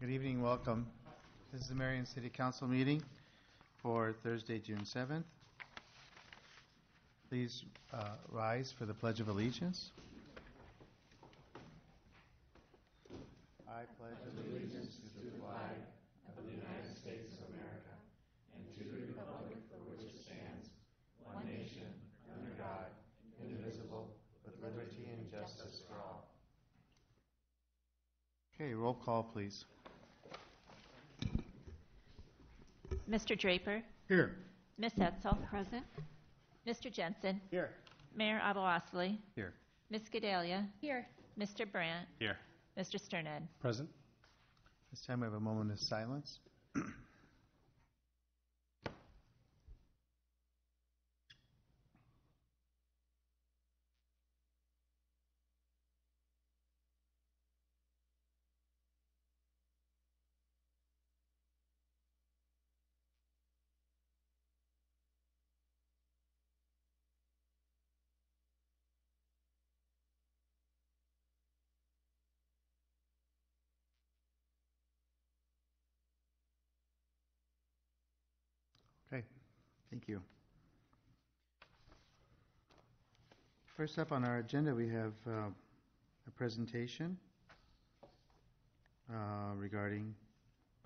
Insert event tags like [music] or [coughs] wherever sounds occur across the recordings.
Good evening, welcome. This is the Marion City Council meeting for Thursday, June 7th. Please uh, rise for the Pledge of Allegiance. I pledge allegiance to the flag of the United States of America and to the republic for which it stands, one nation, under God, indivisible, with liberty and justice for all. Okay, roll call, please. Mr. Draper, Here. Miss Etzel. Present. Mr. Jensen, Here. Mayor AbouAssaly, Here. Miss Gadelha. Here. Mr. Brandt, Here. Mr. Strnad. Present. This time we have a moment of silence. [clears throat] Okay, thank you. First up on our agenda, we have uh, a presentation uh, regarding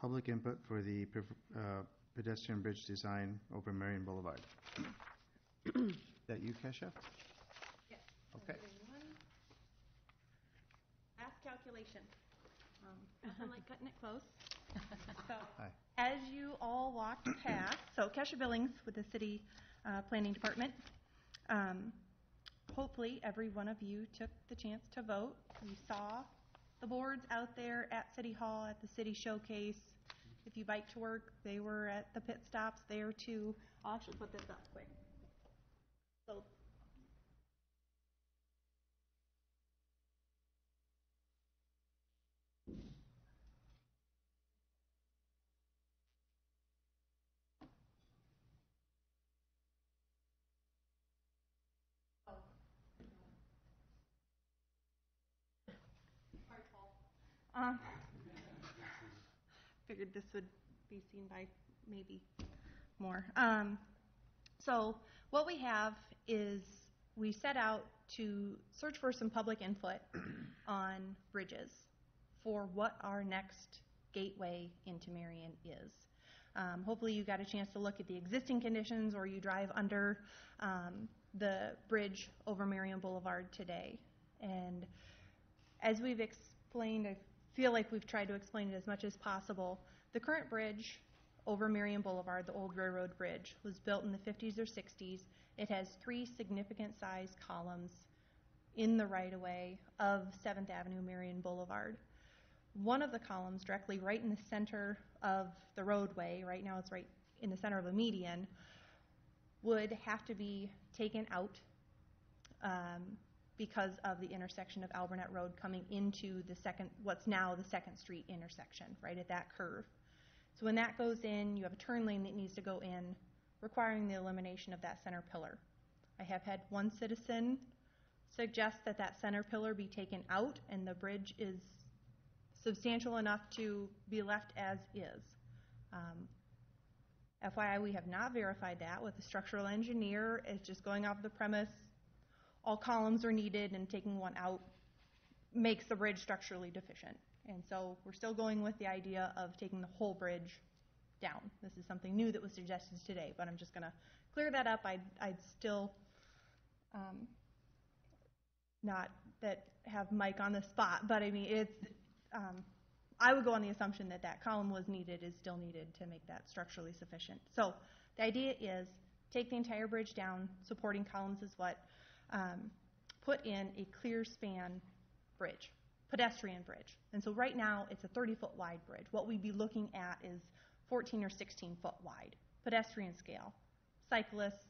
public input for the pe- uh, pedestrian bridge design over Marion Boulevard. Is [coughs] that you, Kesha? Yes. Okay. Last calculation. Um, [laughs] Nothing like cutting it close. So, Hi. as you all walked past, so Kesha Billings with the City uh, Planning Department. Um, Hopefully, every one of you took the chance to vote. You saw the boards out there at City Hall, at the city showcase. If you bike to work, they were at the pit stops there too. I'll actually put this up quick. So Um, figured this would be seen by maybe more. Um, so what we have is we set out to search for some public input [clears throat] on bridges for what our next gateway into Marion is. Um, hopefully you got a chance to look at the existing conditions or you drive under um, the bridge over Marion Boulevard today. And as we've explained, I feel like we've tried to explain it as much as possible. The current bridge over Marion Boulevard, the old railroad bridge, was built in the 50s or 60s. It has three significant size columns in the right of way of 7th Avenue Marion Boulevard. One of the columns, directly right in the center of the roadway, right now it's right in the center of a median, would have to be taken out um, because of the intersection of Alburnett Road coming into the second, what's now the Second Street intersection, right at that curve. So when that goes in, you have a turn lane that needs to go in, requiring the elimination of that center pillar. I have had one citizen suggest that that center pillar be taken out and the bridge is substantial enough to be left as is. Um, FYI, we have not verified that with the structural engineer. It's just going off the premise all columns are needed and taking one out makes the bridge structurally deficient. And so we're still going with the idea of taking the whole bridge down. This is something new that was suggested today, but I'm just going to clear that up. I'd, I'd still um, not that have Mike on the spot, but I mean, it's, um, I would go on the assumption that that column was needed, is still needed to make that structurally sufficient. So the idea is take the entire bridge down, supporting columns is what, um, put in a clear span bridge, pedestrian bridge. And so right now, it's a 30-foot wide bridge. What we'd be looking at is 14 or 16 foot wide, pedestrian scale. Cyclists,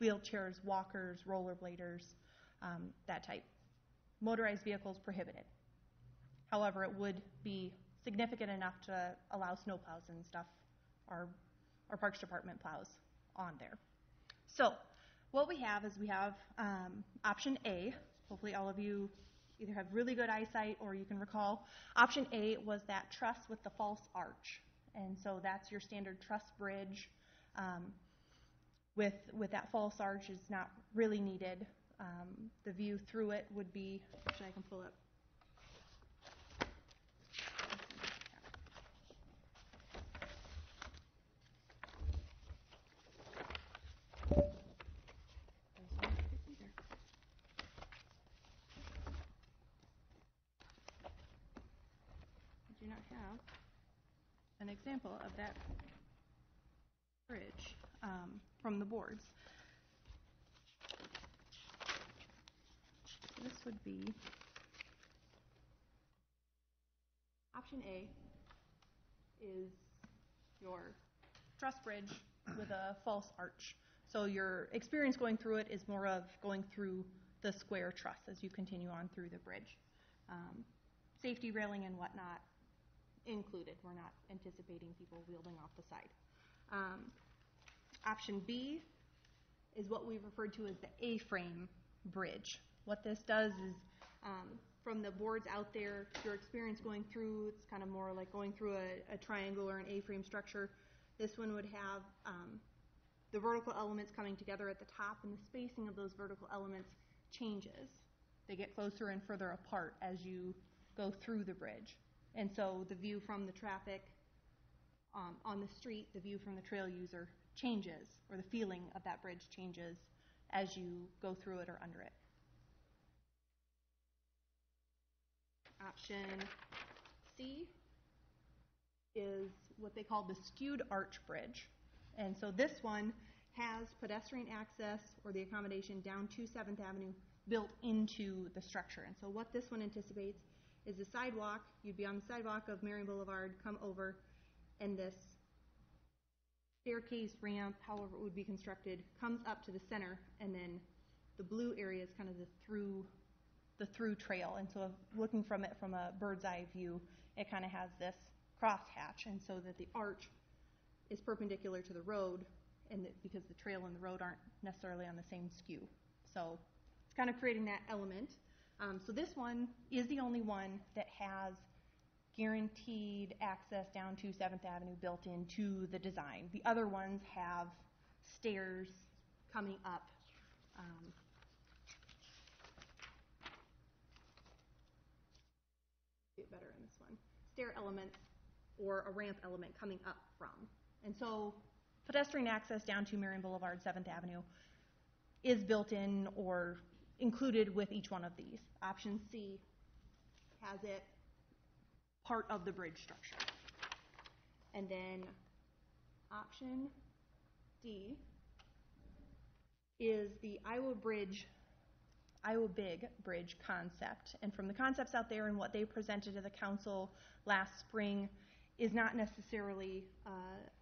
wheelchairs, walkers, rollerbladers, um, that type. Motorized vehicles prohibited. However, it would be significant enough to allow snowplows and stuff, our, our Parks Department plows on there. So, what we have is we have um, option A. Hopefully, all of you either have really good eyesight or you can recall. Option A was that truss with the false arch. And so that's your standard truss bridge. Um, with, with that false arch is not really needed. Um, the view through it would be, actually I can pull up. I do not have an example of that bridge um, from the boards. This would be option A is your truss bridge with a false arch. So your experience going through it is more of going through the square truss as you continue on through the bridge. Um, safety railing and whatnot included. We're not anticipating people wielding off the side. Um, option B is what we referred to as the A-frame bridge. What this does is, um, from the boards out there, your experience going through, it's kind of more like going through a, a triangle or an A-frame structure. This one would have um, the vertical elements coming together at the top, and the spacing of those vertical elements changes. They get closer and further apart as you go through the bridge. And so the view from the traffic um, on the street, the view from the trail user changes, or the feeling of that bridge changes as you go through it or under it. Option C is what they call the skewed arch bridge. And so this one has pedestrian access or the accommodation down to 7th Avenue built into the structure. And so what this one anticipates is the sidewalk, you'd be on the sidewalk of Marion Boulevard, come over, and this staircase, ramp, however it would be constructed, comes up to the center, and then the blue area is kind of the through, the through trail. And so looking from it from a bird's eye view, it kind of has this crosshatch, and so that the arch is perpendicular to the road, and that because the trail and the road aren't necessarily on the same skew. So it's kind of creating that element. Um, so this one is the only one that has guaranteed access down to 7th Avenue built into the design. The other ones have stairs coming up. Um, get better in this one. Stair elements or a ramp element coming up from. And so pedestrian access down to Marion Boulevard, 7th Avenue is built in or included with each one of these. Option C has it part of the bridge structure. And then option D is the Iowa Bridge, Iowa Big Bridge concept. And from the concepts out there and what they presented to the council last spring is not necessarily uh,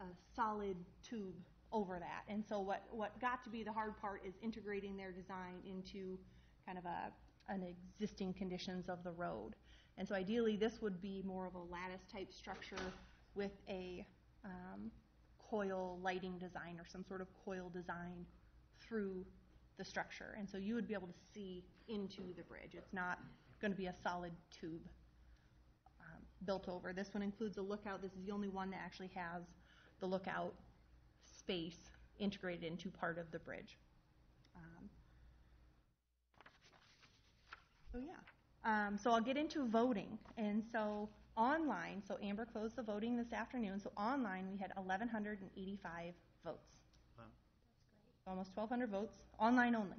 a solid tube over that. And so what, what got to be the hard part is integrating their design into kind of a, an existing conditions of the road. And so ideally, this would be more of a lattice type structure with a um, coil lighting design or some sort of coil design through the structure. And so you would be able to see into the bridge. It's not going to be a solid tube um, built over. This one includes a lookout. This is the only one that actually has the lookout space integrated into part of the bridge. Um, so yeah. Um, so I'll get into voting. And so online, so Amber closed the voting this afternoon. So online we had 1,185 votes. Wow. Almost 1,200 votes, online only.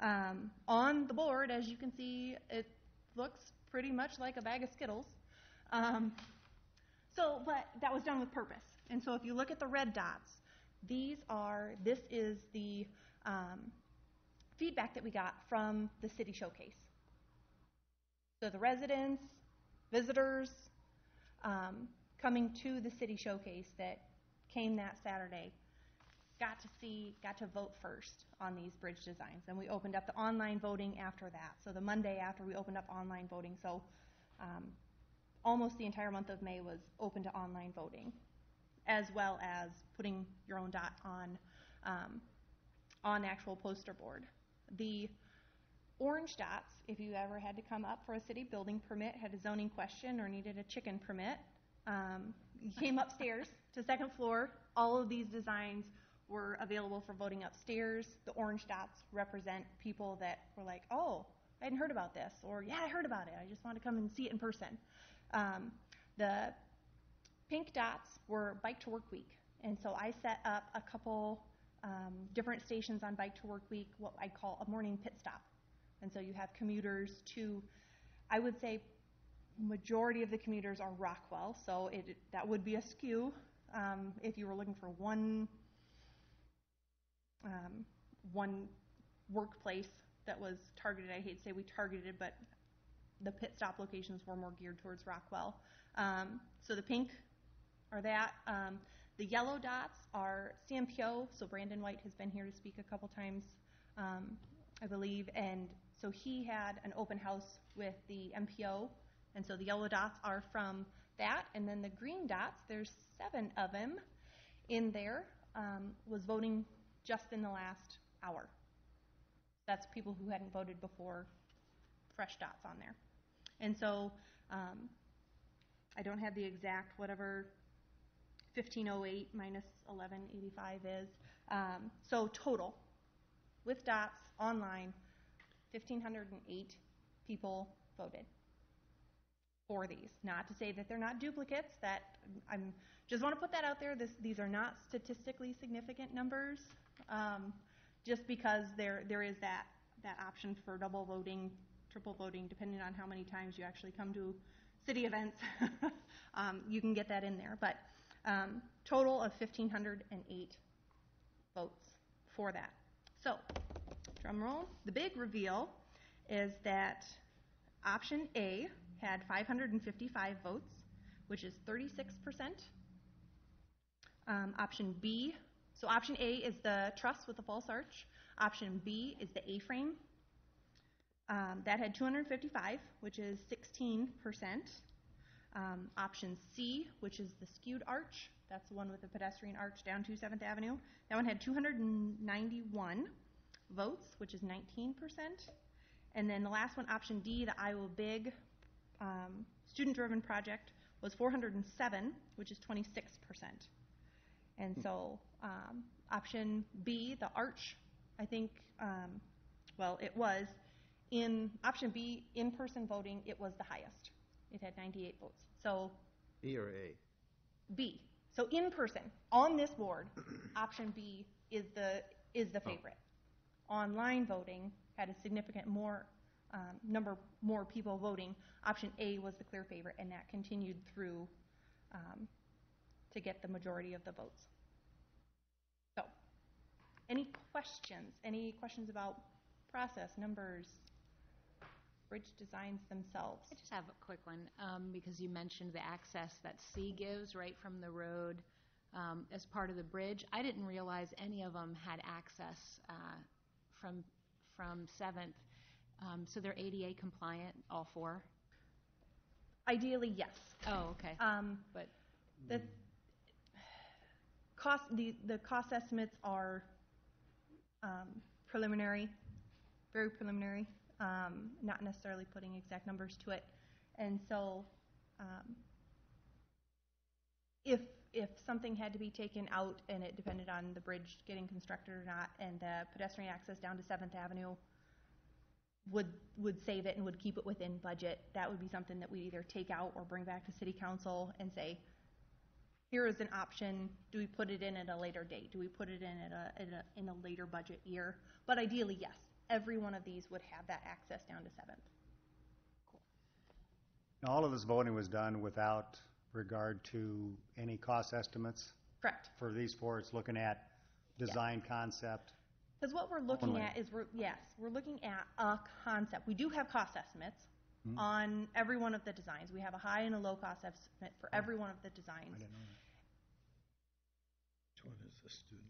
Um, on the board, as you can see, it looks pretty much like a bag of Skittles. Um, so, but that was done with purpose. And so if you look at the red dots, these are, this is the um, feedback that we got from the city showcase. So the residents, visitors um, coming to the city showcase that came that Saturday got to see, got to vote first on these bridge designs. And we opened up the online voting after that. So the Monday after we opened up online voting. So um, almost the entire month of May was open to online voting, as well as putting your own dot on um, on actual poster board. The orange dots, if you ever had to come up for a city building permit, had a zoning question, or needed a chicken permit, um, you came upstairs [laughs] to second floor. All of these designs were available for voting upstairs. The orange dots represent people that were like, oh, I hadn't heard about this, or yeah, I heard about it. I just want to come and see it in person. Um, the pink dots were Bike to Work Week, and so I set up a couple um, different stations on Bike to Work Week, what I call a morning pit stop. And so you have commuters to, I would say, majority of the commuters are Rockwell, so it that would be a skew um, if you were looking for one um, one workplace that was targeted. I hate to say we targeted, but the pit stop locations were more geared towards Rockwell. Um, so the pink are that. Um, the yellow dots are CMPO. So Brandon White has been here to speak a couple times, um, I believe, and so he had an open house with the MPO, and so the yellow dots are from that, and then the green dots, there's seven of them in there, um, was voting just in the last hour. That's people who hadn't voted before, fresh dots on there. And so, um, I don't have the exact whatever 1508 minus 1185 is. Um, so total, with dots, online, 1,508 people voted for these. Not to say that they're not duplicates, that, I'm, just want to put that out there, this, these are not statistically significant numbers, um, just because there, there is that, that option for double voting, triple voting, depending on how many times you actually come to city events. [laughs] um, you can get that in there, but um, total of 1,508 votes for that. So, drum roll. The big reveal is that option A had 555 votes, which is 36%. Um, option B, so option A is the truss with the false arch. Option B is the A-frame. Um, that had 255, which is 16%. Um, option C, which is the skewed arch, that's the one with the pedestrian arch down to 7th Avenue. That one had 291 votes, which is 19%. And then the last one, option D, the Iowa Big um, student-driven project, was 407, which is 26%. And so um, option B, the arch, I think, um, well, it was in option B, in-person voting, it was the highest. It had 98 votes. So B or A? B. So in person, on this board, [clears throat] option B is the is the favorite. Online voting had a significant more um, number more people voting. Option A was the clear favorite, and that continued through um, to get the majority of the votes. So, any questions? Any questions about process, numbers, bridge designs themselves? I just have a quick one, um, because you mentioned the access that C gives right from the road um, as part of the bridge. I didn't realize any of them had access uh, from, from Seventh. Um, So they're ADA compliant, all four? Ideally, yes. Oh, okay. Um, But, The cost, the, the cost estimates are um, preliminary, very preliminary, um, not necessarily putting exact numbers to it. And so, um, if, if something had to be taken out and it depended on the bridge getting constructed or not, and the pedestrian access down to Seventh Avenue would, would save it and would keep it within budget, that would be something that we either take out or bring back to city council and say, here is an option, do we put it in at a later date? Do we put it in at a, at a, in a later budget year? But ideally, yes, every one of these would have that access down to Seventh. Now, all of this voting was done without regard to any cost estimates Correct. for these four. It's looking at design concept. Because what we're looking Only. at is, we're, yes, we're looking at a concept. We do have cost estimates hmm. on every one of the designs. We have a high and a low cost estimate for oh. every one of the designs. I didn't know that. Which one is the student?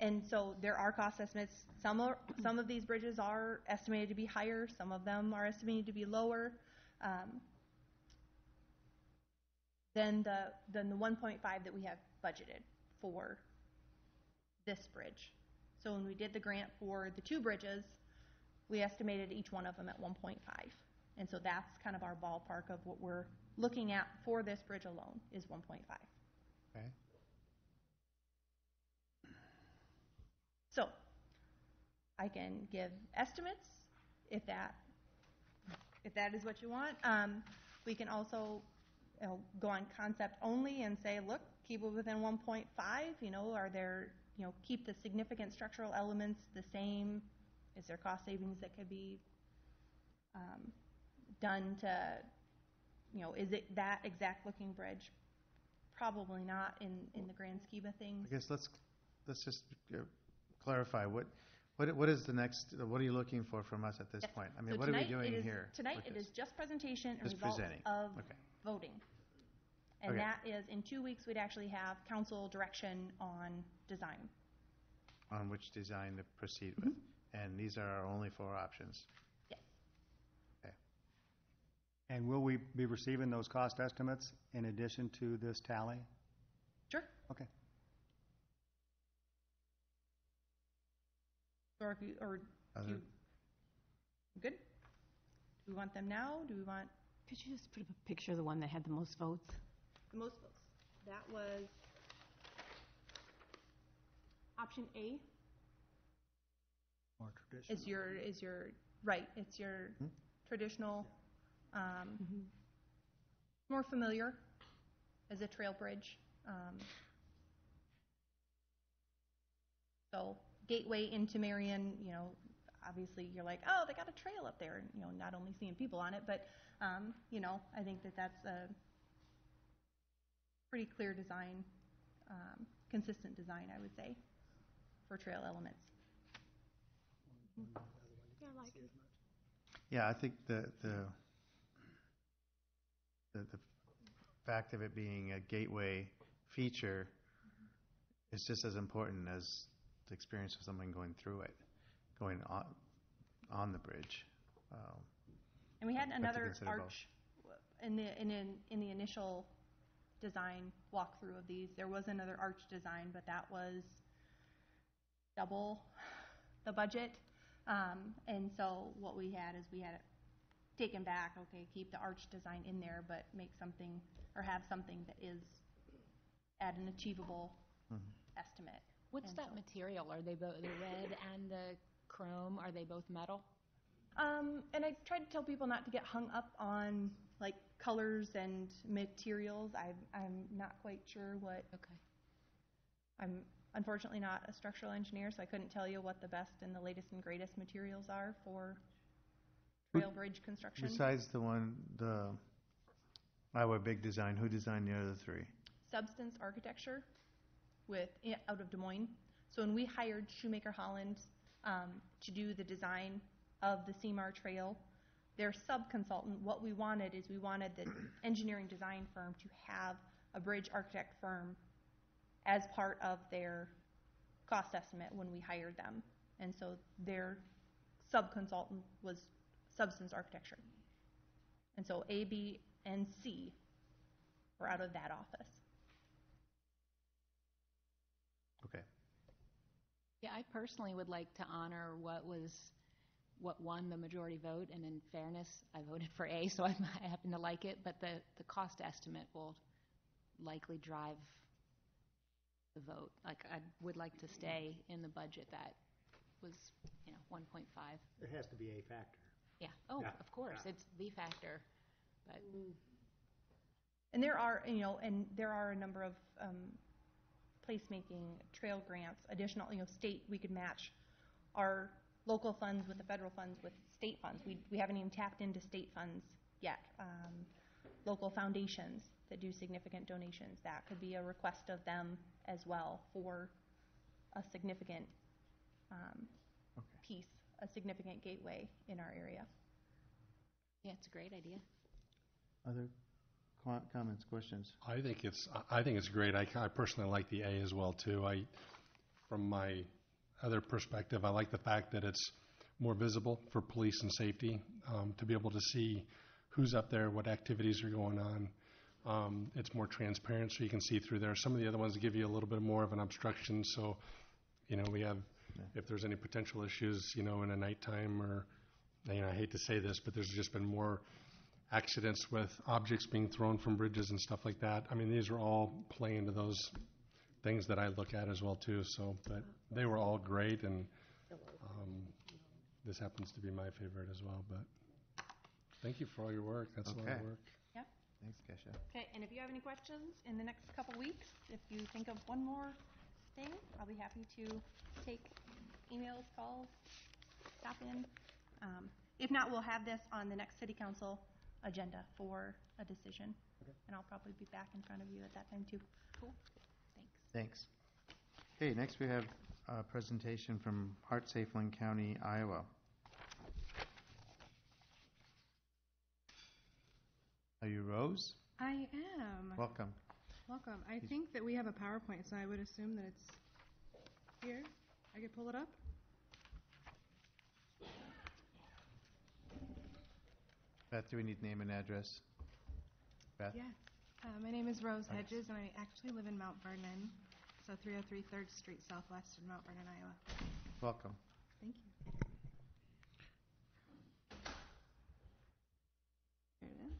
And so there are cost estimates. Some are, some of these bridges are estimated to be higher, some of them are estimated to be lower. Um, than the, than the one point five that we have budgeted for this bridge. So when we did the grant for the two bridges, we estimated each one of them at 1.5. And so that's kind of our ballpark of what we're looking at for this bridge alone is 1.5. Okay. So I can give estimates if that, if that is what you want. Um, we can also, you know, go on concept only and say, look, keep it within 1.5, you know, are there, you know, keep the significant structural elements the same? Is there cost savings that could be um, done to, you know, is it that exact looking bridge? Probably not in, in the grand scheme of things. I guess let's, let's just uh, clarify, what, what, what is the next, what are you looking for from us at this Yes. point? I So mean, what are we tonight it doing is- here? Tonight, with it this? is just presentation and Just results presenting. of Okay. voting. And Okay. that is, in two weeks, we'd actually have council direction on design. On which design to proceed Mm-hmm. with. And these are our only four options. Yes. And will we be receiving those cost estimates in addition to this tally? Sure. Okay. Or if you, or do you, good? Do we want them now? Do we want Could you just put up a picture of the one that had the most votes? the most votes? That was option A More traditional. is your, is your, right, it's your Hmm? traditional, um, more familiar as a trail bridge. Um, so gateway into Marion, you know, obviously you're like, oh, they got a trail up there, you know, not only seeing people on it, but um, you know, I think that that's a pretty clear design, um, consistent design, I would say, for trail elements. Yeah, I like it. Yeah, I think the, the, the, the fact of it being a gateway feature is just as important as the experience of someone going through it, going on, on the bridge. Um, And we had another both. arch in the, in, in, in the initial design walkthrough of these. There was another arch design, but that was double the budget. Um, and so what we had is we had it taken back, okay, keep the arch design in there, but make something, or have something that is at an achievable estimate. What's And that so- material? Are they both, the red and the chrome, are they both metal? Um, and I try to tell people not to get hung up on like colors and materials. I, I'm not quite sure what. Okay. I'm unfortunately not a structural engineer, so I couldn't tell you what the best and the latest and greatest materials are for trail bridge construction. Besides the one, the Iowa Big Design, who designed the other three? Substance architecture with out of Des Moines. So when we hired Shoemaker Haaland um, to do the design of the CeMar Trail, their sub-consultant, what we wanted is we wanted the [clears throat] engineering design firm to have a bridge architect firm as part of their cost estimate when we hired them. And so their sub-consultant was substance architecture. And so A, B, and C were out of that office. Okay. Yeah, I personally would like to honor what was, what won the majority vote, and in fairness, I voted for A, so [laughs] I I happen to like it, but the, the cost estimate will likely drive the vote. Like, I would like to stay in the budget that was, you know, 1.5. It has to be a factor. Yeah, oh, Yeah, of course, yeah. it's the factor, but, And there are, you know, and there are a number of um, placemaking trail grants, additional, you know, state, we could match our local funds with the federal funds with state funds. We, we haven't even tapped into state funds yet. Um, Local foundations that do significant donations, that could be a request of them as well for a significant um, Okay. piece, a significant gateway in our area. yeah, it's a great idea. Other co- comments, questions? I think it's, I- think it's great. I I personally like the A as well, too. I, from my other perspective, I like the fact that it's more visible for police and safety, um, to be able to see who's up there, what activities are going on. Um, It's more transparent, so you can see through there. Some of the other ones give you a little bit more of an obstruction, so, you know, we have, if there's any potential issues, you know, in a nighttime or you know, I hate to say this, but there's just been more accidents with objects being thrown from bridges and stuff like that. I mean, these are all play into those things that I look at as well too. So, but they were all great, and um, this happens to be my favorite as well. But thank you for all your work. That's a lot Okay. of work. Thanks, Kesha. Okay, and if you have any questions in the next couple weeks, if you think of one more thing, I'll be happy to take emails, calls, stop in. Um, If not, we'll have this on the next city council agenda for a decision. And I'll probably be back in front of you at that time too. Cool. Thanks. Thanks. Okay, next we have a presentation from Heart Safe Linn County, Iowa. Are you Rose? I am. Welcome. Welcome. I think that we have a PowerPoint, so I would assume that it's here. I could pull it up. Beth, do we need name and address? Beth? Yes. Uh, my name is Rose Hedges, and I actually live in Mount Vernon, so 303 3rd Street Southwest in Mount Vernon, Iowa. Welcome. Thank you. There it is.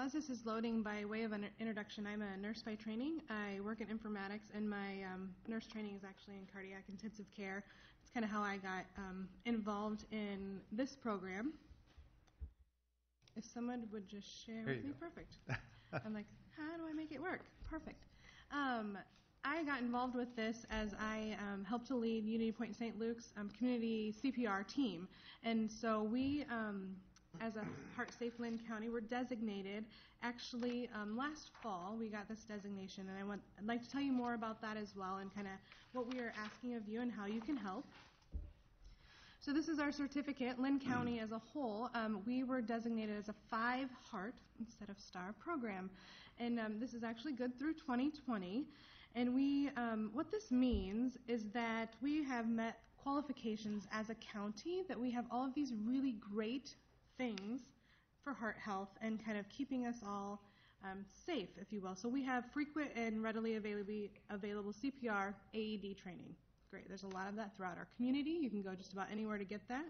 Well, as this is loading by way of an introduction, I'm a nurse by training. I work in informatics, and my um, nurse training is actually in cardiac intensive care. It's kind of how I got um, involved in this program. If someone would just share There with me, go. perfect. [laughs] I'm like, how do I make it work? Perfect. Um, I got involved with this as I um, helped to lead Unity Point St. Luke's um, community CPR team. And so we, um, as a Heart Safe Linn County, were designated. Actually, um, last fall, we got this designation, and I want, I'd like to tell you more about that as well and kind of what we are asking of you and how you can help. So this is our certificate. Linn County as a whole, um, we were designated as a five heart instead of star program. And um, this is actually good through 2020. And we, um, what this means is that we have met qualifications as a county, that we have all of these really great things for heart health and kind of keeping us all um, safe, if you will. So we have frequent and readily available, CPR AED training. Great. There's a lot of that throughout our community. You can go just about anywhere to get that.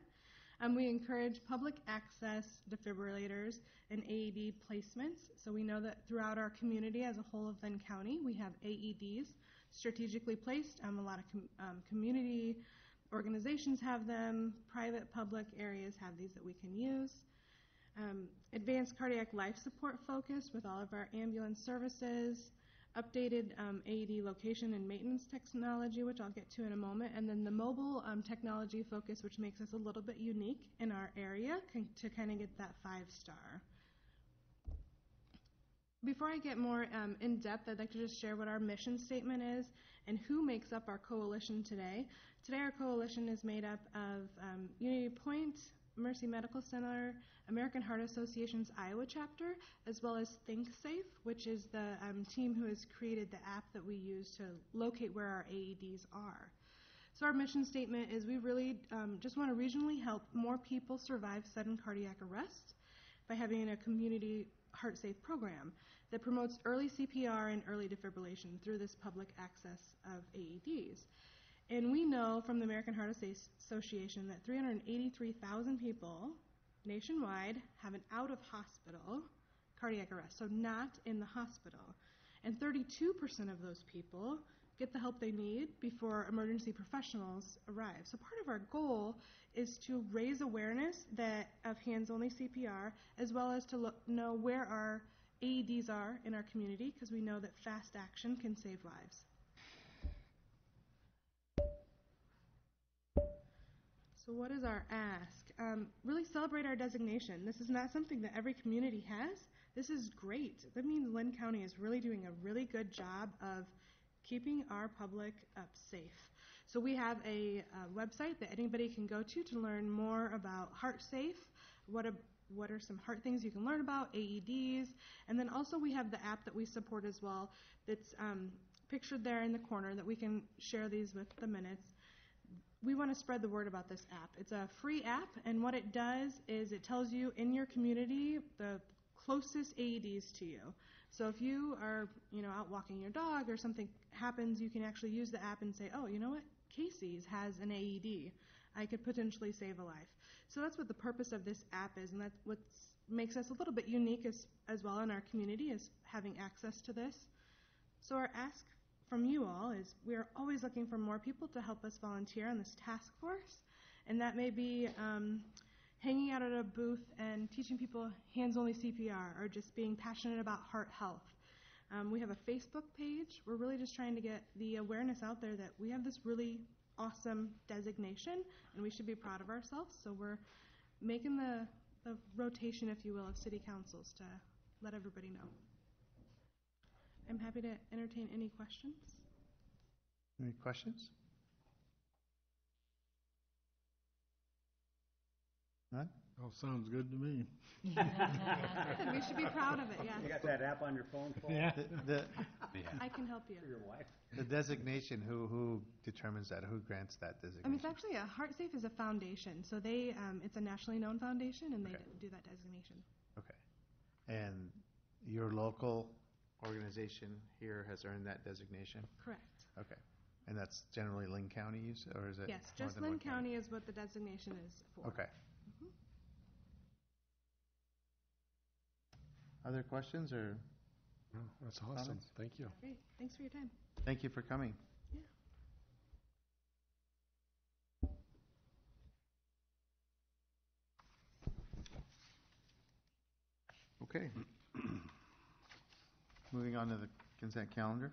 Um, we encourage public access defibrillators and AED placements. So we know that throughout our community as a whole of Linn County, we have AEDs strategically placed. Um, a lot of com- um, community organizations have them. Private, public areas have these that we can use. Um, advanced cardiac life support focus with all of our ambulance services updated um, AED location and maintenance technology, which I'll get to in a moment, and then the mobile um, technology focus, which makes us a little bit unique in our area to kind of get that five star. Before I get more um, in depth, I'd like to just share what our mission statement is and who makes up our coalition today. Today, our coalition is made up of um, Unity Point, Mercy Medical Center, American Heart Association's Iowa chapter, as well as ThinkSafe, which is the um, team who has created the app that we use to locate where our AEDs are. So our mission statement is we really um, just want to regionally help more people survive sudden cardiac arrest by having a community heart safe program that promotes early CPR and early defibrillation through this public access of AEDs. And we know from the American Heart Association that 383,000 people nationwide have an out of hospital cardiac arrest, so not in the hospital. And 32% of those people get the help they need before emergency professionals arrive. So part of our goal is to raise awareness that of hands-only CPR, as well as to look, know where our AEDs are in our community, because we know that fast action can save lives. So what is our ask? Um, really celebrate our designation. This is not something that every community has. This is great. That means Linn County is really doing a really good job of keeping our public up safe. So we have a, website that anybody can go to to learn more about HeartSafe, what a, what are some heart things you can learn about, AEDs, and then also we have the app that we support as well that's um, pictured there in the corner that we can share these with the minutes. We want to spread the word about this app. It's a free app, and what it does is it tells you in your community the closest AEDs to you. So if you are, you know, out walking your dog or something happens, you can actually use the app and say, oh, you know what? Casey's has an AED. I could potentially save a life. So that's what the purpose of this app is, and that's what makes us a little bit unique as, as well in our community is having access to this. So our ask from you all is we are always looking for more people to help us volunteer on this task force, and that may be um, hanging out at a booth and teaching people hands-only CPR or just being passionate about heart health. Um, we have a Facebook page. We're really just trying to get the awareness out there that we have this really awesome designation and we should be proud of ourselves. So we're making the, the rotation, if you will, of city councils to let everybody know. I'm happy to entertain any questions. Any questions? None? Oh, sounds good to me. Good, we should be proud of it, Yeah. You yes. got that app on your phone, Paul? The, the, I can help you. For your wife? the designation, who, who determines that? Who grants that I mean, designation? it's actually a HeartSafe is a foundation, so they um, it's a nationally known foundation, and they Okay. do that designation. Okay. And your local organization here has earned that designation? Correct. Okay. And that's generally Linn County use, or is it? Yes, more just than Linn one County is what the designation is for. Okay. Mm-hmm. Other questions, or, Oh, That's awesome. Comments? Thank you. Great. Thanks for your time. thank you for coming. Yeah. Okay. [clears throat] Moving on to the consent calendar.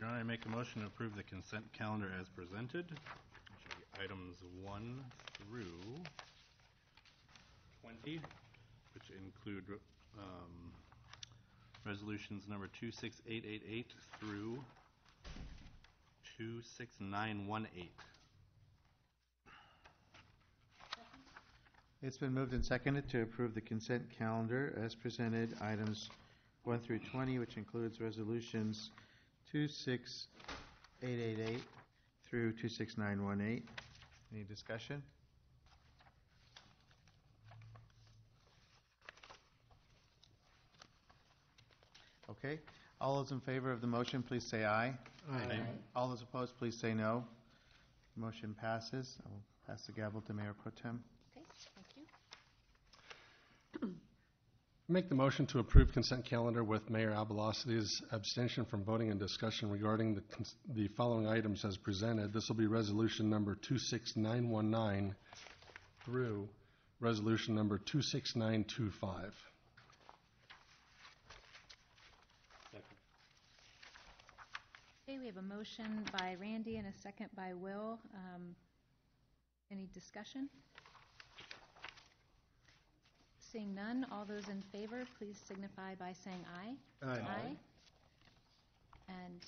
Your Honor, I make a motion to approve the consent calendar as presented. Should be items one through twenty, which include um, resolutions number two-six-eight-eight-eight through two-six-nine-one-eight. It's been moved and seconded to approve the consent calendar as presented, items 1 through 20, which includes resolutions 26888 through 26918. Any discussion? Okay. All those in favor of the motion, please say aye. Aye. All those opposed, please say no. Motion passes. I will pass the gavel to Mayor Pro Tem. Okay, thank you. Make the motion to approve consent calendar with Mayor AbouAssaly's abstention from voting and discussion regarding the, cons- the following items as presented. This will be resolution number 26919 through resolution number 26925. Okay, we have a motion by Randy and a second by Will. Um, Any discussion? Seeing none, all those in favor, please signify by saying aye. Aye. And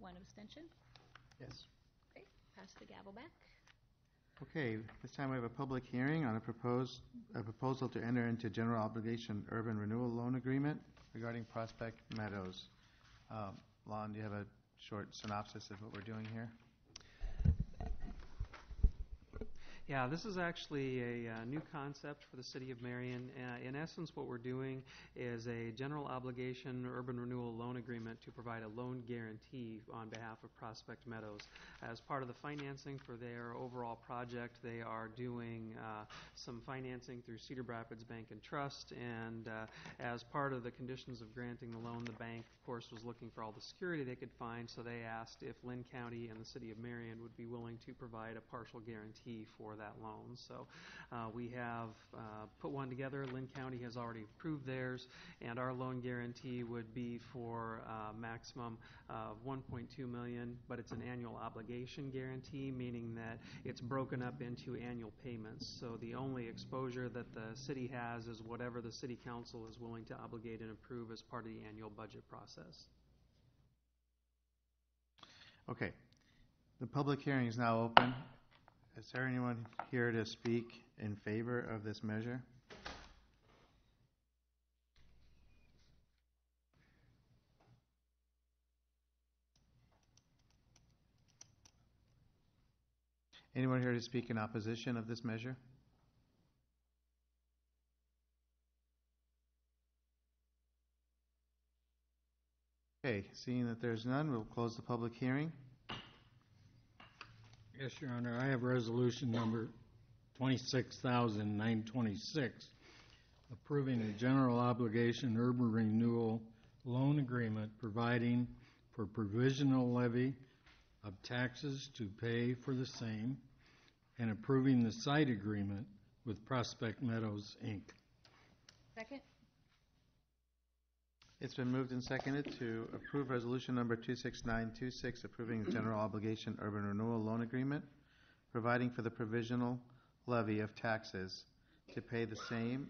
one abstention. Yes. Okay, pass the gavel back. Okay, this time we have a public hearing on a proposed, a proposal to enter into general obligation urban renewal loan agreement regarding Prospect Meadows. Um, Lon, do you have a short synopsis of what we're doing here? Yeah, this is actually a uh, new concept for the city of Marion. Uh, in essence, what we're doing is a general obligation urban renewal loan agreement to provide a loan guarantee on behalf of Prospect Meadows. As part of the financing for their overall project, they are doing uh, some financing through Cedar Rapids Bank and Trust, and uh, as part of the conditions of granting the loan, the bank, of course, was looking for all the security they could find, so they asked if Linn County and the city of Marion would be willing to provide a partial guarantee for that loan. So uh, we have uh, put one together. Linn County has already approved theirs, and our loan guarantee would be for uh, maximum of 1.2 million, but it's an annual obligation guarantee, meaning that it's broken up into annual payments. So the only exposure that the city has is whatever the city council is willing to obligate and approve as part of the annual budget process. Okay, the public hearing is now open. Is there anyone here to speak in favor of this measure? Anyone here to speak in opposition of this measure? Okay, seeing that there's none, we'll close the public hearing. Yes, Your Honor, I have resolution number 26,926, approving a general obligation urban renewal loan agreement providing for provisional levy of taxes to pay for the same, and approving the site agreement with Prospect Meadows, Inc. Second? It's been moved and seconded to approve resolution number 26926, approving the general obligation urban renewal loan agreement, providing for the provisional levy of taxes to pay the same,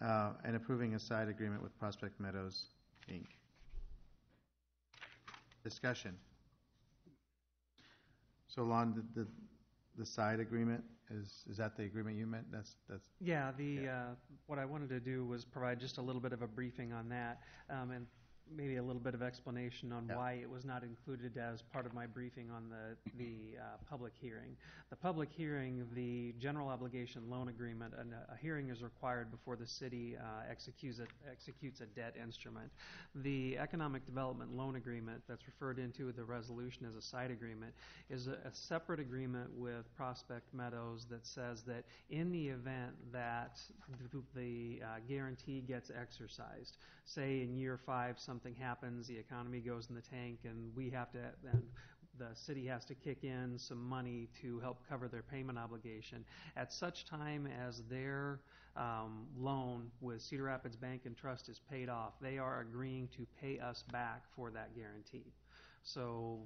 uh, and approving a side agreement with Prospect Meadows, Inc. Discussion. So Lon, the, the, the side agreement, is, is that the agreement you meant? That's, that's, Yeah, the, Yeah. uh, what I wanted to do was provide just a little bit of a briefing on that, um, and maybe a little bit of explanation on Yeah. why it was not included as part of my briefing on the, the uh, public hearing. The public hearing, the general obligation loan agreement, and a a hearing is required before the city uh, executes a, executes a debt instrument. The economic development loan agreement that's referred into with the resolution as a side agreement is a, a separate agreement with Prospect Meadows that says that in the event that the, the uh, guarantee gets exercised, say in year five something happens, the economy goes in the tank, and we have to, and the city has to kick in some money to help cover their payment obligation. At such time as their um, loan with Cedar Rapids Bank and Trust is paid off, they are agreeing to pay us back for that guarantee. So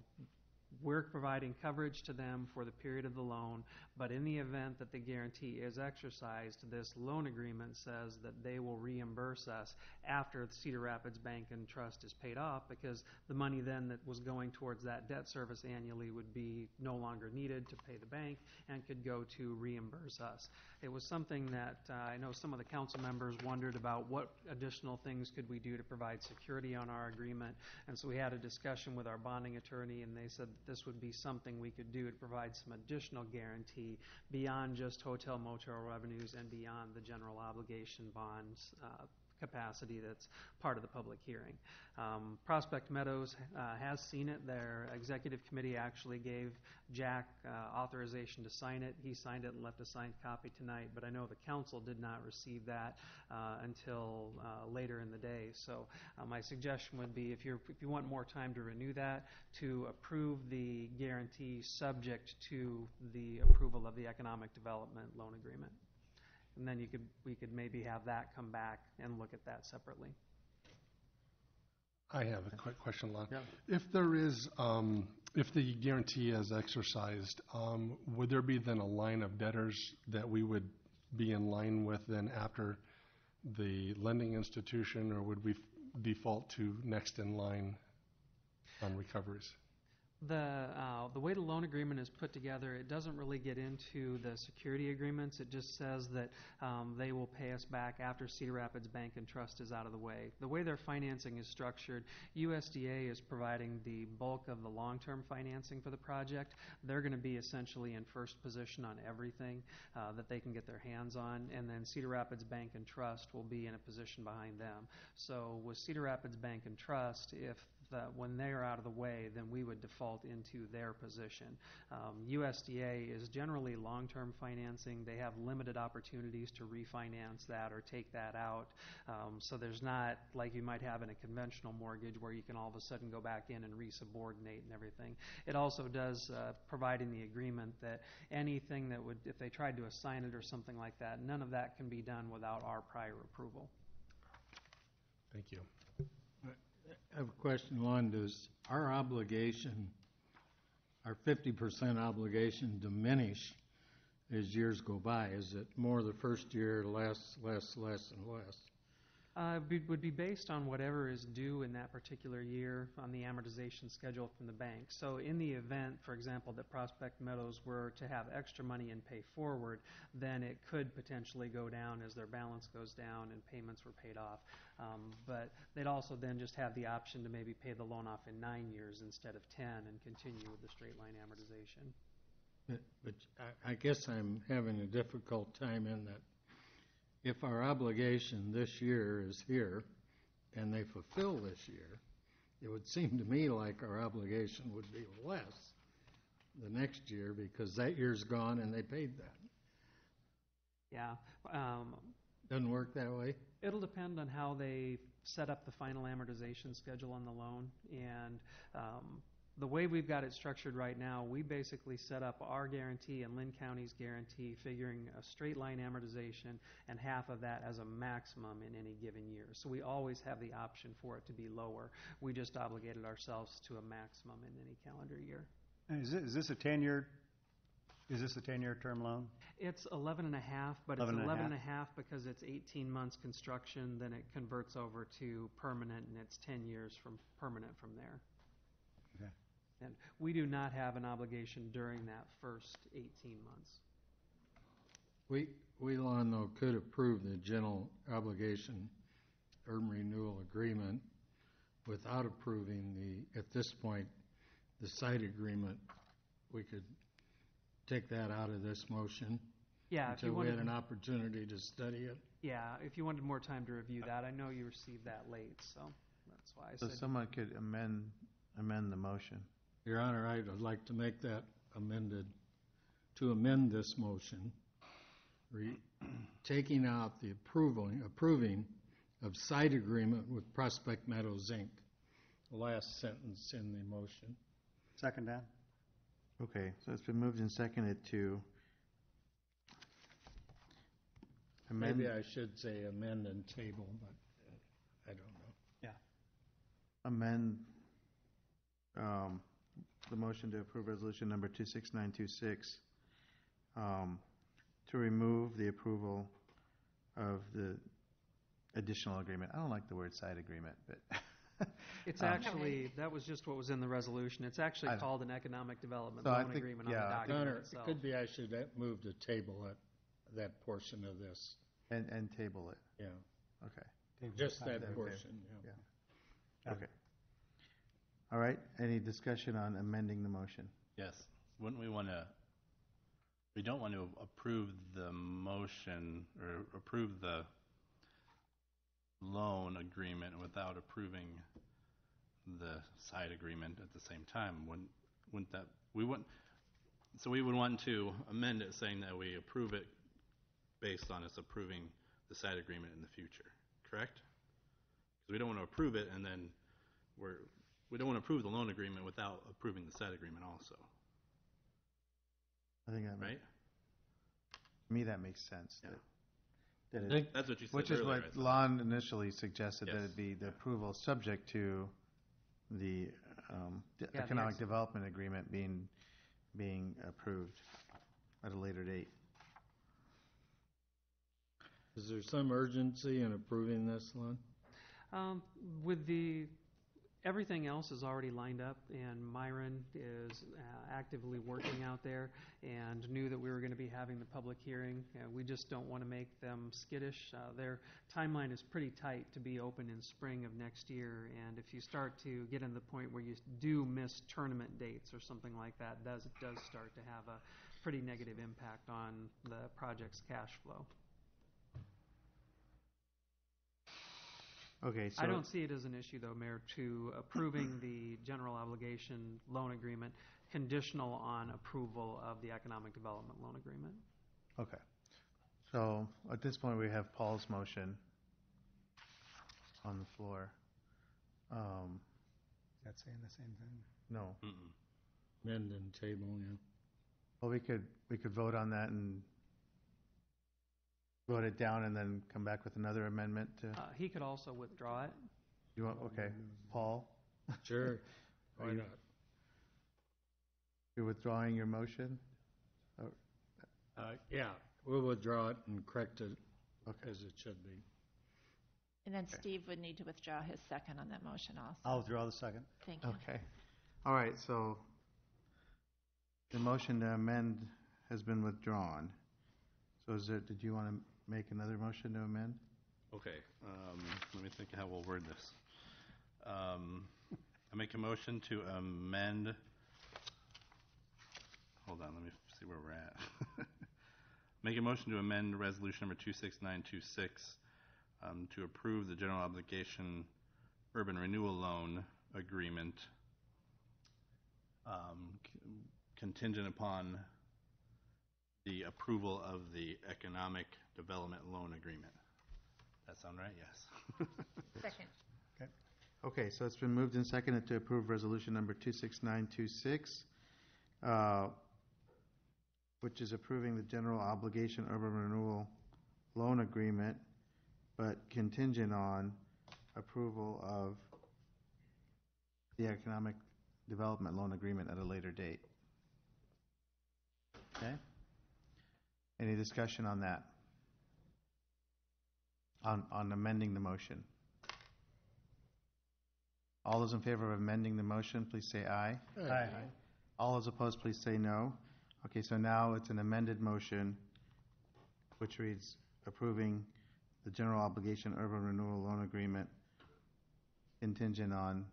we're providing coverage to them for the period of the loan, but in the event that the guarantee is exercised, this loan agreement says that they will reimburse us after the Cedar Rapids Bank and Trust is paid off, because the money then that was going towards that debt service annually would be no longer needed to pay the bank and could go to reimburse us. It was something that uh, I know some of the council members wondered about what additional things could we do to provide security on our agreement. And so we had a discussion with our bonding attorney, and they said this would be something we could do to provide some additional guarantee beyond just hotel motel revenues and beyond the general obligation bonds uh, capacity that's part of the public hearing. Um, Prospect Meadows uh, has seen it. Their executive committee actually gave Jack uh, authorization to sign it. He signed it and left a signed copy tonight, but I know the council did not receive that uh, until uh, later in the day. So uh, my suggestion would be, if you're, if you want more time to renew that, to approve the guarantee subject to the approval of the economic development loan agreement. And then you could, we could maybe have that come back and look at that separately. I have a quick question, Lon. Yeah. If there is, um, if the guarantee is exercised, um, would there be then a line of debtors that we would be in line with then after the lending institution, or would we f- default to next in line on recoveries? The, uh, the way the loan agreement is put together, it doesn't really get into the security agreements. It just says that um, they will pay us back after Cedar Rapids Bank and Trust is out of the way. The way their financing is structured, USDA is providing the bulk of the long-term financing for the project. They're going to be essentially in first position on everything uh, that they can get their hands on, and then Cedar Rapids Bank and Trust will be in a position behind them. So with Cedar Rapids Bank and Trust, if that when they're out of the way, then we would default into their position. Um, USDA is generally long-term financing. They have limited opportunities to refinance that or take that out. Um, so there's not like you might have in a conventional mortgage where you can all of a sudden go back in and resubordinate and everything. It also does uh, provide in the agreement that anything that would, if they tried to assign it or something like that, none of that can be done without our prior approval. Thank you. I have a question, Lon. Does our obligation, our 50% obligation diminish as years go by? Is it more the first year, less, less, less, and less? Uh, be- would be based on whatever is due in that particular year on the amortization schedule from the bank. So in the event, for example, that Prospect Meadows were to have extra money and pay forward, then it could potentially go down as their balance goes down and payments were paid off. Um, but they'd also then just have the option to maybe pay the loan off in nine years instead of 10 and continue with the straight line amortization. But but I- I guess I'm having a difficult time in that if our obligation this year is here, and they fulfill this year, it would seem to me like our obligation would be less the next year because that year's gone and they paid that. Yeah. Um, Doesn't work that way? It'll depend on how they set up the final amortization schedule on the loan. And um, the way we've got it structured right now, we basically set up our guarantee and Linn County's guarantee, figuring a straight line amortization and half of that as a maximum in any given year. So we always have the option for it to be lower. We just obligated ourselves to a maximum in any calendar year. And Is this, is this a ten-year, is this a ten-year term loan? It's 11 and a half, but it's 11 and a 11 and a half because it's 18 months construction, then it converts over to permanent, and it's 10 years from permanent from there. Okay. And we do not have an obligation during that first 18 months. We, we, Lon, though, could approve the general obligation urban renewal agreement without approving the, at this point, the site agreement. We could take that out of this motion Yeah, if you until we had wanted, an opportunity to study it. yeah, if you wanted more time to review that, I know you received that late, so that's why I said So said. someone could amend, amend the motion. Your Honor, I'd like to make that amended, to amend this motion, re, taking out the approval, approving of site agreement with Prospect Meadows, Inc. The last sentence in the motion. Second, Dan? Okay, so it's been moved and seconded to amend, Maybe I should say amend and table, but uh, I don't know. Yeah. Amend um, the motion to approve resolution number 26926 um, to remove the approval of the additional agreement. I don't like the word side agreement, but. [laughs] It's um, actually, that was just what was in the resolution. It's actually I- called an economic development So I loan think- agreement on the yeah, I think- document Honor, it itself. could be I should uh, move to table that, that portion of this, And, and table it, yeah. okay. Just that portion, yeah. Yeah. Okay. All right, any discussion on amending the motion? Yes. Wouldn't we want to, we don't want to approve the motion or approve the loan agreement without approving the side agreement at the same time. Wouldn't, wouldn't that, we wouldn't, so we would want to amend it saying that we approve it based on us approving the side agreement in the future, correct? Because we don't want to approve it and then we're, we don't want to approve the loan agreement without approving the side agreement also, I think that, ma- right? to me, that makes sense. Yeah. that- That it, Think- That's what you said which is earlier. what I thought. Lon initially suggested, that Yes. it be the approval subject to the um, the Yeah, the economic ex- development agreement being, being approved at a later date. Is there some urgency in approving this, Lon? Um, with the, everything else is already lined up, and Myron is uh, actively working out there and knew that we were going to be having the public hearing. Uh, we just don't want to make them skittish. Uh, their timeline is pretty tight to be open in spring of next year, and if you start to get in the point where you do miss tournament dates or something like that, does does start to have a pretty negative impact on the project's cash flow. Okay, so. I don't see it as an issue, though, Mayor, to approving the general obligation loan agreement conditional on approval of the economic development loan agreement. Okay. So at this point, we have Paul's motion on the floor. Um, That's saying the same thing? No. Mm-mm. Amend and table, yeah. Well, we could, we could vote on that and vote it down and then come back with another amendment to, Uh, He could also withdraw it. you want, okay, Paul, Sure, [laughs] why you- not? you're withdrawing your motion? Uh, yeah, we'll withdraw it and correct it Okay. as it should be. And then Steve would need to withdraw his second on that motion also. I'll withdraw the second. Thank you. Okay. All right, so the motion to amend has been withdrawn. So is there, did you want to make another motion to amend? Okay, um, let me think how we'll word this. Um, I make a motion to amend, hold on, let me see where we're at. [laughs] Make a motion to amend resolution number 26926 um, to approve the general obligation urban renewal loan agreement um, c- contingent upon the approval of the economic development loan agreement. That sound right? Yes. [laughs] Second. Okay, so it's been moved and seconded to approve resolution number 26926, uh, which is approving the general obligation urban renewal loan agreement, but contingent on approval of the economic development loan agreement at a later date. Okay? Any discussion on that? On, on amending the motion? All those in favor of amending the motion, please say aye. Aye. All those opposed, please say no. Okay, so now it's an amended motion, which reads approving the general obligation urban renewal loan agreement contingent on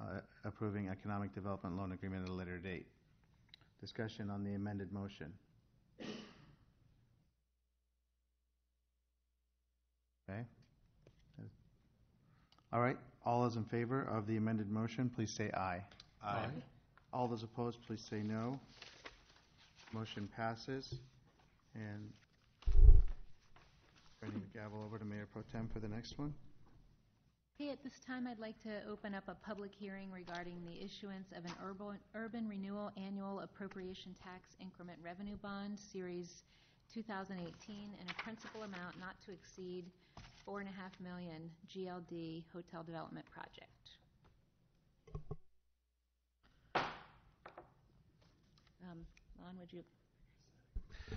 uh, approving economic development loan agreement at a later date. Discussion on the amended motion. Okay? All right, all those in favor of the amended motion, please say aye. Aye. All those opposed, please say no. Motion passes. And turning the gavel over to Mayor Pro Tem for the next one. Okay, at this time, I'd like to open up a public hearing regarding the issuance of an urban, urban renewal annual appropriation tax increment revenue bond, Series 2018, in a principal amount not to exceed four and a half million GLD Hotel Development Project. Um, Lon, would you?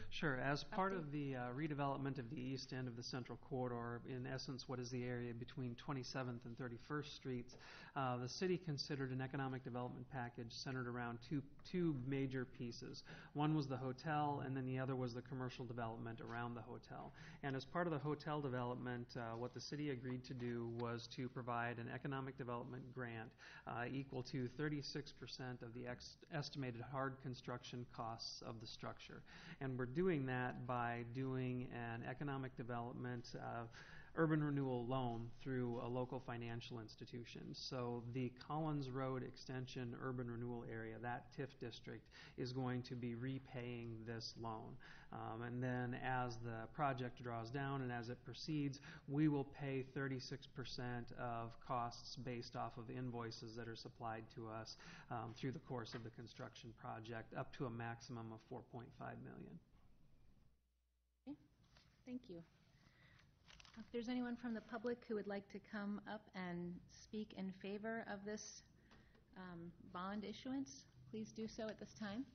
Sure. As part of the uh, redevelopment of the east end of the Central Corridor, in essence, what is the area between 27th and 31st Streets, uh, the city considered an economic development package centered around two, two major pieces. One was the hotel, and then the other was the commercial development around the hotel. And as part of the hotel development, uh, what the city agreed to do was to provide an economic development grant uh, equal to 36% of the ex- estimated hard construction costs of the structure. And we're doing that by doing an economic development uh, urban renewal loan through a local financial institution. So the Collins Road Extension Urban Renewal Area, that TIF district, is going to be repaying this loan. Um, and then as the project draws down and as it proceeds, we will pay 36% of costs based off of invoices that are supplied to us um, through the course of the construction project, up to a maximum of 4.5 million. Okay. Thank you. If there's anyone from the public who would like to come up and speak in favor of this um, bond issuance, please do so at this time.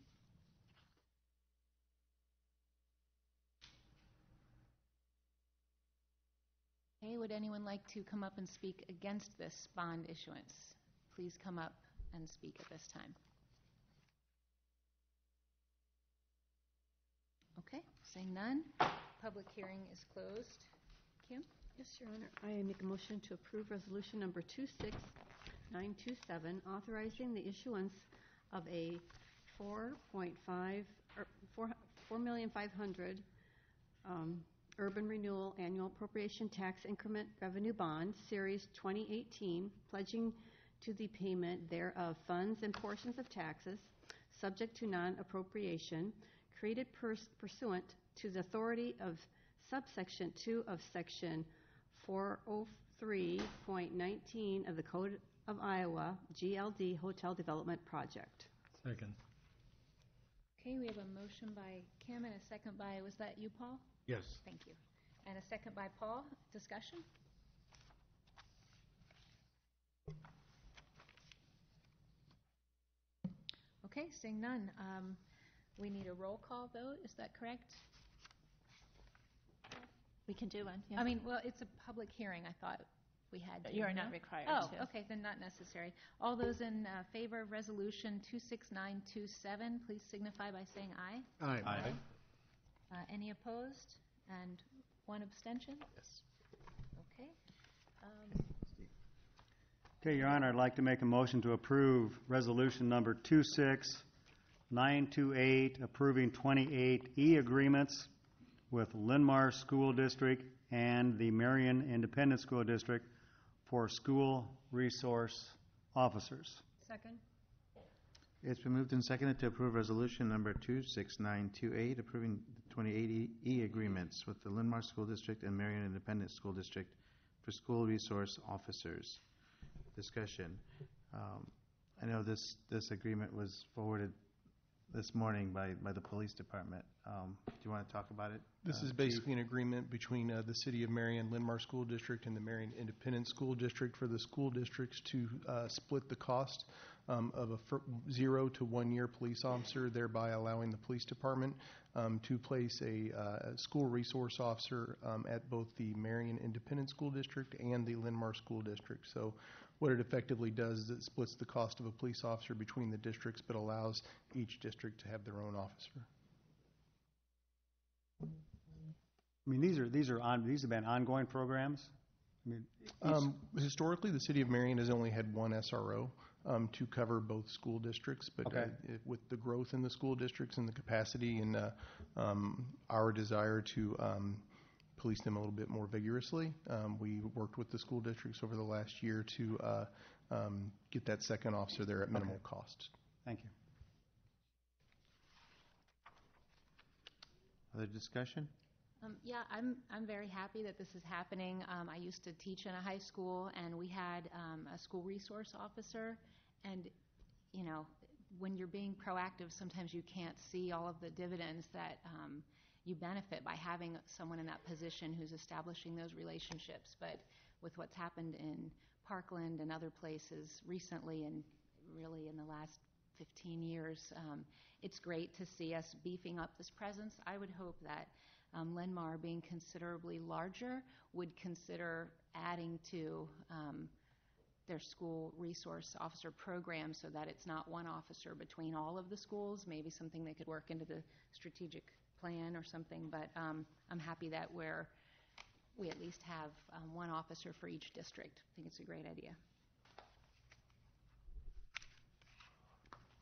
Okay, would anyone like to come up and speak against this bond issuance? Please come up and speak at this time. Okay, seeing none, public hearing is closed. Kim? Yes, Your Honor. I make a motion to approve resolution number 26927, authorizing the issuance of a 4.5, or 4 4,500,000 um, urban renewal annual appropriation tax increment revenue bond, Series 2018, pledging to the payment thereof funds and portions of taxes, subject to non-appropriation, created purs- pursuant to the authority of subsection 2 of section 403.19 of the Code of Iowa, GLD Hotel Development Project. Second. Okay, we have a motion by Kim and a second by, was that you, Paul? Yes. Thank you. And a second by Paul. Discussion? Okay, seeing none. Um, We need a roll call vote, is that correct? We can do one, yeah. I mean, well, it's a public hearing, I thought we had to. You are not no? required Oh, to. okay, then not necessary. All those in uh, favor of Resolution 26927, please signify by saying aye. Aye. Aye. Uh, Any opposed? And one abstention? Yes. Okay. Um, Okay, Your Honor, I'd like to make a motion to approve resolution number 26928, approving 28 E-agreements with Linn-Mar School District and the Marion Independent School District for school resource officers. Second? It's been moved and seconded to approve resolution number 26928, approving the 28E agreements with the Linmar School District and Marion Independent School District for school resource officers. Discussion. Um, I know this, this agreement was forwarded this morning by, by the police department. Um, Do you want to talk about it? This uh, is basically an agreement between uh, the City of Marion, Linn-Mar School District, and the Marion Independent School District for the school districts to uh, split the cost um, of a fir- zero to one-year police officer, thereby allowing the police department um, to place a uh, school resource officer um, at both the Marion Independent School District and the Linn-Mar School District. So what it effectively does is it splits the cost of a police officer between the districts, but allows each district to have their own officer. I mean, these are, these are on, these have been ongoing programs? I mean, Um, Historically, the city of Marion has only had one SRO um, to cover both school districts, but uh, it- with the growth in the school districts and the capacity and uh, um, our desire to um, police them a little bit more vigorously, um, we worked with the school districts over the last year to uh, um, get that second officer there at minimal Okay. cost. Thank you. Other discussion? Um, yeah, I'm, I'm very happy that this is happening. Um, I used to teach in a high school, and we had um, a school resource officer. And, you know, when you're being proactive, sometimes you can't see all of the dividends that um, you benefit by having someone in that position who's establishing those relationships. But with what's happened in Parkland and other places recently, and really in the last 15 years, um, it's great to see us beefing up this presence. I would hope that um, Linn-Mar, being considerably larger, would consider adding to um, their school resource officer program so that it's not one officer between all of the schools, maybe something they could work into the strategic plan or something. But um, I'm happy that we're, we at least have um, one officer for each district. I think it's a great idea.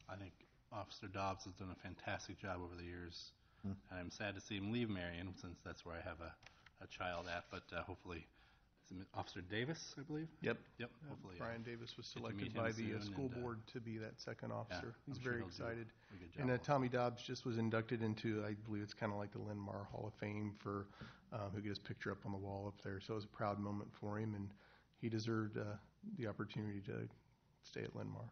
I think Officer Dobbs has done a fantastic job over the years. And I'm sad to see him leave Marion, since that's where I have a, a child at, but uh, hopefully, is it Officer Davis, I believe? Yep. Yep, Uh, hopefully. uh, Brian Davis was get to meet selected him by the uh, soon school and, uh, board to be that second officer. He's I'm sure very he'll do excited. a good And uh, Tommy Dobbs just was inducted into, I believe it's kind of like the Lynn Linn-Mar Hall of Fame for, um, who get his picture up on the wall up there. So it was a proud moment for him, and he deserved uh, the opportunity to stay at Lynn Linn-Mar.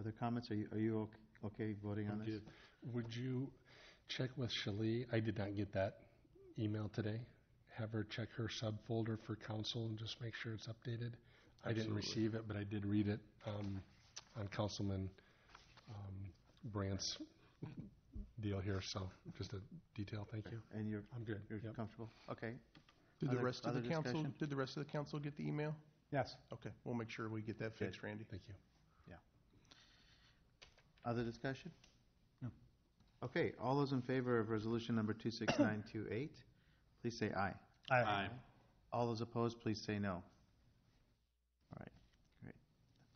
Other comments? Are you, are you ok- okay voting on this? Would you check with Shalee? I did not get that email today. Have her check her subfolder for council and just make sure it's updated. I didn't Absolutely. receive it, but I did read it um, on Councilman um, Brandt's deal here, so just a detail, thank you. And you're, I'm good. you're Yep. comfortable? Okay. Did the Other- rest of the other council, discussion? did the rest of the council get the email? Yes. Okay, we'll make sure we get that fixed, Randy. Thank you. Yeah. Other discussion? No. Okay, all those in favor of resolution number 26928, [coughs] please say aye. Aye. All those opposed, please say no. All right, great.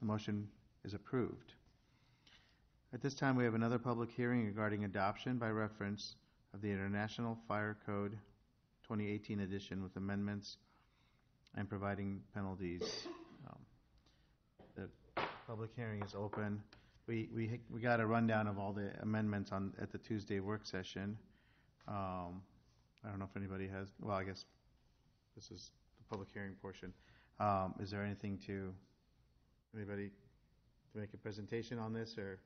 The motion is approved. At this time, we have another public hearing regarding adoption by reference of the International Fire Code 2018 edition with amendments and providing penalties. Um, The public hearing is open. We, we, we got a rundown of all the amendments on, at the Tuesday work session. Um, I don't know if anybody has, well, I guess this is the public hearing portion. Um, Is there anything to, anybody to make a presentation on this, or?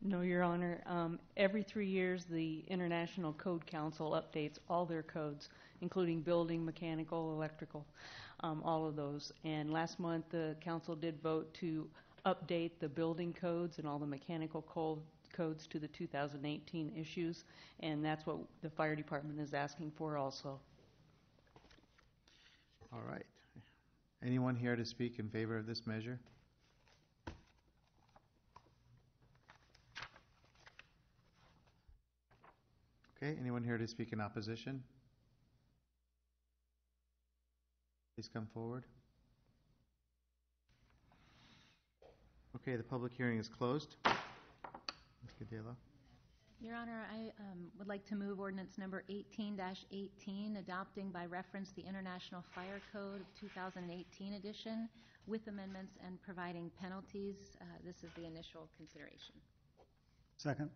No, Your Honor. Um, Every three years, the International Code Council updates all their codes, including building, mechanical, electrical, um, all of those. And last month, the council did vote to update the building codes and all the mechanical co- codes to the 2018 issues, and that's what the fire department is asking for also. All right. Anyone here to speak in favor of this measure? Okay, anyone here to speak in opposition? Please come forward. Okay, the public hearing is closed. Ms. Gadelha? Your Honor, I um, would like to move ordinance number 18-18, adopting by reference the International Fire Code of 2018 edition with amendments and providing penalties. Uh, This is the initial consideration. Second?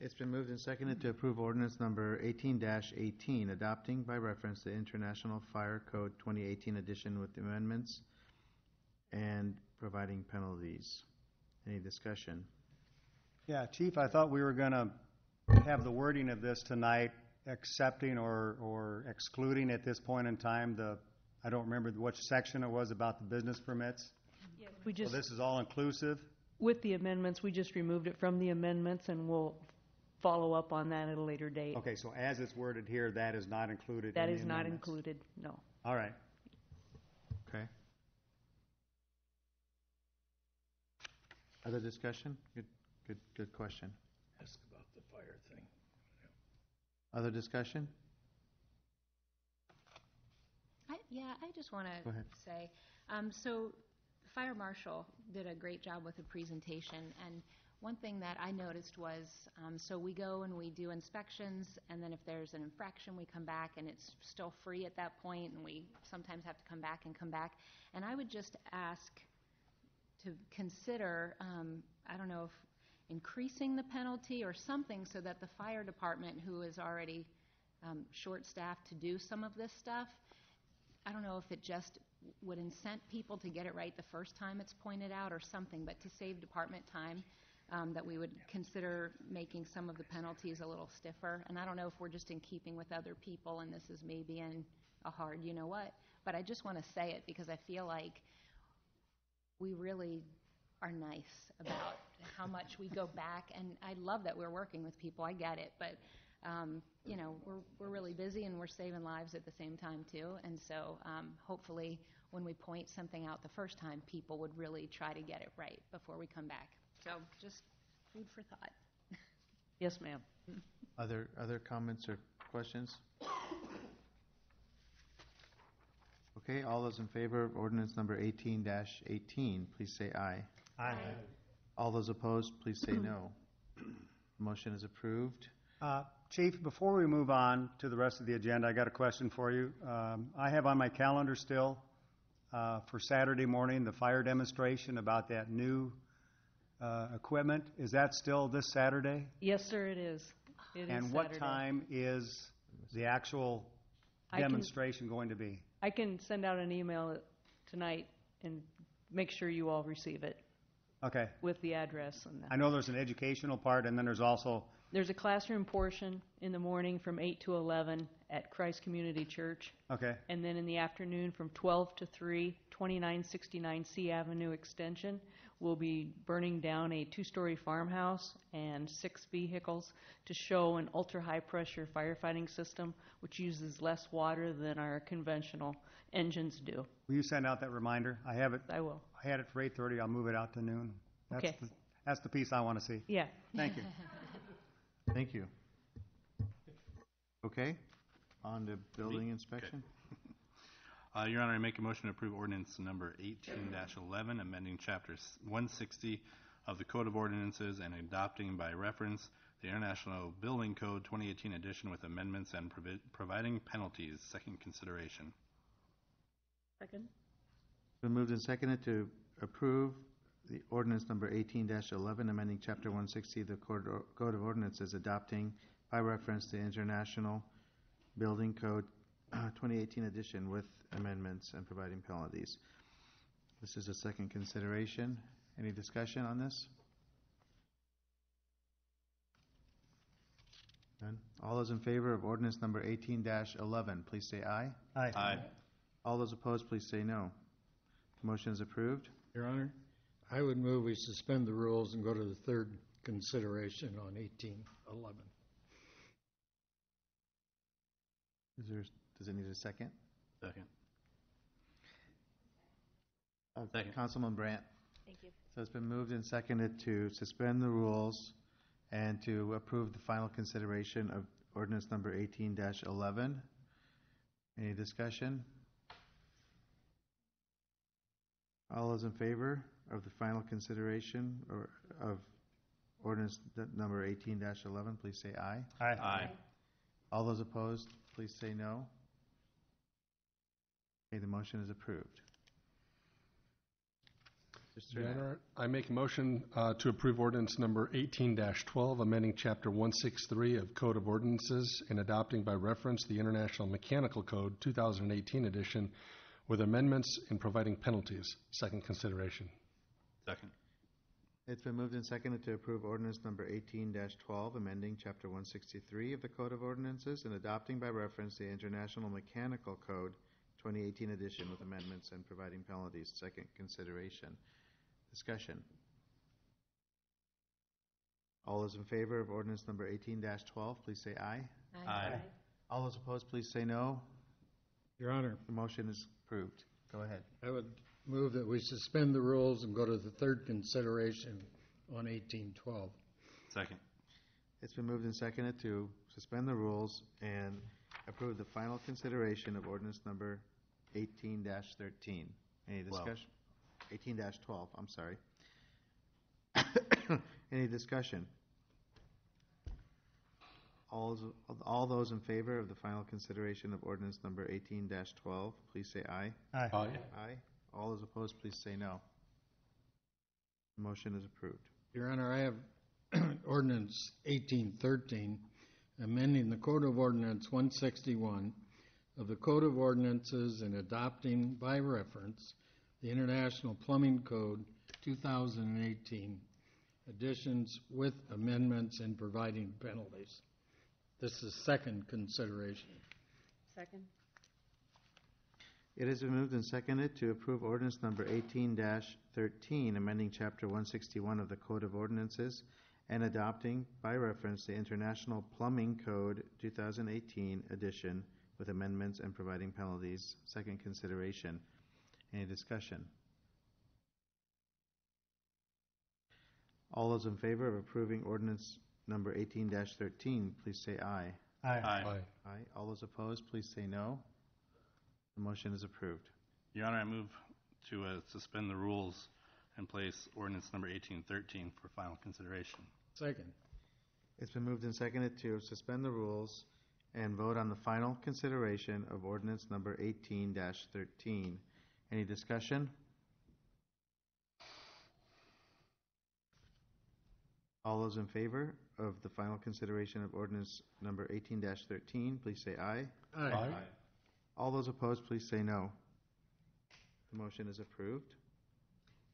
It's been moved and seconded to approve ordinance number 18-18, adopting by reference the International Fire Code 2018 edition with amendments and providing penalties. Any discussion? Yeah, Chief, I thought we were going to have the wording of this tonight, accepting or, or excluding at this point in time the, I don't remember which section it was about the business permits. We So just, this is all inclusive? with the amendments, we just removed it from the amendments, and we'll follow up on that at a later date. Okay, so as it's worded here, that is not included in That the is not amendments? included, no. All right. Okay. Other discussion? Good, good, good question. Ask about the fire thing. Other discussion? I- Yeah, I just want to say, um, so Fire Marshal did a great job with the presentation, and one thing that I noticed was, um, so we go and we do inspections, and then if there's an infraction, we come back, and it's still free at that point, and we sometimes have to come back and come back. And I would just ask to consider, um, I don't know if increasing the penalty or something so that the fire department, who is already um, short-staffed to do some of this stuff, I don't know if it just would incent people to get it right the first time it's pointed out or something, but to save department time, um, that we would consider making some of the penalties a little stiffer. And I don't know if we're just in keeping with other people and this is maybe in a hard you know what, but I just want to say it because I feel like we really are nice about how much we go back, and I love that we're working with people, I get it, but, um, you know, we're, we're really busy and we're saving lives at the same time too, and so, um, hopefully, when we point something out the first time, people would really try to get it right before we come back. So, just food for thought. Yes, ma'am. Other, other comments or questions? [coughs] Okay, all those in favor of ordinance number 18-18, please say aye. Aye. All those opposed, please say [clears throat] no. Motion is approved. Uh, Chief, before we move on to the rest of the agenda, I got a question for you. Um, I have on my calendar still uh, for Saturday morning, the fire demonstration about that new uh, equipment. Is that still this Saturday? Yes, sir, it is. It is And what Saturday. time is the actual I can- demonstration going to be? I can send out an email tonight and make sure you all receive it Okay. with the address and that. I know there's an educational part, and then there's also, There's a classroom portion in the morning from 8 to 11 at Christ Community Church. okay, And then in the afternoon from 12 to 3, 2969 C Avenue Extension, we'll be burning down a two-story farmhouse and six vehicles to show an ultra-high pressure firefighting system, which uses less water than our conventional engines do. will you send out that reminder? I have it, I will. I had it for 8:30, I'll move it out to noon. That's Okay. the- That's the piece I want to see. Yeah. Thank you. [laughs] Thank you. Okay, on to building inspection. Uh, Your Honor, I make a motion to approve ordinance number 18-11, amending chapter one sixty of the Code of Ordinances and adopting by reference the International Building Code twenty eighteen edition with amendments and provi- providing penalties, second consideration. Second? Been moved and seconded to approve the ordinance number eighteen eleven, amending chapter one sixty of the Code Code of Ordinances, adopting by reference the International Building Code Uh, twenty eighteen edition with amendments and providing penalties. This is a second consideration. Any discussion on this? None? All those in favor of ordinance number 18-11, please say aye. Aye. Aye. All those opposed, please say no. Motion is approved. Your Honor, I would move we suspend the rules and go to the third consideration on 1811. Is there, does it need a second? Second. Uh, Second. Councilman Brandt. Thank you. So it's been moved and seconded to suspend the rules and to approve the final consideration of ordinance number eighteen eleven. Any discussion? All those in favor of the final consideration or of ordinance th- number eighteen eleven, please say aye. Aye. Aye. All those opposed, please say no. Okay, the motion is approved. Mr. Your Honor, I make a motion uh, to approve ordinance number 18-12, amending Chapter 163 of Code of Ordinances and adopting by reference the International Mechanical Code 2018 edition with amendments and providing penalties. Second consideration. Second. It's been moved and seconded to approve ordinance number 18-12, amending chapter one sixty-three of the Code of Ordinances and adopting by reference the International Mechanical Code twenty eighteen edition with amendments and providing penalties. Second consideration. Discussion. All those in favor of ordinance number 18-12, please say aye. Aye. All those opposed, please say no. Your Honor, The motion is approved. Go ahead. I would move that we suspend the rules and go to the third consideration on 1812. Second. It's been moved and seconded to suspend the rules and approve the final consideration of ordinance number eighteen thirteen. Any Twelve. discussion? Eighteen twelve, I'm sorry. [coughs] Any discussion? All, those- all those in favor of the final consideration of ordinance number 18-12, please say aye. Aye. Aye. Aye. All those opposed, please say no. The Motion is approved. Your Honor, I have [coughs] ordinance 1813, amending the Code of Ordinance 161 of the Code of Ordinances and adopting by reference the International Plumbing Code 2018 additions with amendments and providing penalties. This is second consideration. Second? It has been moved and seconded to approve ordinance number 18-13, amending chapter one sixty-one of the Code of Ordinances and adopting by reference the International Plumbing Code two thousand eighteen edition with amendments and providing penalties. Second consideration. Any discussion? All those in favor of approving ordinance number 18-13, please say aye. Aye. Aye. Aye. All those opposed, please say no. The motion is approved. Your Honor, I move to uh, suspend the rules and place ordinance number 1813 for final consideration. Second. It's been moved and seconded to suspend the rules and vote on the final consideration of ordinance number 18-13. Any discussion? All those in favor of the final consideration of ordinance number 18-13, please say aye. Aye. All those opposed, please say no. The motion is approved.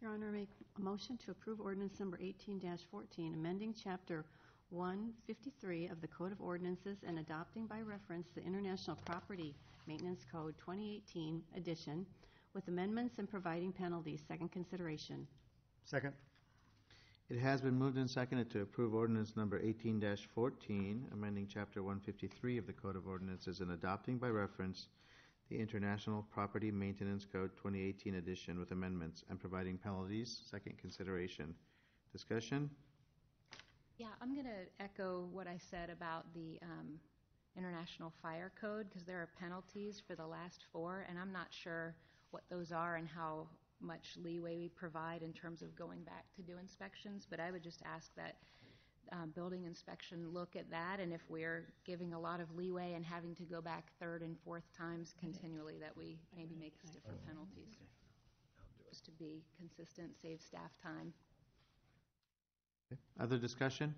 Your Honor, I make a motion to approve ordinance number 18-14, amending Chapter 153 of the Code of Ordinances and adopting by reference the International Property Maintenance Code 2018 edition with amendments and providing penalties. Second consideration. Second. It has been moved and seconded to approve ordinance number 18-14, amending chapter one fifty-three of the Code of Ordinances and adopting by reference the International Property Maintenance Code twenty eighteen edition with amendments and providing penalties. Second consideration. Discussion? Yeah, I'm going to echo what I said about the um, International Fire Code, because there are penalties for the last four, and I'm not sure what those are and how much leeway we provide in terms of going back to do inspections, but I would just ask that um, building inspection look at that, and if we're giving a lot of leeway and having to go back third and fourth times continually, that we maybe make stiffer penalties, just to be consistent, save staff time. Other discussion?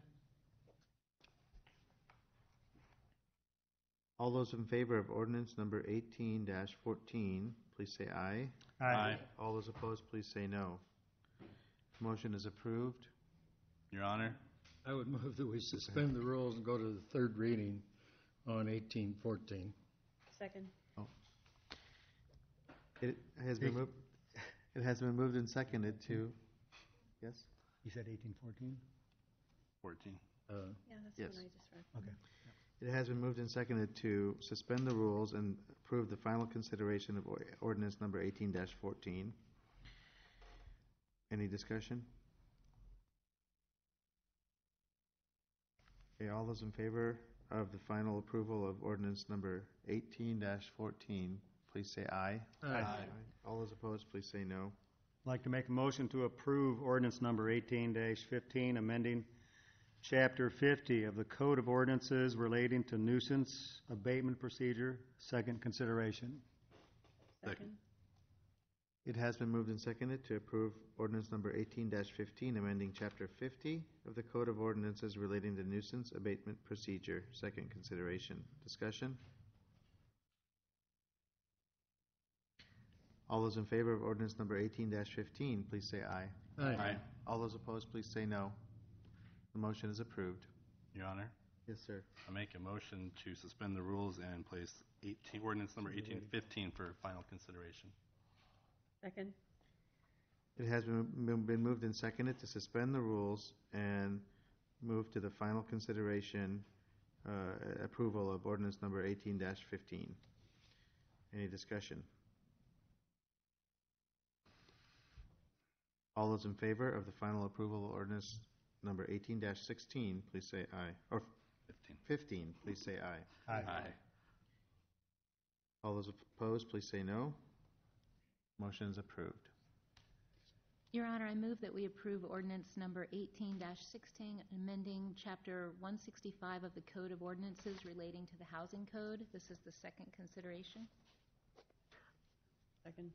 All those in favor of ordinance number eighteen fourteen, please say aye. Aye. All those opposed, please say no. Motion is approved. Your Honor, I would move that we suspend the rules and go to the third reading on 1814. Second. Oh. It has been moved, [laughs] it has been moved and seconded to, yes? You said eighteen fourteen? 14. Uh, Yeah, that's Yes. what I just read. Okay. It has been moved and seconded to suspend the rules and approve the final consideration of or- ordinance number eighteen fourteen. Any discussion? Okay, all those in favor of the final approval of ordinance number eighteen fourteen, please say aye. Aye. All those opposed, please say no. I'd like to make a motion to approve ordinance number eighteen fifteen, amending Chapter 50 of the Code of Ordinances relating to nuisance abatement procedure, second consideration. Second. It has been moved and seconded to approve ordinance number eighteen fifteen, amending chapter fifty of the Code of Ordinances relating to nuisance abatement procedure, second consideration. Discussion? All those in favor of ordinance number eighteen fifteen, please say aye. Aye. Aye. All those opposed, please say no. The motion is approved. Your Honor, Yes, sir. I make a motion to suspend the rules and place 18, ordinance number 1815 for final consideration. Second? It has been, been- been moved and seconded to suspend the rules and move to the final consideration, uh, approval of ordinance number eighteen fifteen. Any discussion? All those in favor of the final approval of ordinance number eighteen sixteen, please say aye. Or 15. fifteen, please say aye. Aye. All those opposed, please say no. Motion is approved. Your Honor, I move that we approve ordinance number 18-16, amending chapter one sixty-five of the Code of Ordinances relating to the Housing Code. This is the second consideration. Second?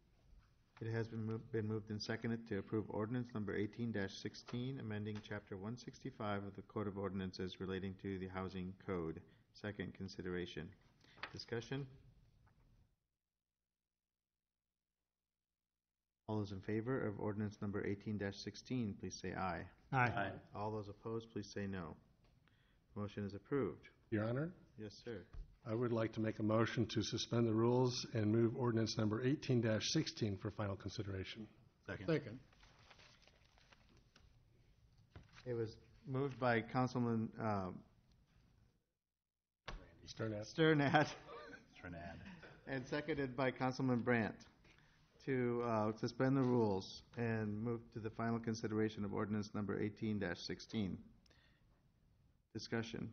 It has been moved, been moved and seconded to approve ordinance number 18-16, amending chapter one sixty-five of the Code of Ordinances relating to the Housing Code. Second consideration. Discussion? All those in favor of ordinance number 18-16, please say aye. Aye. All those opposed, please say no. Motion is approved. Your Honor, Yes, sir. I would like to make a motion to suspend the rules and move ordinance number 18-16 for final consideration. Second. Second. It was moved by Councilman, um, Strnad. Strnad. Trying. And seconded by Councilman Brandt to uh, suspend the rules and move to the final consideration of ordinance number 18-16. Discussion.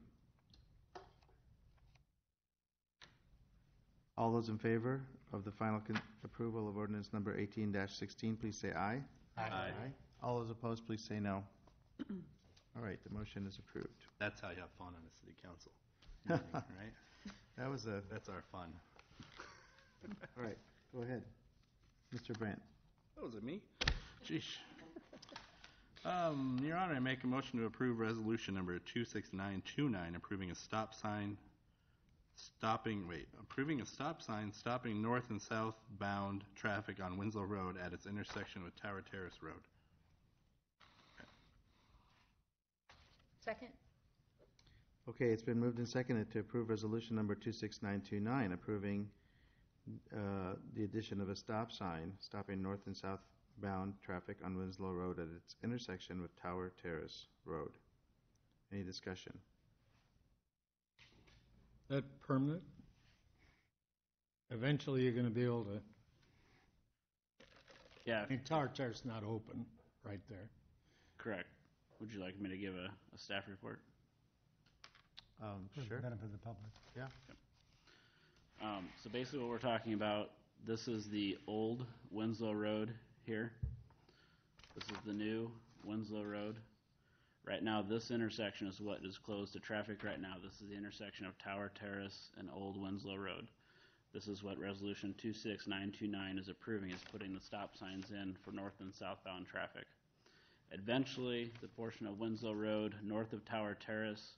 All those in favor of the final con- approval of ordinance number eighteen sixteen, please say aye. Aye. All those opposed, please say no. [clears throat] All right, the motion is approved. That's how you have fun on a city council [laughs] meeting, right? That was a, That's our fun. [laughs] all right, go ahead. Mr. Brandt. Oh, is it me? Sheesh. Um, Your Honor, I make a motion to approve resolution number 26929, approving a stop sign, stopping, wait, approving a stop sign stopping north and southbound traffic on Winslow Road at its intersection with Tower Terrace Road. Second? Okay, it's been moved and seconded to approve resolution number 26929, approving uh, the addition of a stop sign stopping north and southbound traffic on Winslow Road at its intersection with Tower Terrace Road. Any discussion? That permanent? Eventually, you're gonna be able to, Yeah, I mean, Tower Terrace not open right there. correct. Would you like me to give a, a staff report? Um, Sure. Benefit of the public. Yeah. Um, so basically what we're talking about, this is the old Winslow Road here. This is the new Winslow Road. Right now, this intersection is what is closed to traffic right now. This is the intersection of Tower Terrace and Old Winslow Road. This is what Resolution 26929 is approving, is putting the stop signs in for north and southbound traffic. Eventually, the portion of Winslow Road north of Tower Terrace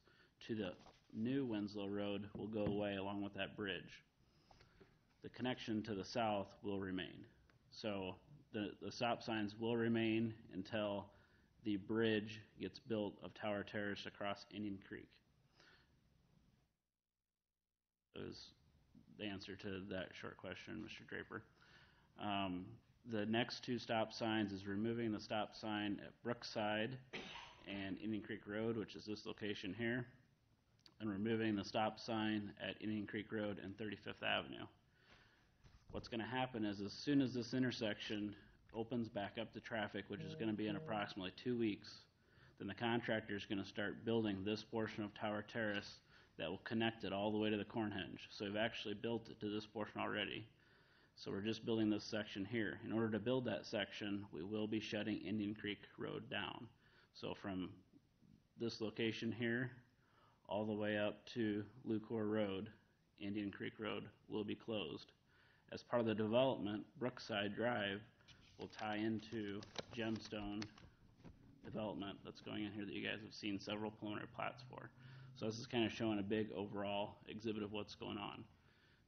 to the new Winslow Road will go away along with that bridge. The connection to the south will remain. So the, the stop signs will remain until the bridge gets built of Tower Terrace across Indian Creek. Is the answer to that short question, Mr. Draper. Um, the next two stop signs is removing the stop sign at Brookside and Indian Creek Road, which is this location here, and removing the stop sign at Indian Creek Road and 35th Avenue. What's going to happen is as soon as this intersection opens back up to traffic, which is oh, going to be in approximately two weeks, then the contractor is going to start building this portion of Tower Terrace that will connect it all the way to the Cornhenge. So we've actually built it to this portion already. So we're just building this section here. In order to build that section, we will be shutting Indian Creek Road down. So from this location here, all the way up to Lucore Road, Indian Creek Road, will be closed. As part of the development, Brookside Drive will tie into Gemstone development that's going in here that you guys have seen several preliminary plats for. So this is kind of showing a big overall exhibit of what's going on.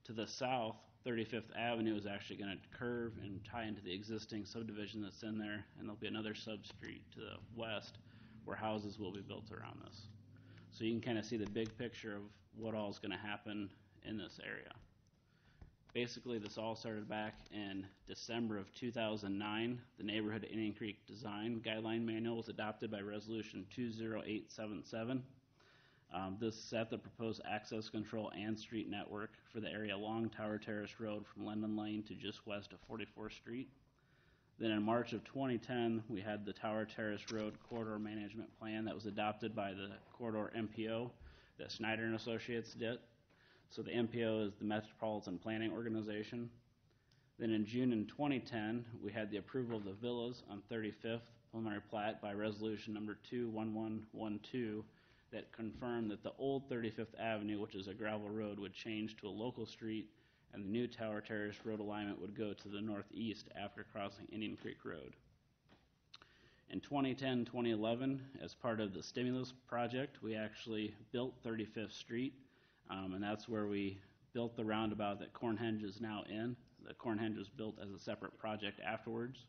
To the south, 35th Avenue is actually going to curve and tie into the existing subdivision that's in there, and there'll be another sub-street to the west where houses will be built around this. So you can kind of see the big picture of what all is going to happen in this area. Basically, this all started back in December of 2009. The Neighborhood Indian Creek Design Guideline Manual was adopted by Resolution 20877. Um, This set the proposed access control and street network for the area along Tower Terrace Road from Linden Lane to just west of 44th Street. Then in March of 2010, we had the Tower Terrace Road Corridor Management Plan that was adopted by the Corridor MPO that Snyder and Associates did. So the MPO is the Metropolitan Planning Organization. Then in June in 2010, we had the approval of the villas on 35th preliminary plat by resolution number 21112 that confirmed that the old 35th Avenue, which is a gravel road, would change to a local street, and the new Tower Terrace road alignment would go to the northeast after crossing Indian Creek Road. In 2010, 2011, as part of the stimulus project, we actually built 35th Street, um, and that's where we built the roundabout that Cornhenge is now in. The Cornhenge was built as a separate project afterwards.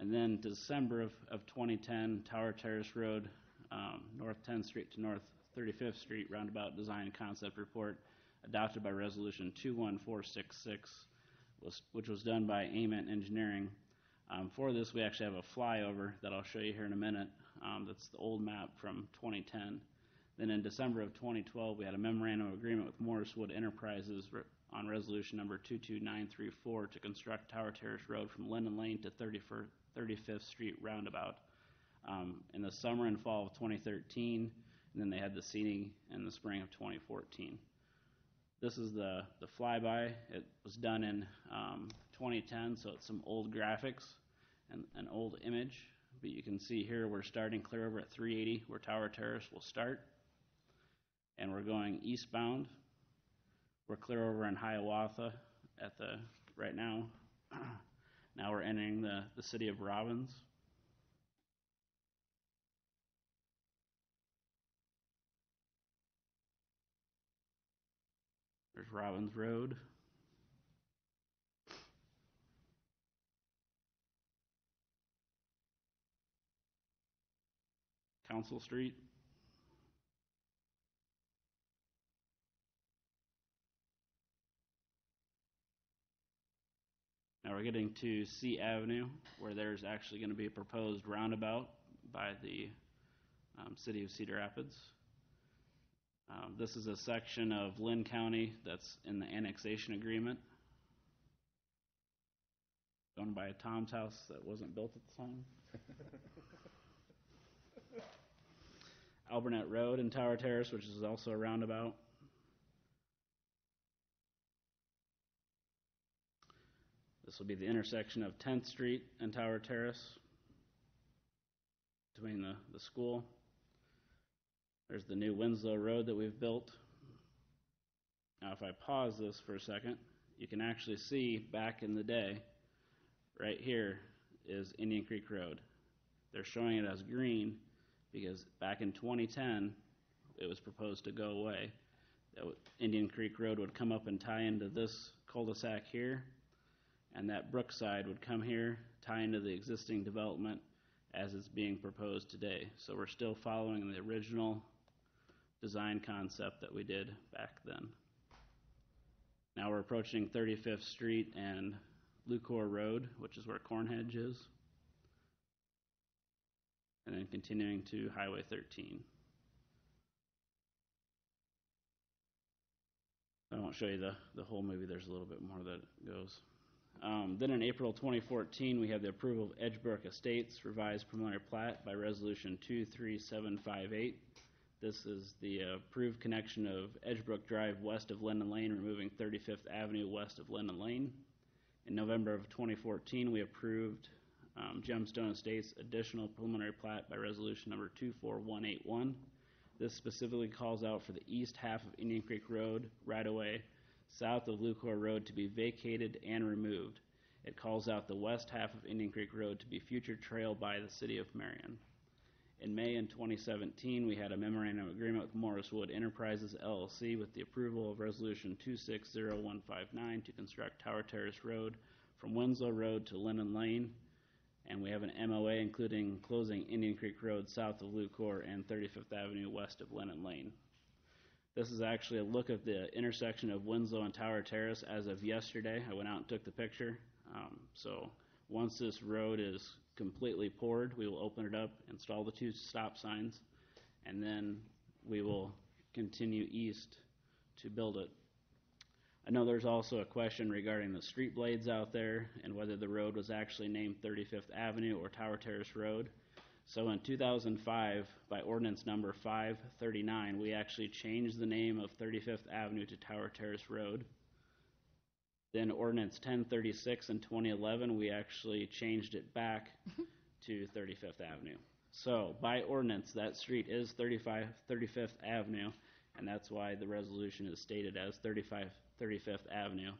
And then December of, of 2010, Tower Terrace Road, um, North 10th Street to North 35th Street Roundabout Design Concept Report, adopted by Resolution 21466, was, which was done by Ament Engineering. Um, for this, we actually have a flyover that I'll show you here in a minute. Um, that's the old map from 2010. Then in December of 2012, we had a memorandum of agreement with Morriswood Enterprises on resolution number 22934 to construct Tower Terrace Road from Linden Lane to 31st 35th Street Roundabout um, in the summer and fall of 2013, and then they had the seating in the spring of 2014. This is the, the flyby. It was done in um, 2010, so it's some old graphics and an old image. But you can see here we're starting clear over at 380 where Tower Terrace will start. And we're going eastbound. We're clear over in Hiawatha at the, right now. [clears throat] now we're entering the, the city of Robins. There's Robins Road. Council Street. We're getting to C Avenue, where there's actually going to be a proposed roundabout by the um, city of Cedar Rapids. Um, This is a section of Linn County that's in the annexation agreement. Owned by a Tom's house that wasn't built at the time. [laughs] Alburnett Road and Tower Terrace, which is also a roundabout. This will be the intersection of 10th Street and Tower Terrace between the, the school. There's the new Winslow Road that we've built. Now, if I pause this for a second, you can actually see back in the day, right here is Indian Creek Road. They're showing it as green because back in 2010, it was proposed to go away. Indian Creek Road would come up and tie into this cul-de-sac here, and that Brookside would come here, tie into the existing development as it's being proposed today. So we're still following the original design concept that we did back then. Now we're approaching 35th Street and Lucore Road, which is where Cornhenge is. And then continuing to Highway 13. I won't show you the, the whole movie, there's a little bit more that goes. Um, then in April 2014, we have the approval of Edgebrook Estates revised preliminary plat by resolution 23758. This is the uh, approved connection of Edgebrook Drive west of Linden Lane, removing 35th Avenue west of Linden Lane. In November of 2014, we approved um, Gemstone Estates additional preliminary plat by resolution number 24181. This specifically calls out for the east half of Indian Creek Road right-of-way south of Lucore Road to be vacated and removed. It calls out the west half of Indian Creek Road to be future trail by the city of Marion. In May in 2017, we had a memorandum agreement with Morris Wood Enterprises LLC with the approval of Resolution 260159 to construct Tower Terrace Road from Winslow Road to Linden Lane. And we have an MOA including closing Indian Creek Road south of Lucore and 35th Avenue west of Linden Lane. This is actually a look at the intersection of Winslow and Tower Terrace as of yesterday. I went out and took the picture. Um, So once this road is completely poured, we will open it up, install the two stop signs, and then we will continue east to build it. I know there's also a question regarding the street blades out there and whether the road was actually named 35th Avenue or Tower Terrace Road. So in 2005, by ordinance number 539, we actually changed the name of 35th Avenue to Tower Terrace Road. Then ordinance 1036 in 2011, we actually changed it back [laughs] to 35th Avenue. So by ordinance, that street is 35, 35th Avenue, and that's why the resolution is stated as 35, 35th Avenue.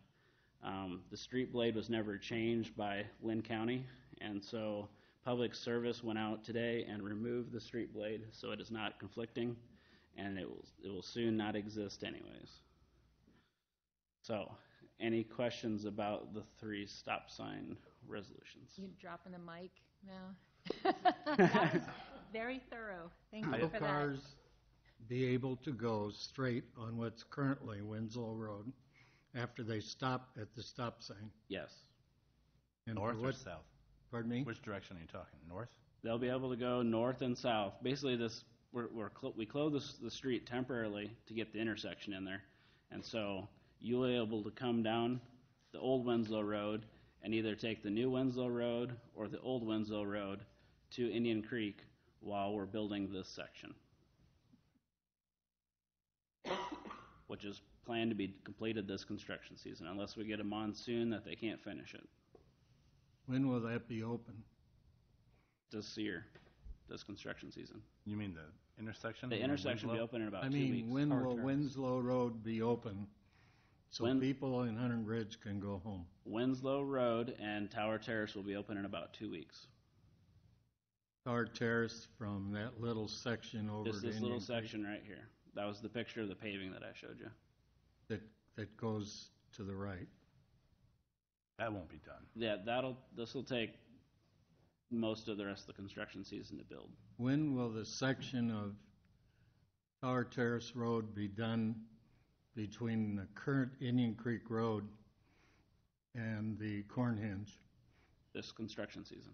Um, The street blade was never changed by Linn County, and so Public Service went out today and removed the street blade, so it is not conflicting, and it will, it will soon not exist anyways. So, any questions about the three stop sign resolutions? You dropping the mic now? That was [laughs] Very thorough. Thank you Will for that. cars be able to go straight on what's currently Winslow Road after they stop at the stop sign? Yes. And for North or what- south? Pardon me? Which direction are you talking? North? They'll be able to go north and south. Basically, this, we're, we're, clo- we close this, the street temporarily to get the intersection in there. And so you'll be able to come down the old Winslow Road and either take the new Winslow Road or the old Winslow Road to Indian Creek while we're building this section. [coughs] Which is planned to be completed this construction season, unless we get a monsoon that they can't finish it When will that be open? this year, this construction season. You mean the intersection? The intersection will be open in about I two mean, weeks. when Tower will Terrace. Winslow Road be open so When- people in Hunter Ridge can go home? Winslow Road and Tower Terrace will be open in about two weeks. Tower Terrace from that little section over Just to this Indian little Creek section right here. That was the picture of the paving that I showed you. that, that goes to the right. That won't be done. Yeah, that'll, this'll take most of the rest of the construction season to build. When will the section of Tower Terrace Road be done between the current Indian Creek Road and the Cornhenge? This construction season.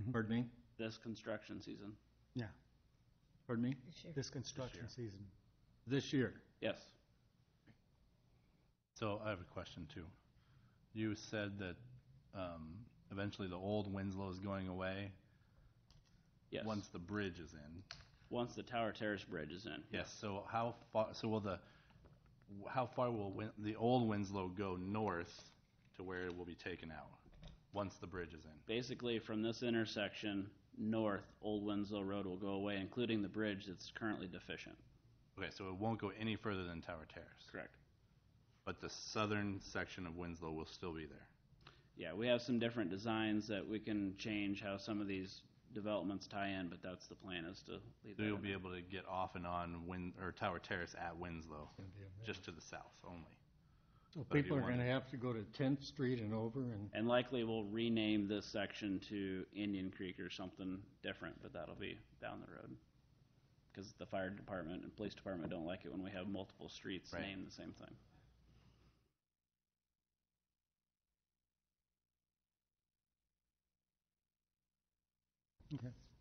Mm-hmm. Pardon me? This construction season. Yeah, Pardon me? this construction season. This year? Yes. So I have a question too. You said that um, eventually the old Winslow is going away Yes. once the bridge is in. Once the Tower Terrace Bridge is in. Yes, so how far, so will the, how far will Win- the old Winslow go north to where it will be taken out, once the bridge is in? Basically, from this intersection, north, Old Winslow Road will go away, including the bridge that's currently deficient. Okay, so it won't go any further than Tower Terrace? Correct. But the southern section of Winslow will still be there? Yeah, we have some different designs that we can change how some of these developments tie in, but that's the plan is to leave So that you'll be there. able to get off and on Win, or Tower Terrace at Winslow, just to the south only? So But if people you are going to have to go to 10th Street and over and, And likely we'll rename this section to Indian Creek or something different, but that'll be down the road. Because the fire department and police department don't like it when we have multiple streets Right. named the same thing.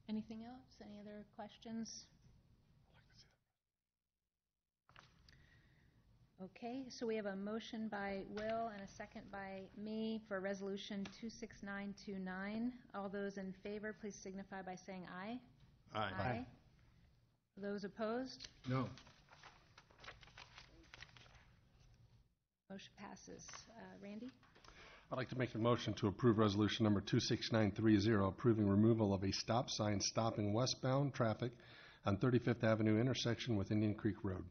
Anything else? Any other questions? Okay, so we have a motion by Will and a second by me for Resolution 26929. All those in favor, please signify by saying aye. Aye. Those opposed? no. Motion passes. Uh, Randy? I'd like to make a motion to approve resolution number 26930, approving removal of a stop sign stopping westbound traffic on 35th Avenue intersection with Indian Creek Road.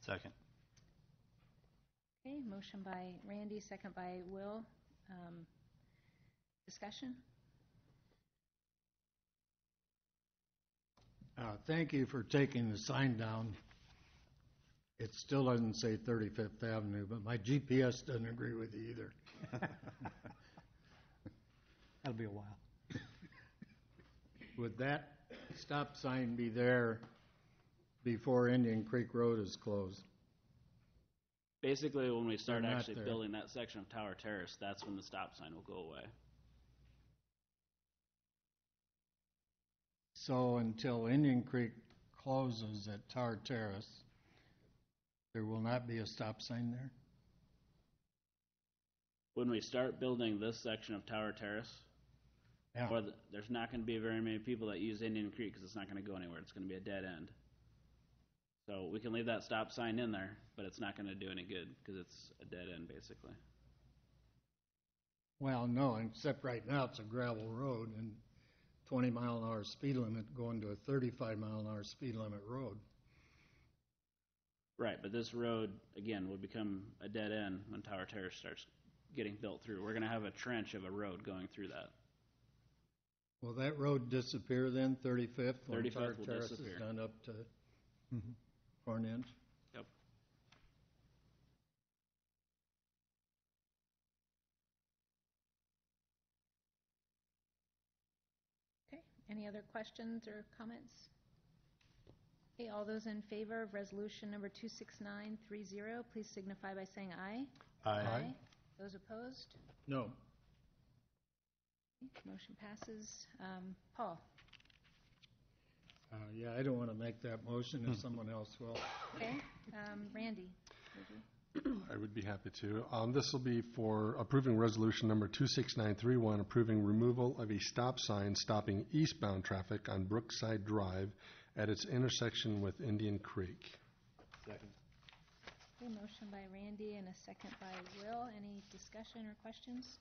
Second. Okay, motion by Randy, second by Will. Um, Discussion? Uh, Thank you for taking the sign down. It still doesn't say 35th Avenue, but my GPS doesn't agree with you either. [laughs] That'll be a while. Would that stop sign be there before Indian Creek Road is closed? Basically, when we start They're not actually there. building that section of Tower Terrace, that's when the stop sign will go away. So until Indian Creek closes at Tar Terrace, there will not be a stop sign there? When we start building this section of Tower Terrace, Yeah. or the, there's not going to be very many people that use Indian Creek because it's not going to go anywhere. It's going to be a dead end. So we can leave that stop sign in there, but it's not going to do any good because it's a dead end basically. Well, no, except right now it's a gravel road and 20 mile an hour speed limit going to a 35 mile an hour speed limit road. Right, but this road again will become a dead end when Tower Terrace starts getting built through. We're going to have a trench of a road going through that. Will that road disappear then, 35th? when 35th Tar will Terrace disappear. is done up to mm-hmm, Horn Inch? Yep. Okay, any other questions or comments? Okay, all those in favor of resolution number 26930, please signify by saying aye. Aye. Those opposed? No. Motion passes. Um, Paul? Uh, Yeah, I don't want to make that motion if someone else will. Okay, um, Randy? would [clears throat] you? I would be happy to. Um, This will be for approving resolution number 26931, approving removal of a stop sign stopping eastbound traffic on Brookside Drive at its intersection with Indian Creek. Second. Okay, motion by Randy and a second by Will. Any discussion or questions?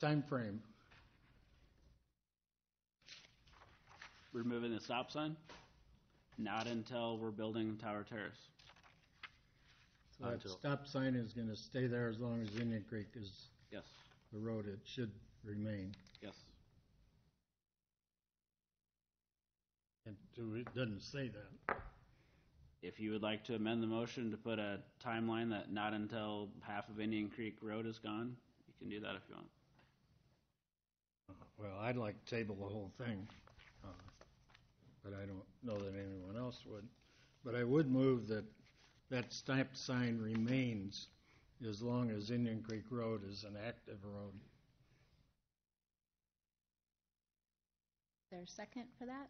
Time frame. Removing the stop sign? Not until we're building Tower Terrace. So that stop sign is going to stay there as long as Indian Creek is Yes, the road it should remain. yes. And do- it doesn't say that. If you would like to amend the motion to put a timeline that not until half of Indian Creek Road is gone, you can do that if you want. Well, I'd like to table the whole thing, uh, but I don't know that anyone else would. But I would move that that stop sign remains as long as Indian Creek Road is an active road. Is there a second for that?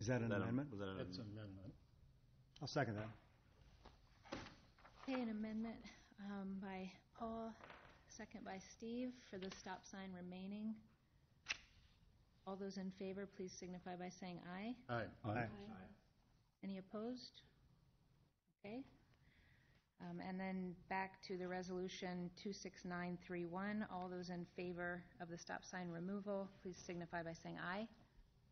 Is that an That a- amendment? Was that an That's an amendment. I'll second that. Okay, an amendment um, by Paul, second by Steve for the stop sign remaining. All those in favor, please signify by saying aye. Aye. Aye. Any opposed? Okay. Um, And then back to the resolution 26931. All those in favor of the stop sign removal, please signify by saying aye.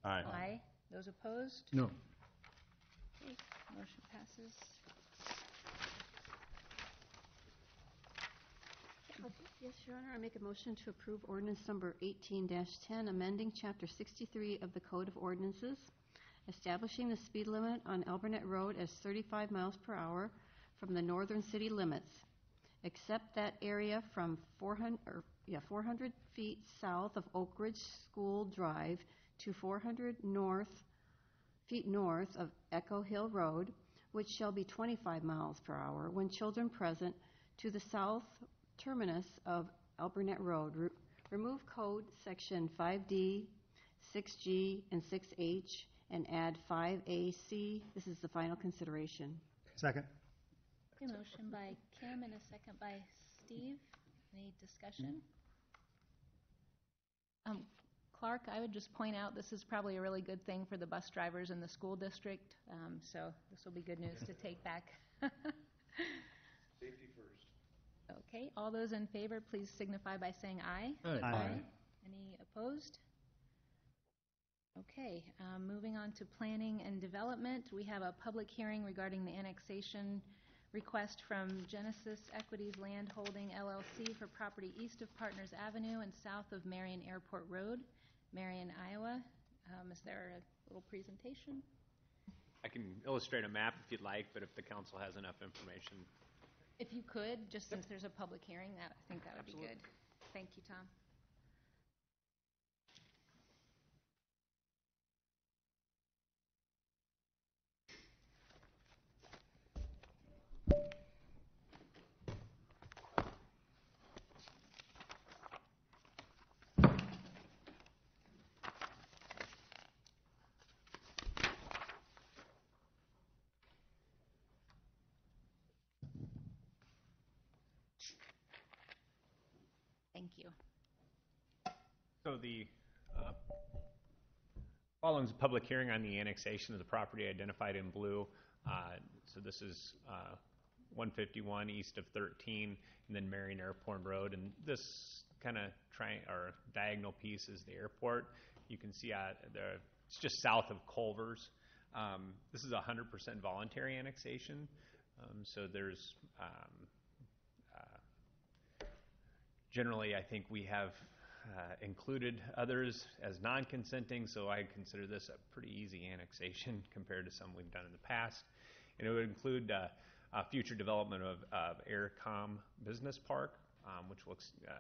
Aye. Aye. Those opposed? No. Okay, Motion passes. Yes, Your Honor, I make a motion to approve ordinance number 18-10, amending Chapter 63 of the Code of Ordinances, establishing the speed limit on Alburnett Road as 35 miles per hour from the northern city limits, except that area from 400, or, yeah, 400 feet south of Oak Ridge School Drive to 400 north, feet north of Echo Hill Road, which shall be 25 miles per hour when children present to the south terminus of Alburnett Road. Re- Remove code section 5D, 6G, and 6H, and add 5AC. This is the final consideration. Second. Okay, motion by Kim and a second by Steve. Any discussion? Um, Clark, I would just point out, this is probably a really good thing for the bus drivers in the school district, um, so this will be good news to take back. [laughs] Safety first. Okay, all those in favor, please signify by saying aye. Aye. Aye. Any opposed? Okay, um, moving on to planning and development, we have a public hearing regarding the annexation request from Genesis Equities Land Holding LLC for property east of Partners Avenue and south of Marion Airport Road, Marion, Iowa. Um, Is there a little presentation? I can illustrate a map if you'd like, but if the council has enough information. If you could, just since there's a public hearing, that, I think that would be good. Thank you, Tom. Thank you. So the, uh, following is a public hearing on the annexation of the property identified in blue. Uh, So this is uh, 151 east of 13, and then Marion Airport Road. And this kind of tri, or diagonal piece is the airport. You can see uh, the, it's just south of Culver's. Um, This is a 100% voluntary annexation. Um, So there's um, uh, generally, I think we have uh, included others as non-consenting, so I consider this a pretty easy annexation [laughs] compared to some we've done in the past. And it would include uh, future development of, of Aircom Business Park, um, which will uh,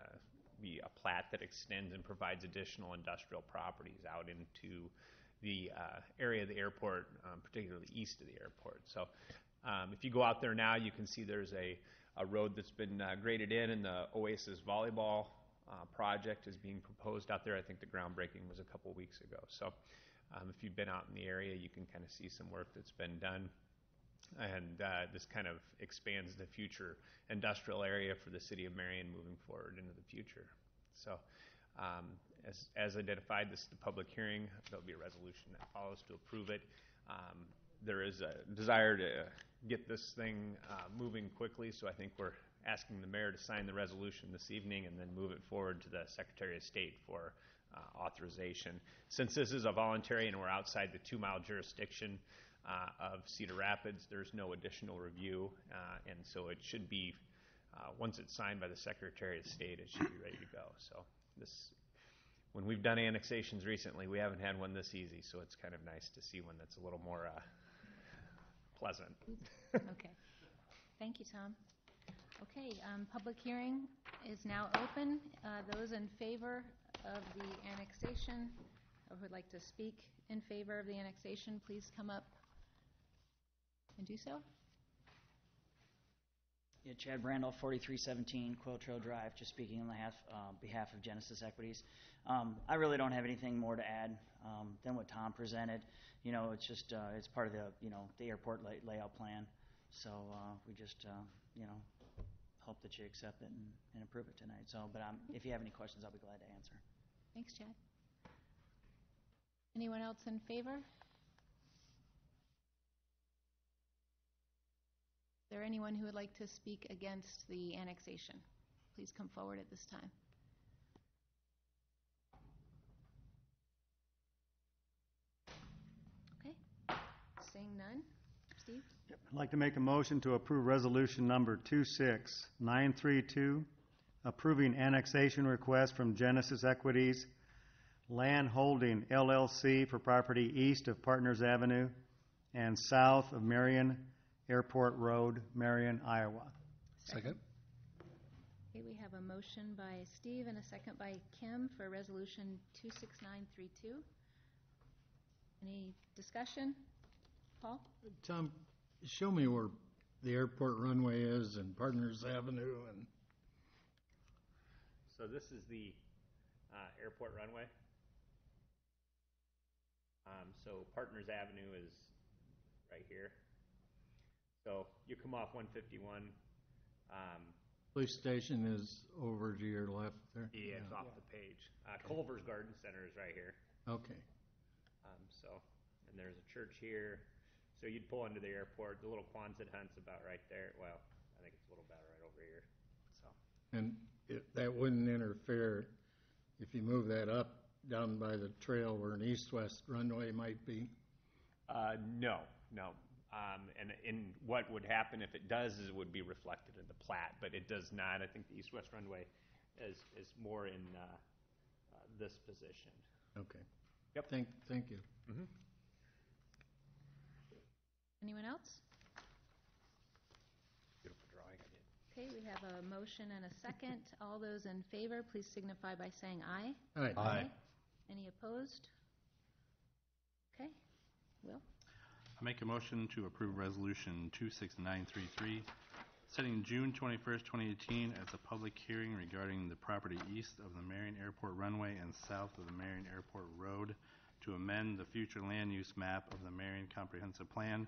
be a plat that extends and provides additional industrial properties out into the uh, area of the airport, um, particularly east of the airport. So um, if you go out there now, you can see there's a, a road that's been uh, graded in, and the Oasis Volleyball uh, project is being proposed out there. I think the groundbreaking was a couple weeks ago. So um, if you've been out in the area, you can kind of see some work that's been done. And uh, this kind of expands the future industrial area for the city of Marion moving forward into the future. So um, as, as identified, this is the public hearing. There'll be a resolution that follows to approve it. Um, there is a desire to get this thing uh, moving quickly, so I think we're asking the mayor to sign the resolution this evening and then move it forward to the Secretary of State for uh, authorization. Since this is a voluntary and we're outside the two-mile jurisdiction uh, of Cedar Rapids, there's no additional review, uh, and so it should be, uh, once it's signed by the Secretary of State, it should be ready to go. So this, when we've done annexations recently, we haven't had one this easy, so it's kind of nice to see one that's a little more uh, pleasant. Okay. [laughs] Thank you, Tom. Okay, um, public hearing is now open. Uh, Those in favor of the annexation, or who'd like to speak in favor of the annexation, please come up and do so. Yeah, Chad Brandall, 4317 Quill Trail Drive, just speaking on behalf, uh, behalf of Genesis Equities. Um, I really don't have anything more to add um, than what Tom presented. You know, it's just, uh, it's part of the, you know, the airport lay- layout plan. So uh, we just, uh, you know, hope that you accept it and, and approve it tonight. So, but um, if you have any questions, I'll be glad to answer. Thanks, Chad. Anyone else in favor? Is there anyone who would like to speak against the annexation? Please come forward at this time. Okay, seeing none. Steve? I'd like to make a motion to approve resolution number 26932, approving annexation request from Genesis Equities Land Holding LLC for property east of Partners Avenue and south of Marion Airport Road, Marion, Iowa. Second? Okay, we have a motion by Steve and a second by Kim for Resolution 26932. Any discussion? Paul? Tom, show me where the airport runway is and Partners Avenue and, So this is the uh, airport runway. Um, So Partners Avenue is right here. So you come off 151. um, police station is over to your left there? Yeah, it's off the page. Uh, Culver's Garden Center is right here. Okay. Um, So, and there's a church here. So you'd pull into the airport. The little Quonset hut's about right there. Well, I think it's a little better right over here. So And it, that wouldn't interfere if you move that up down by the trail where an east-west runway might be? Uh, no, no. Um, and, and what would happen if it does is it would be reflected in the plat, but it does not. I think the east-west runway is, is more in, uh, uh, this position. Okay. Yep. Thank, thank you. Mm-hmm. Anyone else? Beautiful drawing I did. Okay, we have a motion and a second. All those in favor, please signify by saying aye. Aye. Aye. Any opposed? Okay, Will? I make a motion to approve Resolution 26933, setting June 21st, 2018 as a public hearing regarding the property east of the Marion Airport runway and south of the Marion Airport Road to amend the future land use map of the Marion Comprehensive Plan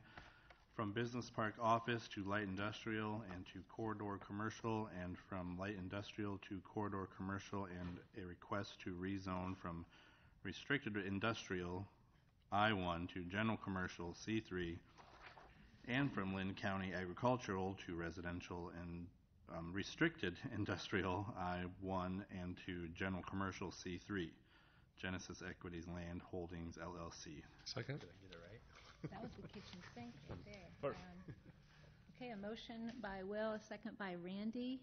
from business park office to light industrial and to corridor commercial, and from light industrial to corridor commercial, and a request to rezone from restricted industrial I-1 to general commercial C3, and from Linn County agricultural to residential and um, restricted [laughs] industrial I-1 and to general commercial C3. Genesis Equities Land Holdings LLC. Second? Did I get it right? That was the kitchen sink right there. Perfect. Um, Okay, a motion by Will, a second by Randy.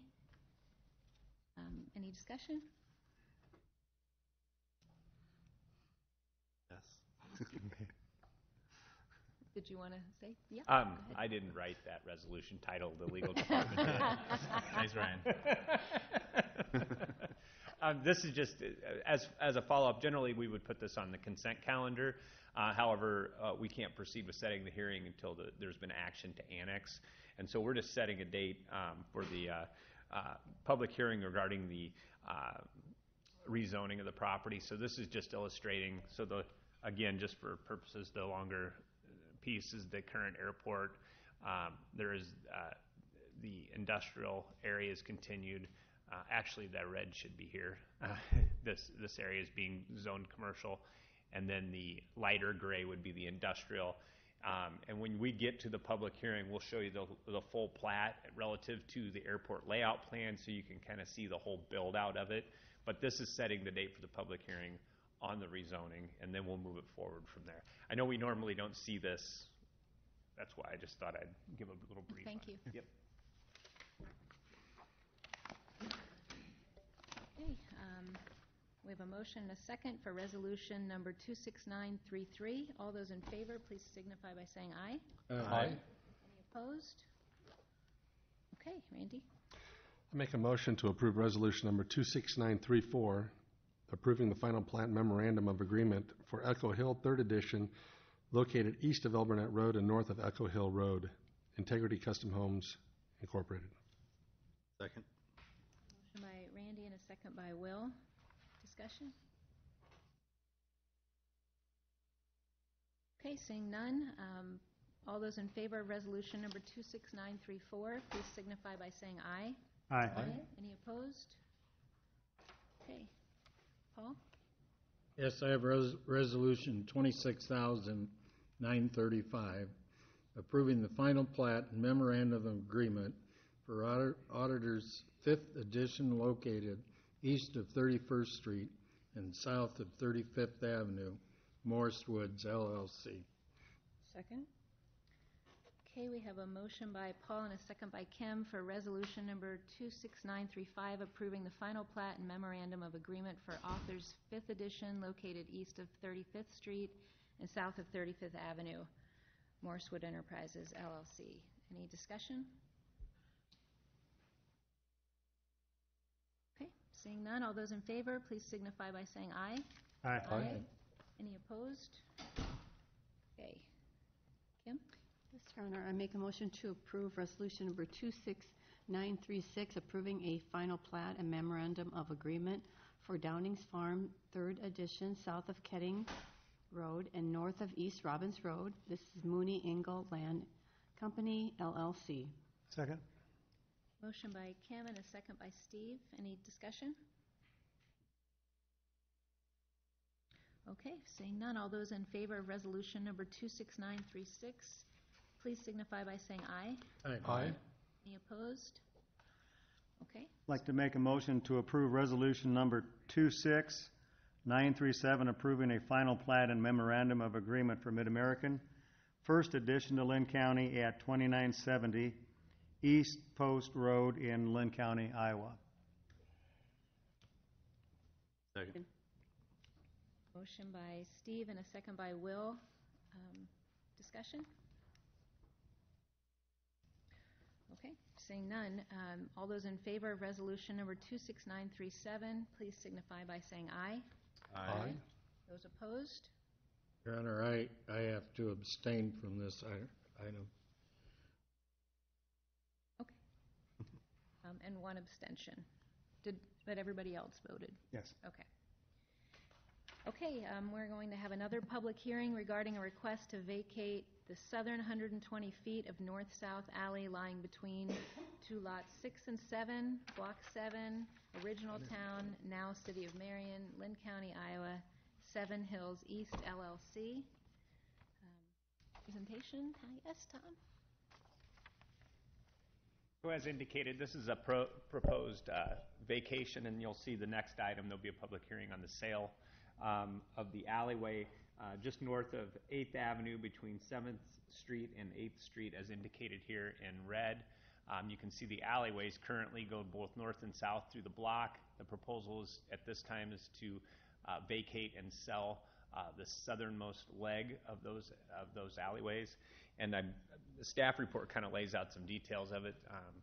Um, Any discussion? Yes. [laughs] Did you want to say? Yeah. Um, go ahead. I didn't write that resolution title, the legal department did. [laughs] Nice, Ryan. [laughs] Um, this is just, uh, as, as a follow-up, generally, we would put this on the consent calendar. Uh, however, uh, we can't proceed with setting the hearing until the, there's been action to annex. And so we're just setting a date, um, for the, uh, public hearing regarding the, rezoning of the property. So this is just illustrating, so the, again, just for purposes, the longer piece is the current airport. Um, There is, uh, the industrial area is continued. Uh, Actually, that red should be here. Uh, [laughs] This, this area is being zoned commercial. And then the lighter gray would be the industrial. Um, And when we get to the public hearing, we'll show you the, the full plat relative to the airport layout plan, so you can kind of see the whole build-out of it. But this is setting the date for the public hearing on the rezoning, and then we'll move it forward from there. I know we normally don't see this. That's why I just thought I'd give a little brief. Thank on you. it. Yep. Okay, um, we have a motion and a second for resolution number 26933. All those in favor, please signify by saying aye. Aye. Any opposed? Okay, Randy? I make a motion to approve resolution number 26934, approving the final plat memorandum of agreement for Echo Hill Third Edition, located east of Alburnett Road and north of Echo Hill Road, Integrity Custom Homes Incorporated. Second. Motion by Randy and a second by Will. Discussion? Okay, seeing none, um, all those in favor of resolution number 26934, please signify by saying aye. Aye. Any opposed? Okay. Paul? Yes, I have res- resolution twenty-six thousand nine thirty-five, approving the final plat and memorandum of agreement for auditor- auditor's fifth edition located east of Thirty-first Street and south of Thirty-fifth Avenue, Morris Woods LLC. Second. Okay, we have a motion by Paul and a second by Kim for resolution number 26935, approving the final plat and memorandum of agreement for Authors Fifth Edition located east of 35th Street and south of 35th Avenue, Morriswood Enterprises LLC. Any discussion? Okay, seeing none, all those in favor, please signify by saying aye. Aye. Any opposed? Okay. Kim? Yes, Your Honor, I make a motion to approve resolution number 26936, approving a final plat and memorandum of agreement for Downing's Farm, Third Edition, south of Ketting Road and north of East Robins Road. This is Mooney Engel Land Company LLC. Second? Motion by Kim and a second by Steve. Any discussion? Okay, seeing none, all those in favor of resolution number 26936, please signify by saying aye. Aye. Aye. Any opposed? Okay, I'd like to make a motion to approve resolution number 26937, approving a final plat and memorandum of agreement for Mid-American, first addition to Linn County at 2970 East Post Road in Linn County, Iowa. Second. motion by Steve and a second by Will. Um, Discussion? Okay, seeing none. Um, All those in favor of resolution number 26937, please signify by saying aye. Aye. Those opposed? Your Honor, I, I have to abstain from this i- item. Um, And one abstention. Did, but everybody else voted? Yes. Okay. Okay, um, we're going to have another public hearing regarding a request to vacate the southern 120 feet of north-south alley lying between two lots six and seven, block seven, original town, now City of Marion, Linn County, Iowa, Seven Hills East LLC. Um, Presentation, yes, Tom? As indicated, this is a pro- proposed uh, vacation, and you'll see the next item, there'll be a public hearing on the sale um, of the alleyway uh, just north of 8th Avenue between 7th Street and 8th Street, as indicated here in red. Um, You can see the alleyways currently go both north and south through the block. The proposal is, at this time, is to uh, vacate and sell uh, the southernmost leg of those, of those alleyways. And I'm, the staff report kind of lays out some details of it. Um,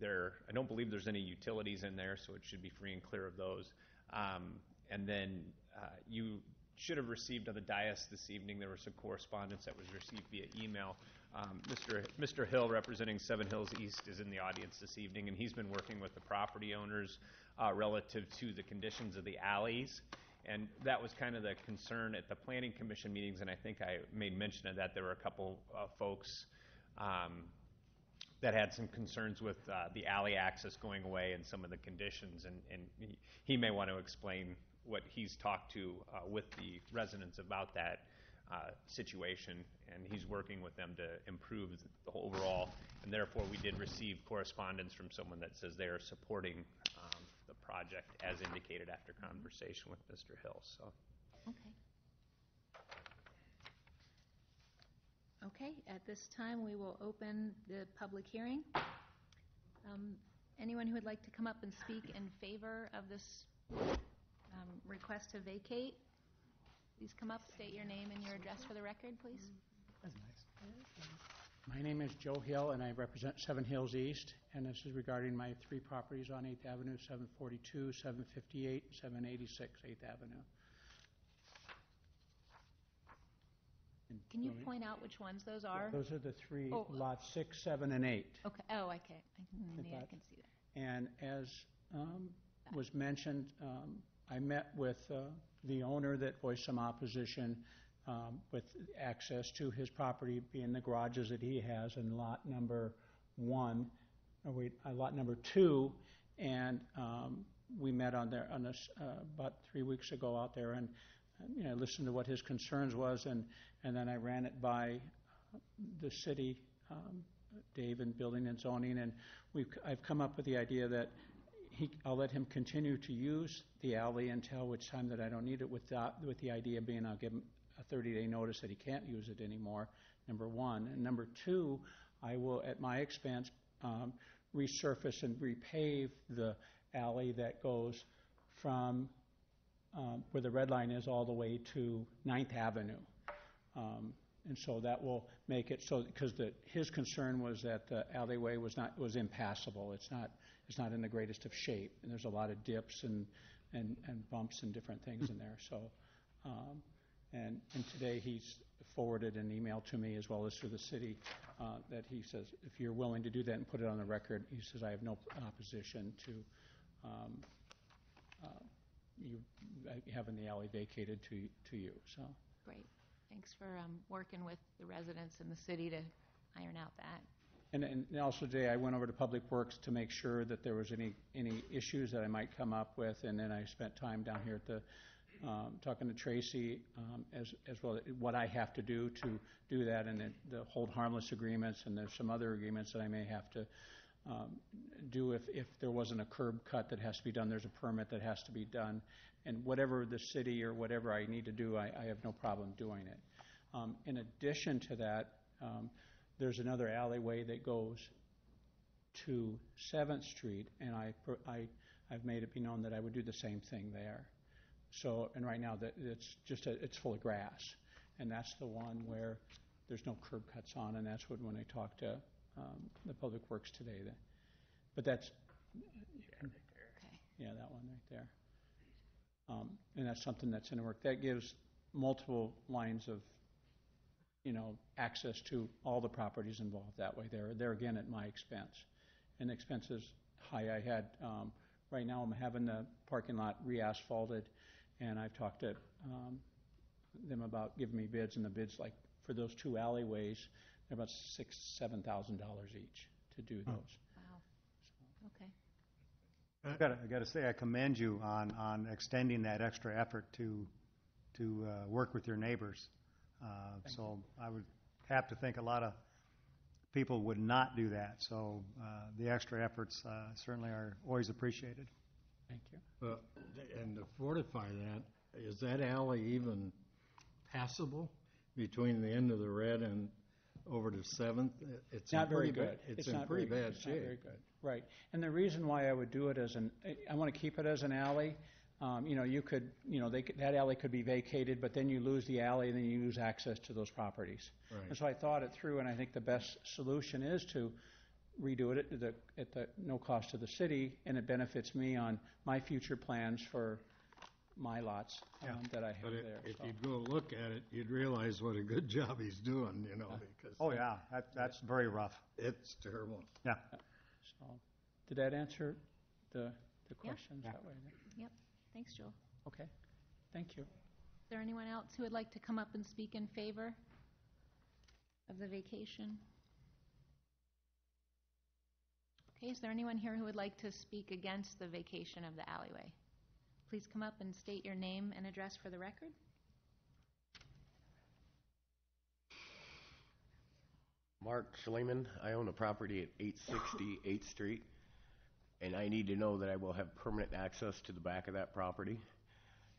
There, I don't believe there's any utilities in there, so it should be free and clear of those. Um, And then uh, you should have received on the dais this evening, there was some correspondence that was received via email. Um, Mr. Mr. Hill, representing Seven Hills East, is in the audience this evening, and he's been working with the property owners uh, relative to the conditions of the alleys. And that was kind of the concern at the planning commission meetings, and I think I made mention of that. There were a couple uh, folks um, that had some concerns with uh, the alley access going away and some of the conditions, and, and he, he may want to explain what he's talked to uh, with the residents about that uh, situation, and he's working with them to improve the overall. And therefore, we did receive correspondence from someone that says they are supporting um, project as indicated after conversation with Mr. Hill. So. Okay. Okay, at this time, we will open the public hearing. Um, Anyone who would like to come up and speak in favor of this um, request to vacate, please come up, state your name and your address for the record, please. My name is Joe Hill, and I represent Seven Hills East, and this is regarding my three properties on 8th Avenue, 742, 758, 786 8th Avenue. And Can you let me- point out which ones those are? Those are the three Oh. lots, six, seven, and eight. Okay, oh, okay, I can- maybe I that- can see that. And as um, was mentioned, um, I met with uh, the owner that voiced some opposition um, with access to his property being the garages that he has in lot number one, or wait, uh, lot number two, and um, we met on there, on uh, about three weeks ago out there, and, uh, you know, listened to what his concerns was, and, and then I ran it by the city, um, Dave in Building and Zoning, and we've, I've come up with the idea that he, I'll let him continue to use the alley until which time that I don't need it, with the, with the idea being I'll give him a 30-day notice that he can't use it anymore, number one. And number two, I will, at my expense, um, resurface and repave the alley that goes from um, where the red line is all the way to Ninth Avenue. Um, And so that will make it so, because his concern was that the alleyway was not, was impassable. It's not, it's not in the greatest of shape, and there's a lot of dips and, and, and bumps and different things in there, so. um, And, and today he's forwarded an email to me as well as to the city uh, that he says, if you're willing to do that and put it on the record, he says, I have no opposition to um, uh, you uh, having the alley vacated to, to you, so. Great. Thanks for um, working with the residents in the city to iron out that. And, and also today, I went over to Public Works to make sure that there was any, any issues that I might come up with, and then I spent time down here at the, um, talking to Tracy, um, as, as well, what I have to do to do that, and then the hold harmless agreements, and there's some other agreements that I may have to, um, do if, if there wasn't a curb cut that has to be done, there's a permit that has to be done. And whatever the city or whatever I need to do, I, I have no problem doing it. Um, In addition to that, um, there's another alleyway that goes to Seventh Street, and I, I, I've made it be known that I would do the same thing there. So, and right now, that, it's just, a- it's full of grass. And that's the one where there's no curb cuts on, and that's what, when I talked to um, the Public Works today, that, but that's, yeah, that one right there. Um, And that's something that's in the work. That gives multiple lines of, you know, access to all the properties involved that way. There, there again, at my expense. And the expense high. I had, um, right now, I'm having the parking lot re-asphalted, and I've talked to um, them about giving me bids, and the bids, like, for those two alleyways, they're about six, seven thousand dollars each to do those. Wow. Okay. I gotta, I gotta say, I commend you on, on extending that extra effort to, to uh, work with your neighbors. Uh, So I would have to think a lot of people would not do that, so uh, the extra efforts uh, certainly are always appreciated. Thank you. But, and to fortify that, is that alley even passable between the end of the red and over to Seventh? It's in not very pretty ba- good. It's in not pretty very- bad it's not very shape. good. Right. And the reason why I would do it as an, I want to keep it as an alley. Um, you know, you could, you know, they could, that alley could be vacated, but then you lose the alley, and then you lose access to those properties. Right. And so I thought it through, and I think the best solution is to redo it at the, at the no cost to the city, and it benefits me on my future plans for my lots um, that I have But it- there. if so. you'd go look at it, you'd realize what a good [laughs] job he's doing, you know, because. Oh, yeah, that, that's very rough. It's terrible. Yeah. So, did that answer the, the Yeah. questions that way? Yep. Thanks, Joel. Okay, thank you. Is there anyone else who would like to come up and speak in favor of the vacation? Okay, is there anyone here who would like to speak against the vacation of the alleyway? Please come up and state your name and address for the record. Mark Schleman, I own a property at 860 8th Street, and I need to know that I will have permanent access to the back of that property.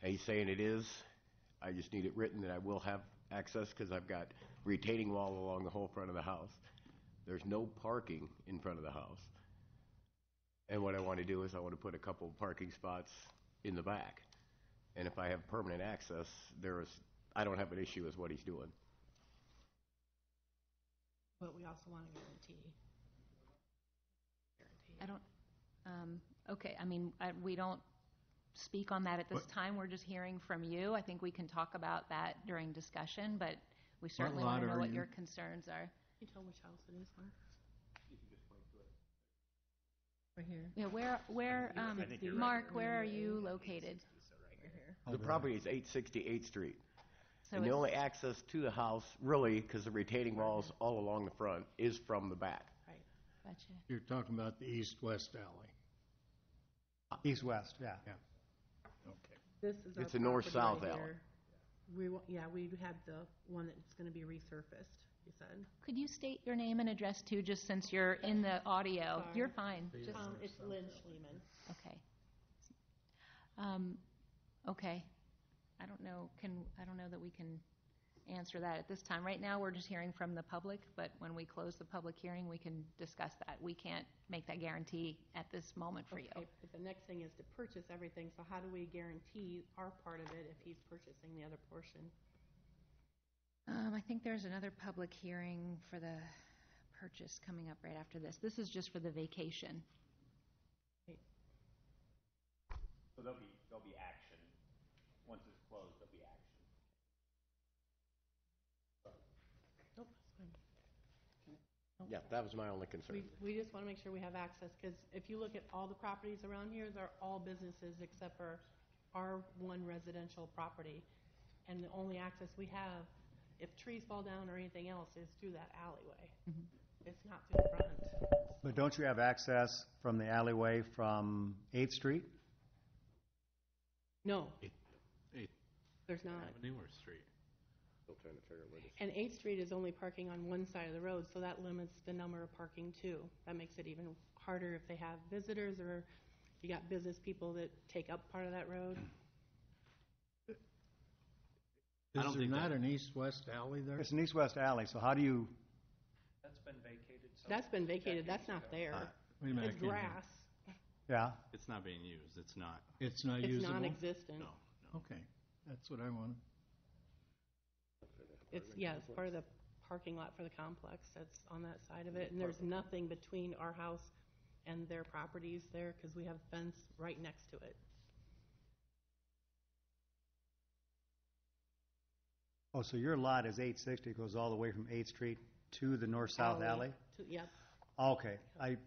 He's saying it is. I just need it written that I will have access because I've got retaining wall along the whole front of the house. There's no parking in front of the house. And what I want to do is I want to put a couple parking spots in the back. And if I have permanent access, there is, I don't have an issue with what he's doing. But we also want a guarantee. I don't, um, okay, I mean, I- we don't speak on that at this time. We're just hearing from you. I think we can talk about that during discussion, but we certainly want lot to know are what you? your concerns are. Can you tell which house it is, Mark? Right here. Yeah, where, where, um, I right. Mark, where are you located? The property is 860 8th Street. So And the it's- only access to the house, really, because the retaining walls all along the front, is from the back. Right. Gotcha. You're talking about the east-west alley. East-west, yeah. Yeah. Okay. This is our It's a north-south right alley. here. We, wa- yeah, we had the one that's gonna be resurfaced, you said. Could you state your name and address too, just since you're in the audio? Sorry. You're fine. Just, Um, it's Lynn Schleman. okay. Um, okay. I don't know, can, I don't know that we can answer that at this time. Right now, we're just hearing from the public, but when we close the public hearing, we can discuss that. We can't make that guarantee at this moment for you. Okay, but the next thing is to purchase everything, so how do we guarantee our part of it if he's purchasing the other portion? Um, I think there's another public hearing for the purchase coming up right after this. This is just for the vacation. So there'll be, there'll be action. Once it's closed, there'll be action. Nope, that's fine. Yeah, that was my only concern. We, we just wanna make sure we have access, cause if you look at all the properties around here, they're all businesses except for our one residential property. And the only access we have, if trees fall down or anything else, is through that alleyway. Mm-hmm. It's not through the front. But don't you have access from the alleyway from 8th Street? No, Eighth there's not. Avenue or Street? Still trying to figure out where this. And Eighth Street is only parking on one side of the road, so that limits the number of parking too. That makes it even harder if they have visitors or you got business people that take up part of that road. I Is don't there think not that- an east-west alley there? It's an east-west alley, so how do you, That's been vacated. That's been vacated, that's not there. Wait a minute, It's I can't hear. grass. yeah? It's not being used, it's not. It's not It's usable? non-existent. No. Okay, that's what I wanted. It's, yeah, it's part of the parking lot for the complex that's on that side of it. And there's nothing between our house and their properties there because we have a fence right next to it. Oh, so your lot is eight sixty, goes all the way from Eighth Street to the north-south alley? To- Yep. Okay, I,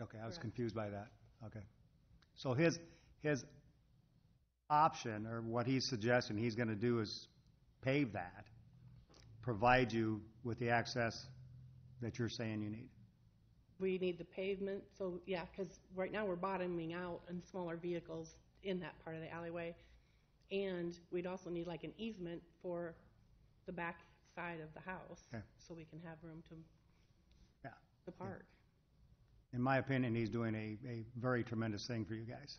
okay, I was Correct. confused by that, okay. So his, his option, or what he's suggesting he's gonna do is pave that, provide you with the access that you're saying you need. We need the pavement, so, yeah, because right now we're bottoming out in smaller vehicles in that part of the alleyway. And we'd also need like an easement for the back side of the house. Okay. So we can have room to, Yeah. to park. In my opinion, he's doing a, a very tremendous thing for you guys.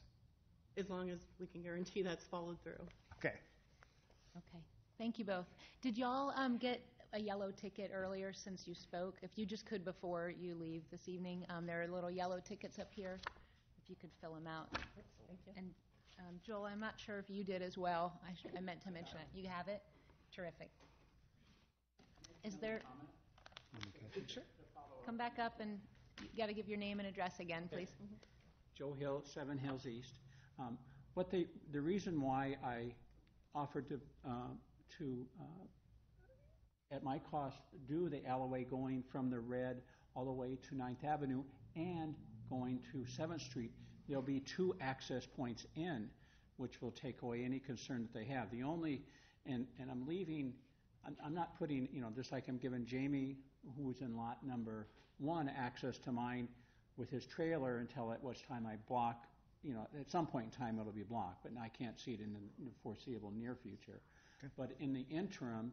As long as we can guarantee that's followed through. Okay. Okay, thank you both. Did y'all um, get a yellow ticket earlier since you spoke? If you just could before you leave this evening, um, there are little yellow tickets up here, if you could fill them out. Thank you. And um, Joel, I'm not sure if you did as well. I sh- I meant to mention it. You have it? Terrific. Is there? Sure. Come back up and you got to give your name and address again, please. Joe Hill, Seven Hills East. Um, What they, the reason why I offered to, uh, to, uh, at my cost, do the alleyway going from the red all the way to Ninth Avenue and going to Seventh Street, there'll be two access points in, which will take away any concern that they have. The only, and, and I'm leaving, I'm, I'm not putting, you know, just like I'm giving Jamie, who's in lot number one, access to mine with his trailer until at which time I block, you know, at some point in time it'll be blocked, but I can't see it in the in the foreseeable near future. But in the interim,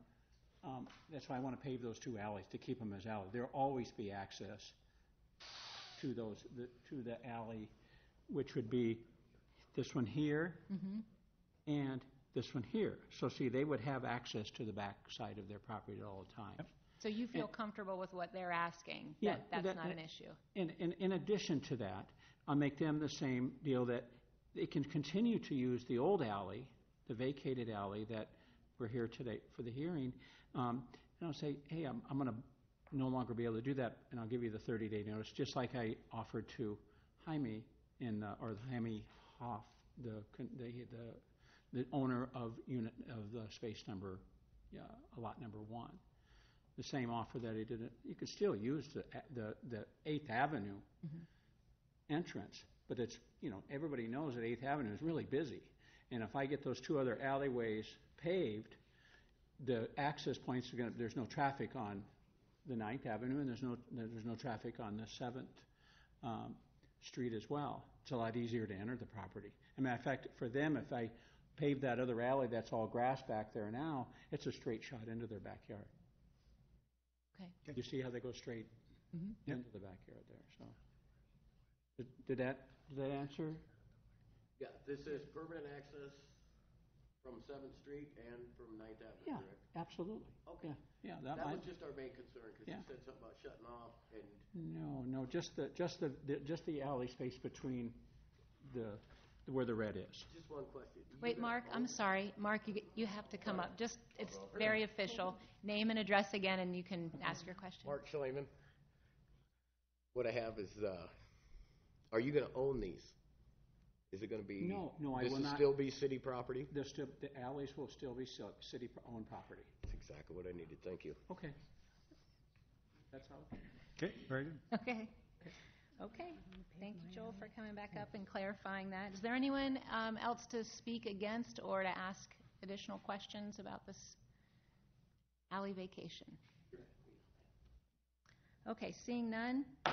um, that's why I want to pave those two alleys, to keep them as alleys. There'll always be access to those, the- to the alley, which would be this one here Mhm. and this one here. So see, they would have access to the back side of their property at all times. So you feel comfortable with what they're asking? Yeah, That That's that- not an issue? In, in, in addition to that, I'll make them the same deal that they can continue to use the old alley, the vacated alley that we're here today for the hearing. Um, and I'll say, hey, I'm, I'm gonna no longer be able to do that, and I'll give you the thirty day notice, just like I offered to Jaime in, uh, or Jaime Hoff, the, con- the, the, the owner of unit, of the space number, yeah, lot number one the same offer that he did, it- you could still use the, the, the Eighth Avenue entrance, but it's, you know, everybody knows that Eighth Avenue is really busy. And if I get those two other alleyways paved, the access points are gonna, there's no traffic on the Ninth Avenue, and there's no, there's no traffic on the Seventh, um, Street as well. It's a lot easier to enter the property. As a matter of fact, for them, if I pave that other alley that's all grass back there now, it's a straight shot into their backyard. Okay. You see how they go straight Mhm. into the backyard there, so. Did- Did that, did that answer? Yeah, this is permanent access from Seventh Street and from Ninth Avenue, Yeah, correct? absolutely. Okay. Yeah, yeah, that That might, was just our main concern, because you Yeah. said something about shutting off, and no, no, just the, just the, the- just the alley space between the, where the red is. just one question. Wait, Mark, I'm sorry. Mark, you, you have to come up. Just, it's very official. Name and address again, and you can ask your question. Mark Schleman. What I have is, uh, are you gonna own these? Is it gonna be? No, no, I will This not. will still be city property? The still, the alleys will still be ci- city-owned property. That's exactly what I needed, thank you. Okay. That's all. Okay, very good. Okay. Okay. Thank you, Joel, for coming back up and clarifying that. Is there anyone um, else to speak against or to ask additional questions about this alley vacation? Okay, seeing none, the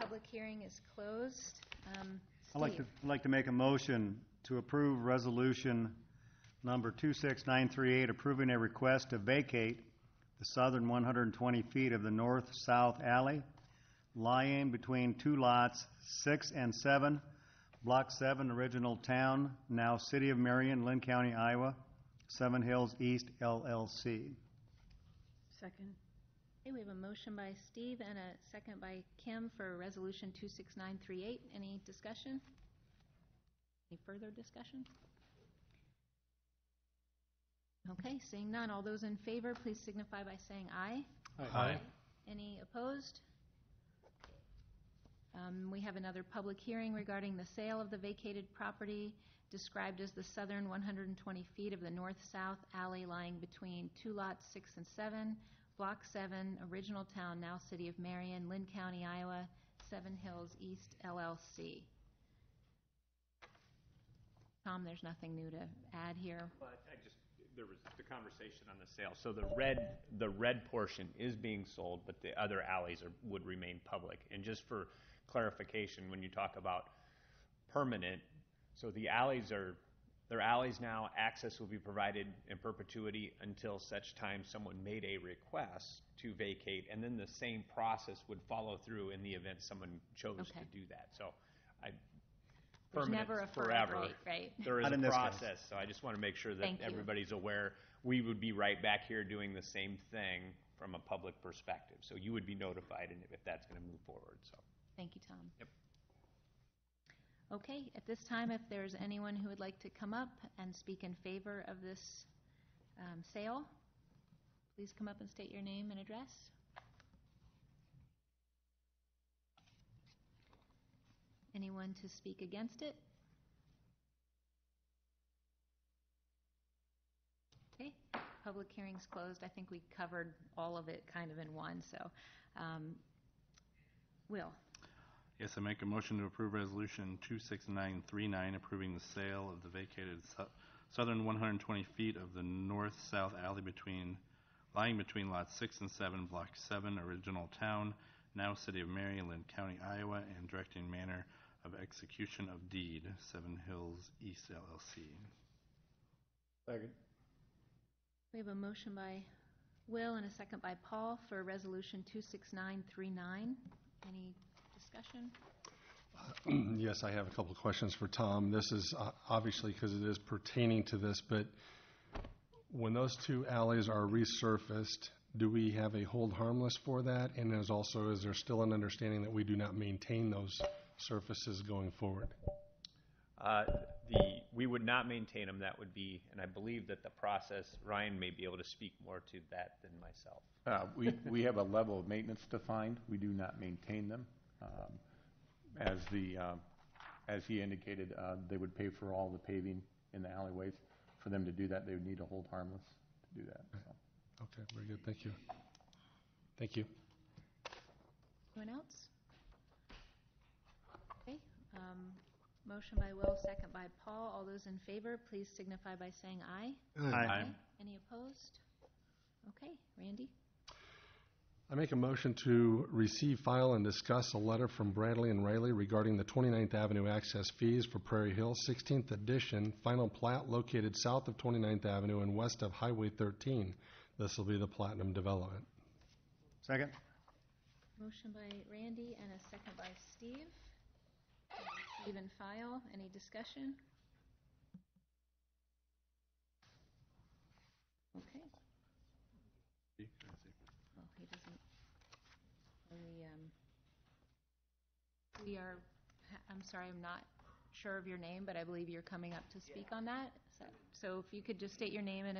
public hearing is closed. Um, I'd like to, Steve? I'd like to make a motion to approve resolution number 26938, approving a request to vacate the southern 120 feet of the north-south alley lying between two lots, six and seven, Block 7, Original Town, now City of Marion, Linn County, Iowa, Seven Hills East LLC. Second. Okay, we have a motion by Steve and a second by Kim for Resolution 26938. Any discussion? Any further discussion? Okay, seeing none, all those in favor, please signify by saying aye. Aye. Any opposed? Um, We have another public hearing regarding the sale of the vacated property described as the southern 120 feet of the north-south alley lying between two lots, six and seven, Block 7, Original Town, now City of Marion, Linn County, Iowa, Seven Hills East LLC. Tom, there's nothing new to add here. But I just, there was the conversation on the sale. So the red, the red portion is being sold, but the other alleys are, would remain public. And just for clarification, when you talk about permanent, so the alleys are, they're alleys now, access will be provided in perpetuity until such time someone made a request to vacate, and then the same process would follow through in the event someone chose Okay. to do that. So I, There's permanent never a forever. forever, right? There is Not a in this case. process, so I just want to make sure that Thank you. everybody's aware. We would be right back here doing the same thing from a public perspective. So you would be notified and if that's going to move forward, so. Thank you, Tom. Yep. Okay, at this time, if there's anyone who would like to come up and speak in favor of this um, sale, please come up and state your name and address. Anyone to speak against it? Okay, public hearing's closed. I think we covered all of it kind of in one, so, um, Will? Yes, I make a motion to approve Resolution 26939, approving the sale of the vacated sou- southern 120 feet of the north-south alley between, lying between lots 6 and 7, Block 7, Original Town, now City of Marion, Linn County, Iowa, and directing manner of execution of deed, Seven Hills East LLC. Second. We have a motion by Will and a second by Paul for Resolution 26939. Any discussion? [clears throat] Yes, I have a couple of questions for Tom. This is uh, obviously because it is pertaining to this, but when those two alleys are resurfaced, do we have a hold harmless for that? And is also, is there still an understanding that we do not maintain those surfaces going forward? Uh, The, we would not maintain them, that would be, and I believe that the process, Ryan may be able to speak more to that than myself. Uh, We, we have a level of maintenance defined. We do not maintain them. Um, As the, um, as he indicated, uh, they would pay for all the paving in the alleyways. For them to do that, they would need to hold harmless to do that, so. Okay, very good, thank you. Thank you. Anyone else? Okay, um, motion by Will, second by Paul. All those in favor, please signify by saying aye. Aye. Aye. Any opposed? Okay, Randy? I make a motion to receive, file, and discuss a letter from Bradley and Riley regarding the 29th Avenue access fees for Prairie Hill 16th Addition, final plat located south of 29th Avenue and west of Highway 13. This will be the Platinum Development. Second? Motion by Randy and a second by Steve. Receive and file. Any discussion? Okay. Well, he doesn't, we, um, we are, I'm sorry, I'm not sure of your name, but I believe you're coming up to speak on that. Is that- So if you could just state your name and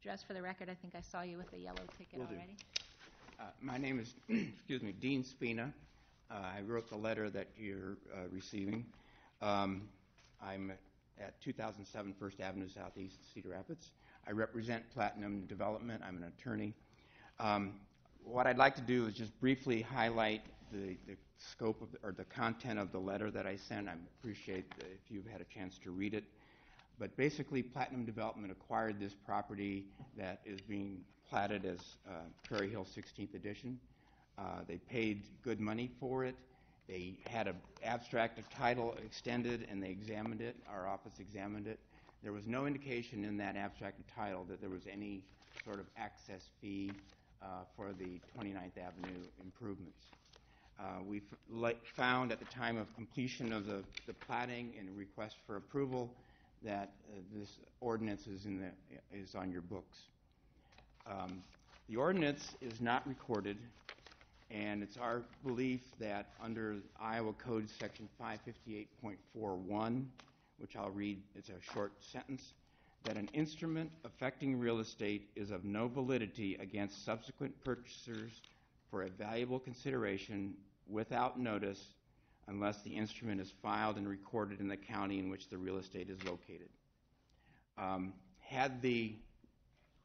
address for the record, I think I saw you with a yellow ticket Will do. already. Uh, My name is, [clears throat] excuse me, Dean Spina. Uh, I wrote the letter that you're uh, receiving. Um, I'm at 2007 First Avenue Southeast, Cedar Rapids. I represent Platinum Development. I'm an attorney. Um, What I'd like to do is just briefly highlight the scope or the content of the letter that I sent. I appreciate if you've had a chance to read it. But basically, Platinum Development acquired this property that is being platted as uh, Prairie Hill 16th Addition. Uh, They paid good money for it. They had an abstract of title extended, and they examined it. Our office examined it. There was no indication in that abstract of title that there was any sort of access fee uh, for the 29th Avenue improvements. Uh, We found at the time of completion of the the platting and request for approval that this ordinance is in the, is on your books. Um, The ordinance is not recorded, and it's our belief that under Iowa Code Section 558.41, which I'll read, it's a short sentence, that an instrument affecting real estate is of no validity against subsequent purchasers for a valuable consideration without notice unless the instrument is filed and recorded in the county in which the real estate is located. Um, Had the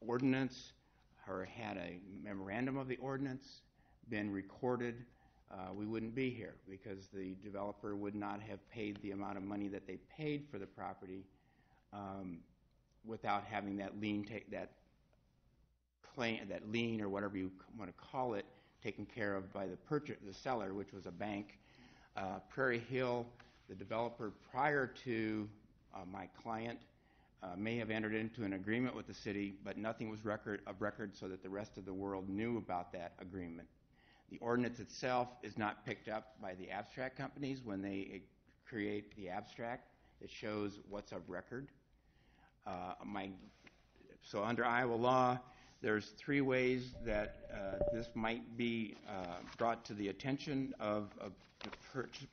ordinance, or had a memorandum of the ordinance been recorded, uh, we wouldn't be here because the developer would not have paid the amount of money that they paid for the property um, without having that lien take, that claim, that lien or whatever you want to call it, taken care of by the purchase, the seller, which was a bank. Uh, Prairie Hill, the developer prior to uh, my client, may have entered into an agreement with the city, but nothing was record, of record so that the rest of the world knew about that agreement. The ordinance itself is not picked up by the abstract companies when they create the abstract that shows what's of record. Uh, my, so under Iowa law, there's three ways that uh, this might be uh, brought to the attention of, the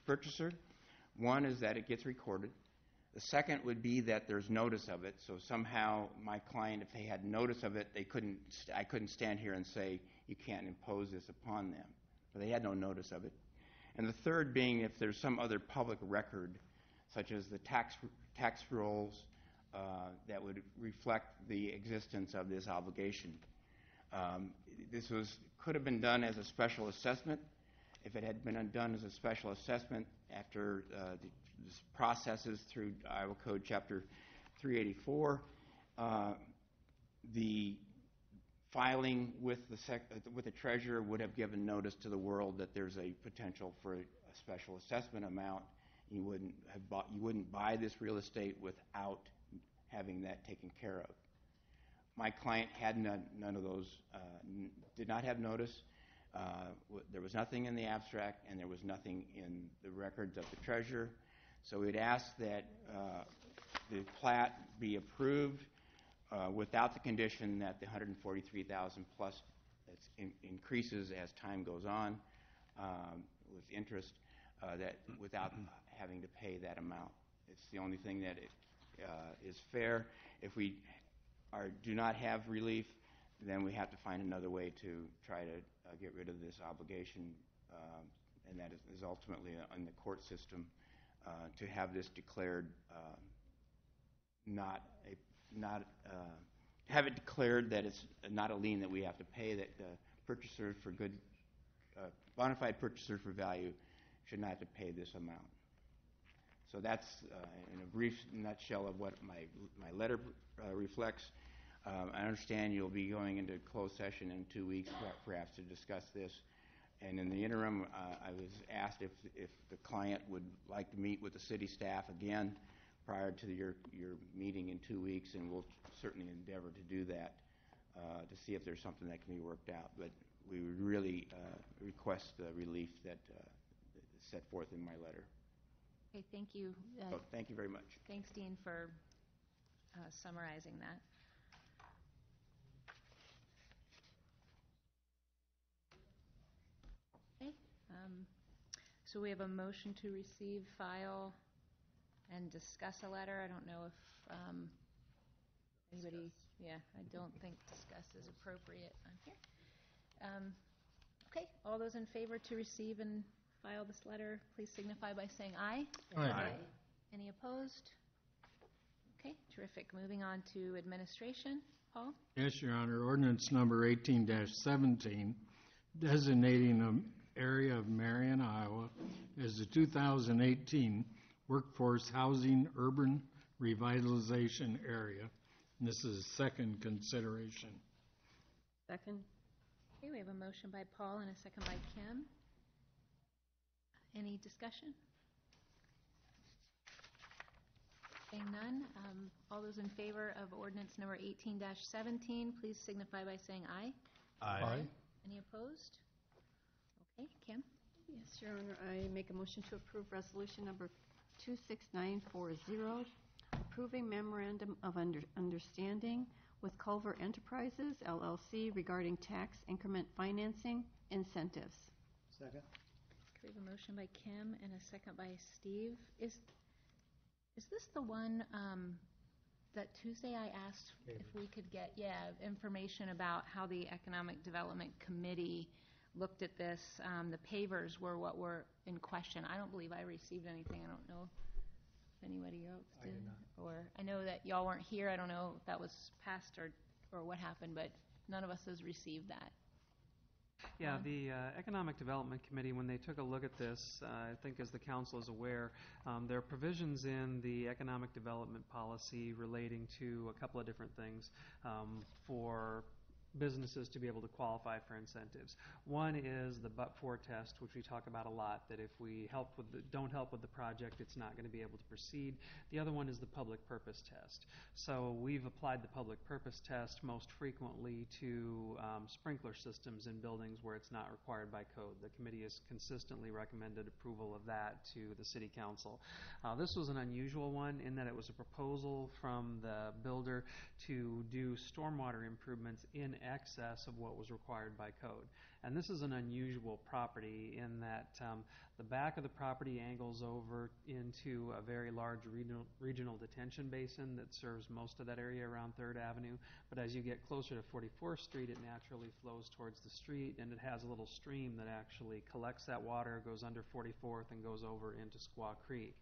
purchaser. One is that it gets recorded. The second would be that there's notice of it. So somehow my client, if they had notice of it, they couldn't. st- I couldn't stand here and say you can't impose this upon them. But they had no notice of it. And the third being if there's some other public record, such as the tax tax rolls, uh, that would reflect the existence of this obligation. Um, this was could have been done as a special assessment. If it had been done as a special assessment after uh, the this processes through Iowa Code Chapter 384, uh, the filing with the sec- with the treasurer would have given notice to the world that there's a potential for a, special assessment amount. You wouldn't have bought, you wouldn't buy this real estate without having that taken care of. My client had none, none of those, uh, did not have notice. Uh, there was nothing in the abstract, and there was nothing in the records of the treasurer. So we'd ask that uh, the plat be approved without the condition that the 143,000 plus that's in- increases as time goes on um, with interest, uh, that without having to pay that amount. It's the only thing that uh, is fair. If we are, do not have relief, then we have to find another way to try to uh, get rid of this obligation, um, and that is- ultimately in the court system uh, to have this declared uh, not a, not, uh, have it declared that it's not a lien that we have to pay, that the purchaser for good, uh, bona fide purchaser for value should not have to pay this amount. So that's uh, in a brief nutshell of what my, my letter uh, reflects. Um, I understand you'll be going into closed session in two weeks perhaps to discuss this. And in the interim, uh, I was asked if, if the client would like to meet with the city staff again prior to your, your meeting in two weeks, and we'll certainly endeavor to do that uh, to see if there's something that can be worked out. But we would really uh, request the relief that uh, is set forth in my letter. Okay, thank you. Uh, So thank you very much. Thanks, Dean, for uh, summarizing that. Okay, um, so we have a motion to receive, file, and discuss a letter. I don't know if um, anybody, yeah, I don't think discuss is appropriate on here. Um, Okay, all those in favor to receive and file this letter, please signify by saying aye. Aye. Aye. Any opposed? Okay, terrific. Moving on to administration. Paul? Yes, Your Honor, ordinance number eighteen seventeen, designating an area of Marion, Iowa as the two thousand eighteen Workforce Housing Urban Revitalization Area. And this is second consideration. Second? Okay, we have a motion by Paul and a second by Kim. Any discussion? Seeing none, um, all those in favor of ordinance number 18-17, please signify by saying aye. Aye. Any opposed? Okay, Kim? Yes, Your Honor, I make a motion to approve resolution number 26940, approving memorandum of under- understanding with Culver Enterprises LLC regarding tax increment financing incentives. Second. Okay, we have a motion by Kim and a second by Steve. Is, is this the one um, that Tuesday I asked if we could get, yeah, information about how the Economic Development Committee looked at this? Um, The pavers were what were in question. I don't believe I received anything. I don't know if anybody else I did. did not. Or, I know that y'all weren't here. I don't know if that was passed or, or what happened, but none of us has received that. Yeah, the uh, Economic Development Committee, when they took a look at this, uh, I think as the council is aware, um, there are provisions in the economic development policy relating to a couple of different things um, for businesses to be able to qualify for incentives. One is the but-for test, which we talk about a lot, that if we help with the, don't help with the project, it's not going to be able to proceed. The other one is the public purpose test. So we've applied the public purpose test most frequently to um, sprinkler systems in buildings where it's not required by code. The committee has consistently recommended approval of that to the city council. Uh, this was an unusual one in that it was a proposal from the builder to do stormwater improvements in excess of what was required by code. And this is an unusual property in that um, the back of the property angles over into a very large regional, regional detention basin that serves most of that area around Third Avenue. But as you get closer to 44th Street, it naturally flows towards the street, and it has a little stream that actually collects that water, goes under 44th, and goes over into Squaw Creek.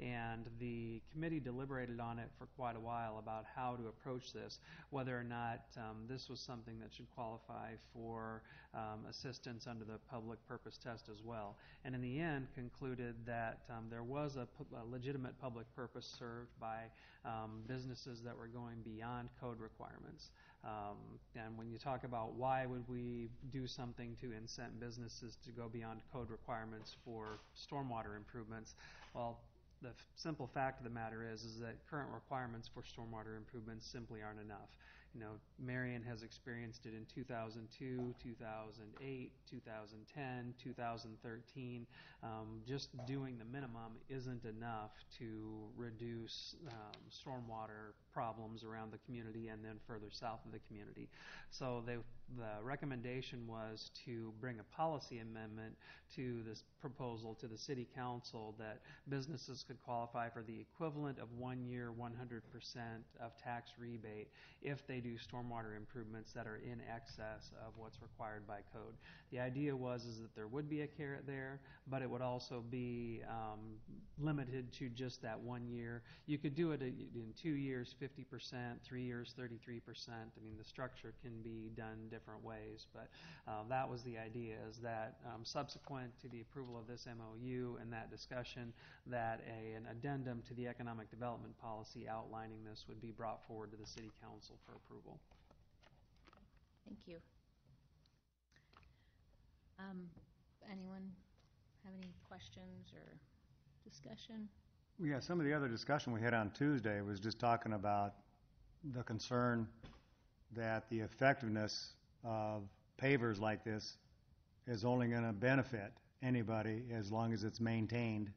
And the committee deliberated on it for quite a while about how to approach this, whether or not um, this was something that should qualify for um, assistance under the public purpose test as well. And in the end, concluded that um, there was a, pu- a legitimate public purpose served by um, businesses that were going beyond code requirements. Um, and when you talk about why would we do something to incent businesses to go beyond code requirements for stormwater improvements, well, the simple fact of the matter is, is that current requirements for stormwater improvements simply aren't enough. You know, Marion has experienced it in 2002, 2008, 2010, 2013. Um, just doing the minimum isn't enough to reduce um, stormwater problems around the community and then further south of the community. So they, the recommendation was to bring a policy amendment to this proposal to the city council that businesses could qualify for the equivalent of one year 100% of tax rebate if they do stormwater improvements that are in excess of what's required by code. The idea was is that there would be a carrot there, but it would also be um, limited to just that one year. You could do it in in two years, 50%, three years, 33%. I mean, the structure can be done different ways, but uh, that was the idea, is that um, subsequent to the approval of this MOU and that discussion, that a, an addendum to the economic development policy outlining this would be brought forward to the city council for approval. Thank you. Um, Anyone have any questions or discussion? Yeah, some of the other discussion we had on Tuesday was just talking about the concern that the effectiveness of pavers like this is only going to benefit anybody as long as it's maintained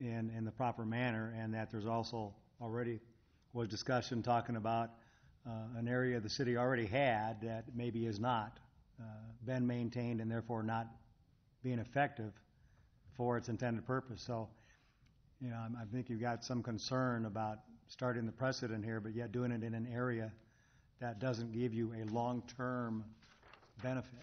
in, in the proper manner, and that there's also already was discussion talking about uh, an area the city already had that maybe is not been maintained and therefore not being effective for its intended purpose. So, you know, I think you've got some concern about starting the precedent here, but yet doing it in an area that doesn't give you a long-term benefit.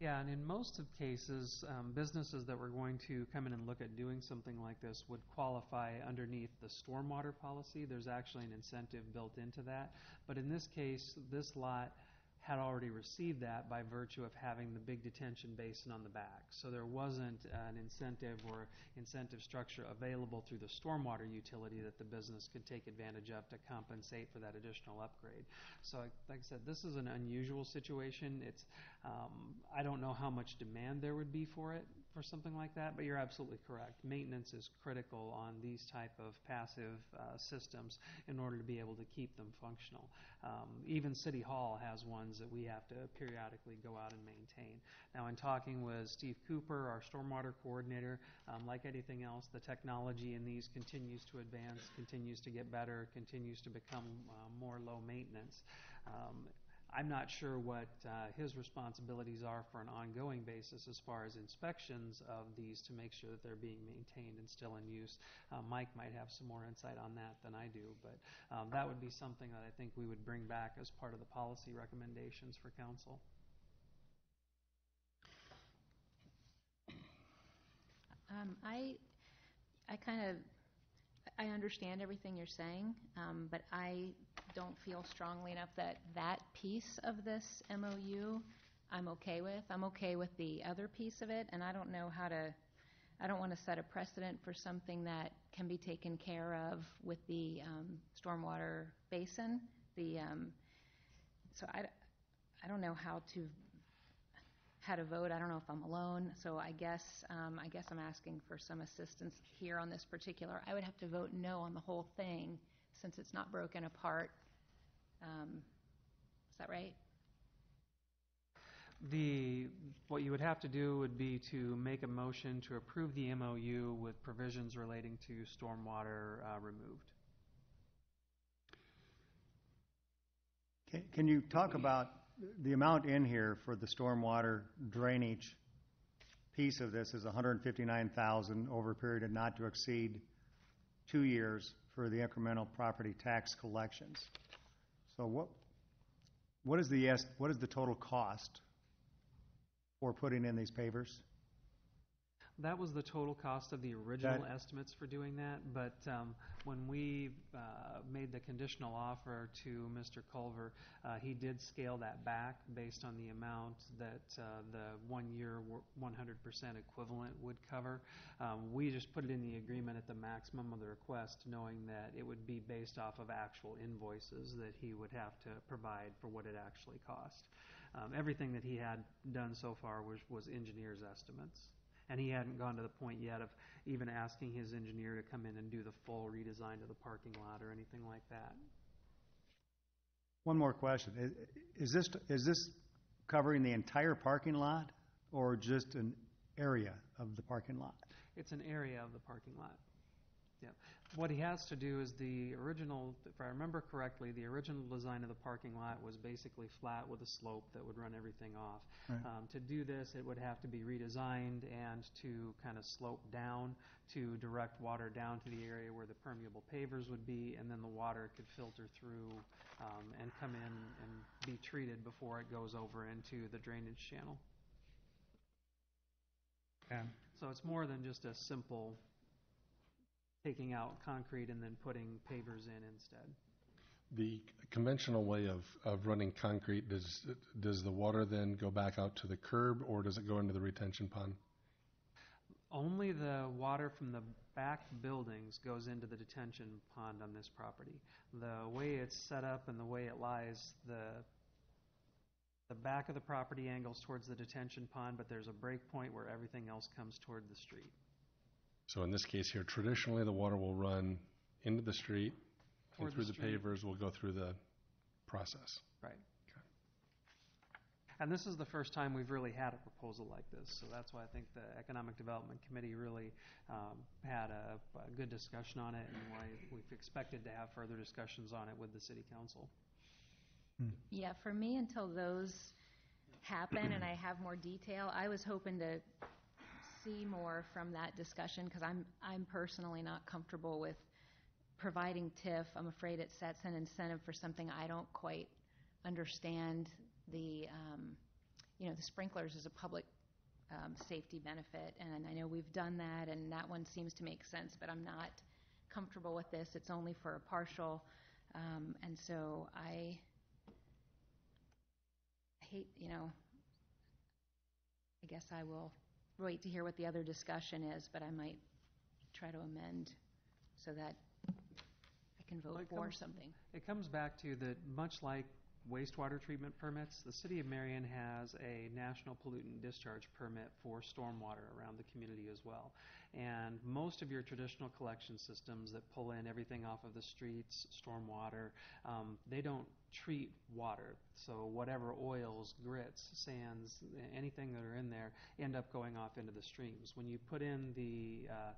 Yeah, and in most of cases, um, businesses that were going to come in and look at doing something like this would qualify underneath the stormwater policy. There's actually an incentive built into that. But in this case, this lot had already received that by virtue of having the big detention basin on the back. So there wasn't an incentive or incentive structure available through the stormwater utility that the business could take advantage of to compensate for that additional upgrade. So like I said, this is an unusual situation. It's, um, I don't know how much demand there would be for it, for something like that, but you're absolutely correct. Maintenance is critical on these type of passive uh, systems in order to be able to keep them functional. Um, even City Hall has ones that we have to periodically go out and maintain. Now, in talking with Steve Cooper, our stormwater coordinator, um, like anything else, the technology in these continues to advance, continues to get better, continues to become uh, more low maintenance. Um, I'm not sure what uh, his responsibilities are for an ongoing basis as far as inspections of these to make sure that they're being maintained and still in use. Uh, Mike might have some more insight on that than I do, but um, that would be something that I think we would bring back as part of the policy recommendations for council. Um, I, I kind of, I understand everything you're saying, um, but I don't feel strongly enough that that piece of this MOU I'm okay with. I'm okay with the other piece of it, and I don't know how to, I don't want to set a precedent for something that can be taken care of with the um, stormwater basin. The, um, so I, I don't know how to how to vote. I don't know if I'm alone, so I guess um, I guess I'm asking for some assistance here on this particular. I would have to vote no on the whole thing since it's not broken apart. Um, is that right? The, what you would have to do would be to make a motion to approve the MOU with provisions relating to stormwater uh, removed. Can- Can you talk about the amount in here for the stormwater drainage piece of this is 159,000 over a period of not to exceed two years for the incremental property tax collections. So what, what is the, what is the total cost for putting in these pavers? That was the total cost of the original That- estimates for doing that, but um, when we uh, made the conditional offer to Mr. Culver, uh, he did scale that back based on the amount that uh, the one-year, 100% equivalent would cover. Um, We just put it in the agreement at the maximum of the request, knowing that it would be based off of actual invoices that he would have to provide for what it actually cost. Um, Everything that he had done so far was was engineer's estimates. And he hadn't gone to the point yet of even asking his engineer to come in and do the full redesign of the parking lot or anything like that. One more question. Is this, is this covering the entire parking lot or just an area of the parking lot? It's an area of the parking lot. Yeah. What he has to do is the original, if I remember correctly, the original design of the parking lot was basically flat with a slope that would run everything off. Right. Um, to do this, it would have to be redesigned and to kind of slope down to direct water down to the area where the permeable pavers would be, and then the water could filter through um, and come in and be treated before it goes over into the drainage channel. Okay. So it's more than just a simple taking out concrete and then putting pavers in instead. The conventional way of, of running concrete, does, does the water then go back out to the curb or does it go into the retention pond? Only the water from the back buildings goes into the detention pond on this property. The way it's set up and the way it lies, the, the back of the property angles towards the detention pond, but there's a break point where everything else comes toward the street. So in this case here, traditionally, the water will run into the street and Toward through the the street. pavers, will go through the process. Right. And this is the first time we've really had a proposal like this, so that's why I think the Economic Development Committee really um, had a, a good discussion on it, and why we've expected to have further discussions on it with the City Council. Yeah, for me, until those happen and I have more detail, I was hoping to see more from that discussion because I'm, I'm personally not comfortable with providing TIF. I'm afraid it sets an incentive for something I don't quite understand. The, um, you know, the sprinklers is a public um, safety benefit, and I know we've done that, and that one seems to make sense, but I'm not comfortable with this. It's only for a partial, um, and so I hate, you know, I guess I will wait to hear what the other discussion is, but I might try to amend so that I can vote Well, it for comes- something. It comes back to that, much like wastewater treatment permits. The City of Marion has a national pollutant discharge permit for stormwater around the community as well. And most of your traditional collection systems that pull in everything off of the streets, stormwater, um, they don't treat water. So whatever oils, grits, sands, anything that are in there end up going off into the streams. When you put in the uh,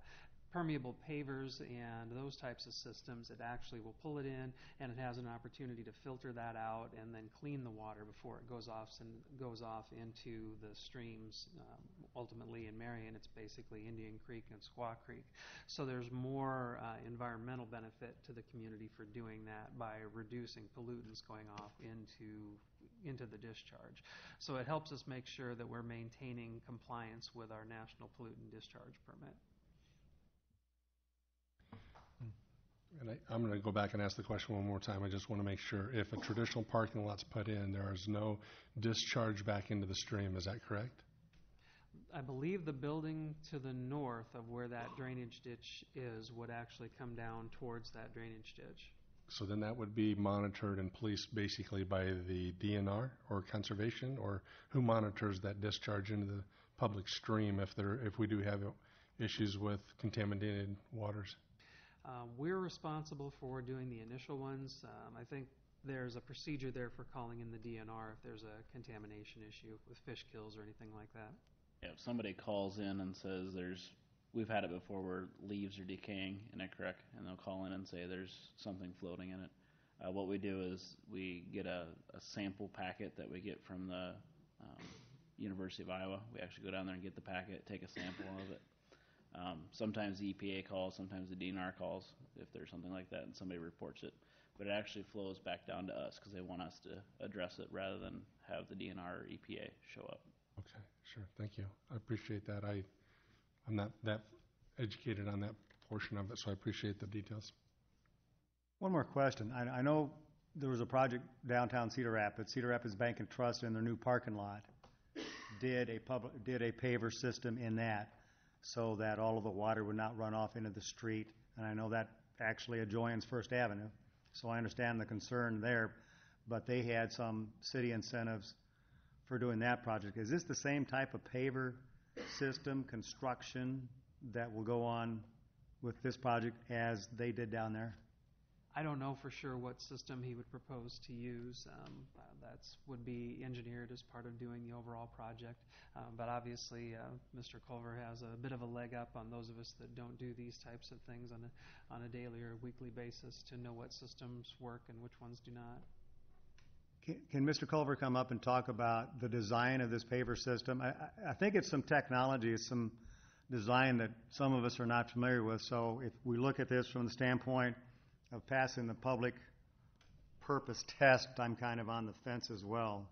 permeable pavers and those types of systems, it actually will pull it in and it has an opportunity to filter that out and then clean the water before it goes off and goes off into the streams. Um, ultimately, in Marion, it's basically Indian Creek and Squaw Creek. So there's more uh, environmental benefit to the community for doing that by reducing pollutants going off into into the discharge. So it helps us make sure that we're maintaining compliance with our national pollutant discharge permit. And I, I'm going to go back and ask the question one more time. I just want to make sure if a traditional parking lot's put in, there is no discharge back into the stream. Is that correct? I believe the building to the north of where that drainage ditch is would actually come down towards that drainage ditch. So then that would be monitored and policed basically by the DNR or conservation, or who monitors that discharge into the public stream if there if we do have issues with contaminated waters? Uh, we're responsible for doing the initial ones. Um, I think there's a procedure there for calling in the DNR if there's a contamination issue with fish kills or anything like that. Yeah, if somebody calls in and says there's, we've had it before where leaves are decaying in a creek, and they'll call in and say there's something floating in it. Uh, what we do is we get a, a sample packet that we get from the um, University of Iowa. We actually go down there and get the packet, take a sample of it. Um, sometimes the EPA calls, sometimes the DNR calls if there's something like that and somebody reports it. But it actually flows back down to us because they want us to address it rather than have the DNR or EPA show up. Okay, sure. Thank you. I appreciate that. I, I'm not that educated on that portion of it, so I appreciate the details. One more question. I, I know there was a project downtown Cedar Rapids, Cedar Rapids Bank and Trust in their new parking lot did a public, did a paver system in that so that all of the water would not run off into the street. And I know that actually adjoins First Avenue, so I understand the concern there. But they had some city incentives for doing that project. Is this the same type of paver system, construction that will go on with this project as they did down there? I don't know for sure what system he would propose to use. Um, uh, that's would be engineered as part of doing the overall project. Um, but obviously, uh, Mr. Culver has a bit of a leg up on those of us that don't do these types of things on a on a daily or weekly basis to know what systems work and which ones do not. Can, can Mr. Culver come up and talk about the design of this paver system? I, I, I think it's some technology, it's some design that some of us are not familiar with. So if we look at this from the standpoint of passing the public purpose test, I'm kind of on the fence as well.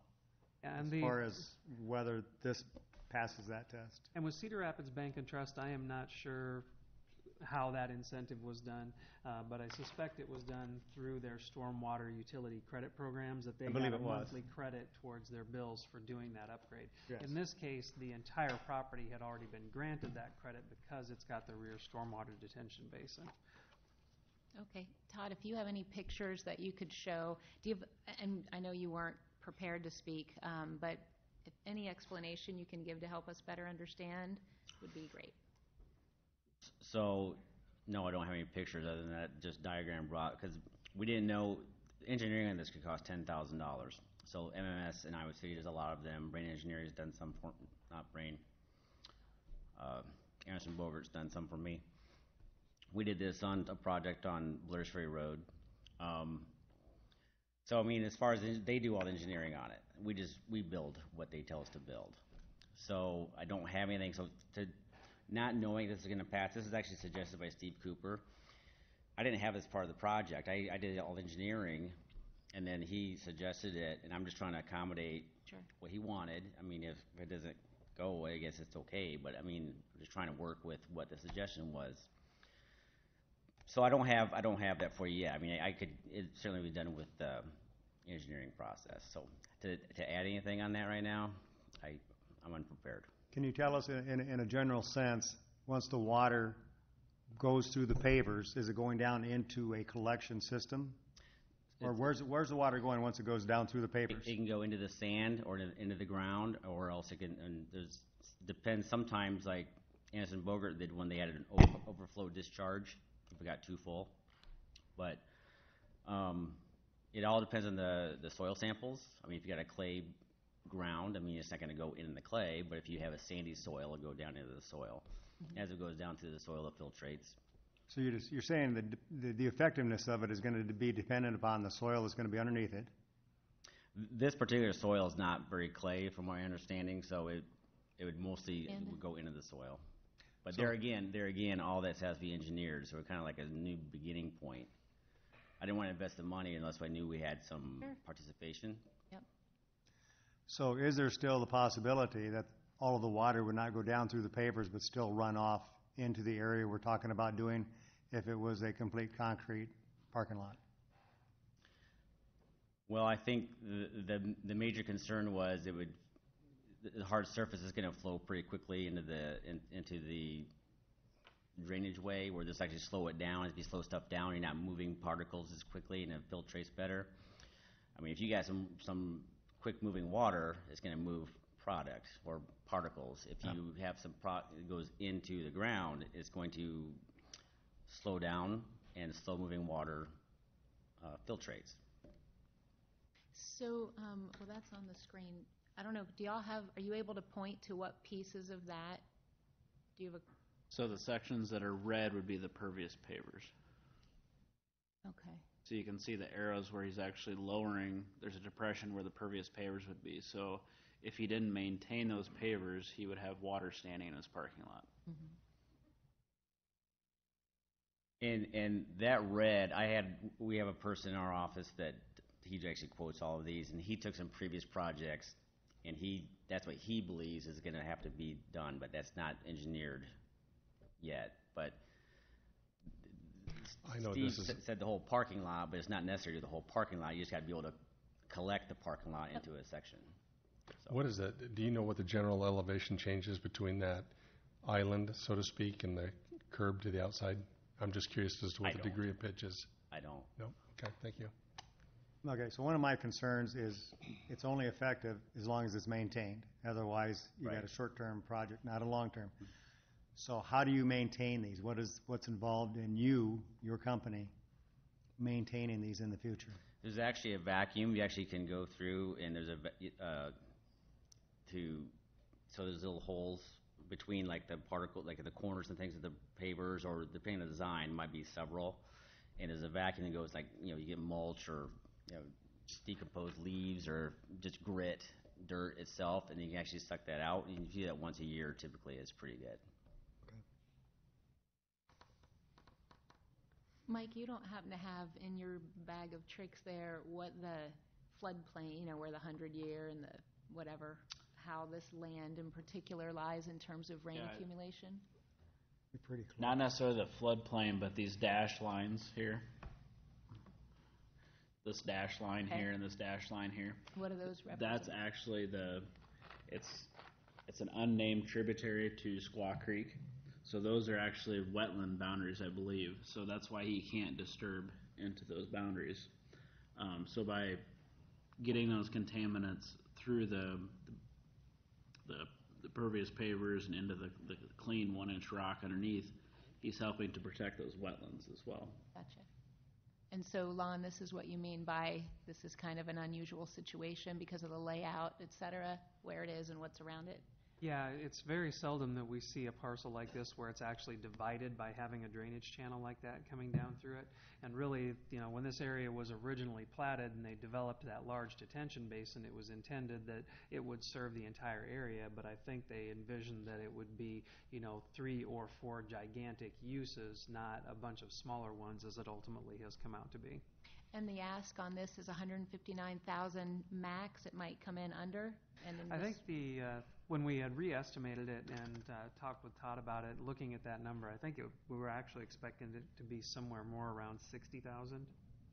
And as the, far as whether this passes that test. And with Cedar Rapids Bank and Trust, I am not sure how that incentive was done, uh, but I suspect it was done through their stormwater utility credit programs that they I believe got a it was. monthly credit towards their bills for doing that upgrade. Yes. In this case, the entire property had already been granted that credit because it's got the rear stormwater detention basin. Okay, Todd, if you have any pictures that you could show, do you have, and I know you weren't prepared to speak, um, but if any explanation you can give to help us better understand would be great. So, no, I don't have any pictures other than that, just diagram brought, because we didn't know, engineering on this could cost ten thousand dollars. So MMS in Iowa City does a lot of them, Brain Engineering has done some for, not Brain, uh, Anderson Bogert's done some for me. We did this on a project on Blair's Ferry Road. Um, so, I mean, as far as, en- they do all the engineering on it. We just, we build what they tell us to build. So I don't have anything, so to, not knowing this is gonna pass, this is actually suggested by Steve Cooper. I didn't have this part of the project. I, I did all the engineering, and then he suggested it, and I'm just trying to accommodate Sure. what he wanted. I mean, if it doesn't go away, I guess it's okay, but I mean, just trying to work with what the suggestion was. So I don't have, I don't have that for you yet. I mean, I could, it certainly be done with the engineering process. So to, to add anything on that right now, I, I'm unprepared. Can you tell us in, in, in a general sense, once the water goes through the pavers, is it going down into a collection system? Or where's, where's the water going once it goes down through the It, pavers? it can go into the sand or into, into the ground, or else it can, and there's, depends, sometimes like Anderson Bogert did when they had an over, overflow discharge, if it got too full. But, um, it all depends on the, the soil samples. I mean, if you got a clay ground, I mean, it's not gonna go in the clay, but if you have a sandy soil, it'll go down into the soil. As it goes down through the soil, it filtrates. So you're just, you're saying that the, the effectiveness of it is gonna be dependent upon the soil that's gonna be underneath it? This particular soil is not very clay, from my understanding, so it, it would mostly And- would go into the soil. But So- there again, there again, all this has to be engineered, so it's kind of like a new beginning point. I didn't want to invest the money unless I knew we had some Sure. participation. Yep. So is there still the possibility that all of the water would not go down through the pavers but still run off into the area we're talking about doing if it was a complete concrete parking lot? Well, I think the, the, the major concern was it would, the- the hard surface is gonna flow pretty quickly into the, in- into the drainage way, where this actually slow it down, as you slow stuff down, you're not moving particles as quickly and it filtrates better. I mean, if you got some, some quick-moving water, it's gonna move product or particles. If you have some pro, it goes into the ground, it's going to slow down, and slow-moving water, uh, filtrates. So, um, well, that's on the screen. I don't know, do y'all have, are you able to point to what pieces of that? Do you have a, So the sections that are red would be the pervious pavers. okay. So you can see the arrows where he's actually lowering, there's a depression where the pervious pavers would be. So if he didn't maintain those pavers, he would have water standing in his parking lot. Mm-hmm. And, and that red, I had, we have a person in our office that, he actually quotes all of these, and he took some previous projects, and he, that's what he believes is gonna have to be done, but that's not engineered yet, but I know Steve this is, said the whole parking lot, but it's not necessary to do the whole parking lot, you just gotta be able to collect the parking lot into a section. what is that? Do you know what the general elevation changes between that island, so to speak, and the curb to the outside? I'm just curious as to I what the don't. degree of pitch is. I don't. No? Okay, thank you. Okay, so one of my concerns is it's only effective as long as it's maintained. Otherwise, you got a short-term project, not a long-term. So how do you maintain these? What is, what's involved in you, your company, maintaining these in the future? There's actually a vacuum, you actually can go through, and there's a, va- uh, to, so there's little holes between like the particle, like the corners and things of the pavers, or depending on the design, might be several. And there's a vacuum that goes like, you know, you get mulch or, you know, decomposed leaves or just grit, dirt itself, and you can actually suck that out, and you do that once a year typically, it's pretty good. Mike, you don't happen to have in your bag of tricks there what the floodplain, you know, where the hundred year and the whatever, how this land in particular lies in terms of rain Yeah. accumulation? You're pretty close. Not necessarily the floodplain, but these dash lines here. This dash line Okay. here and this dash line here. What do those? That's actually the, it's, it's an unnamed tributary to Squaw Creek. So those are actually wetland boundaries, I believe. So that's why he can't disturb into those boundaries. Um, so by getting those contaminants through the, the, the pervious pavers and into the, the clean one inch rock underneath, he's helping to protect those wetlands as well. Gotcha. And so, Lon, this is what you mean by this is kind of an unusual situation because of the layout, et cetera, where it is and what's around it? Yeah, it's very seldom that we see a parcel like this where it's actually divided by having a drainage channel like that coming down through it. And really, you know, when this area was originally platted and they developed that large detention basin, it was intended that it would serve the entire area, but I think they envisioned that it would be, you know, three or four gigantic uses, not a bunch of smaller ones as it ultimately has come out to be. And the ask on this is 159,000 max. It might come in under. And in I this- think the, uh, when we had re-estimated it and uh, talked with Todd about it, looking at that number, I think it, we were actually expecting it to be somewhere more around 60,000.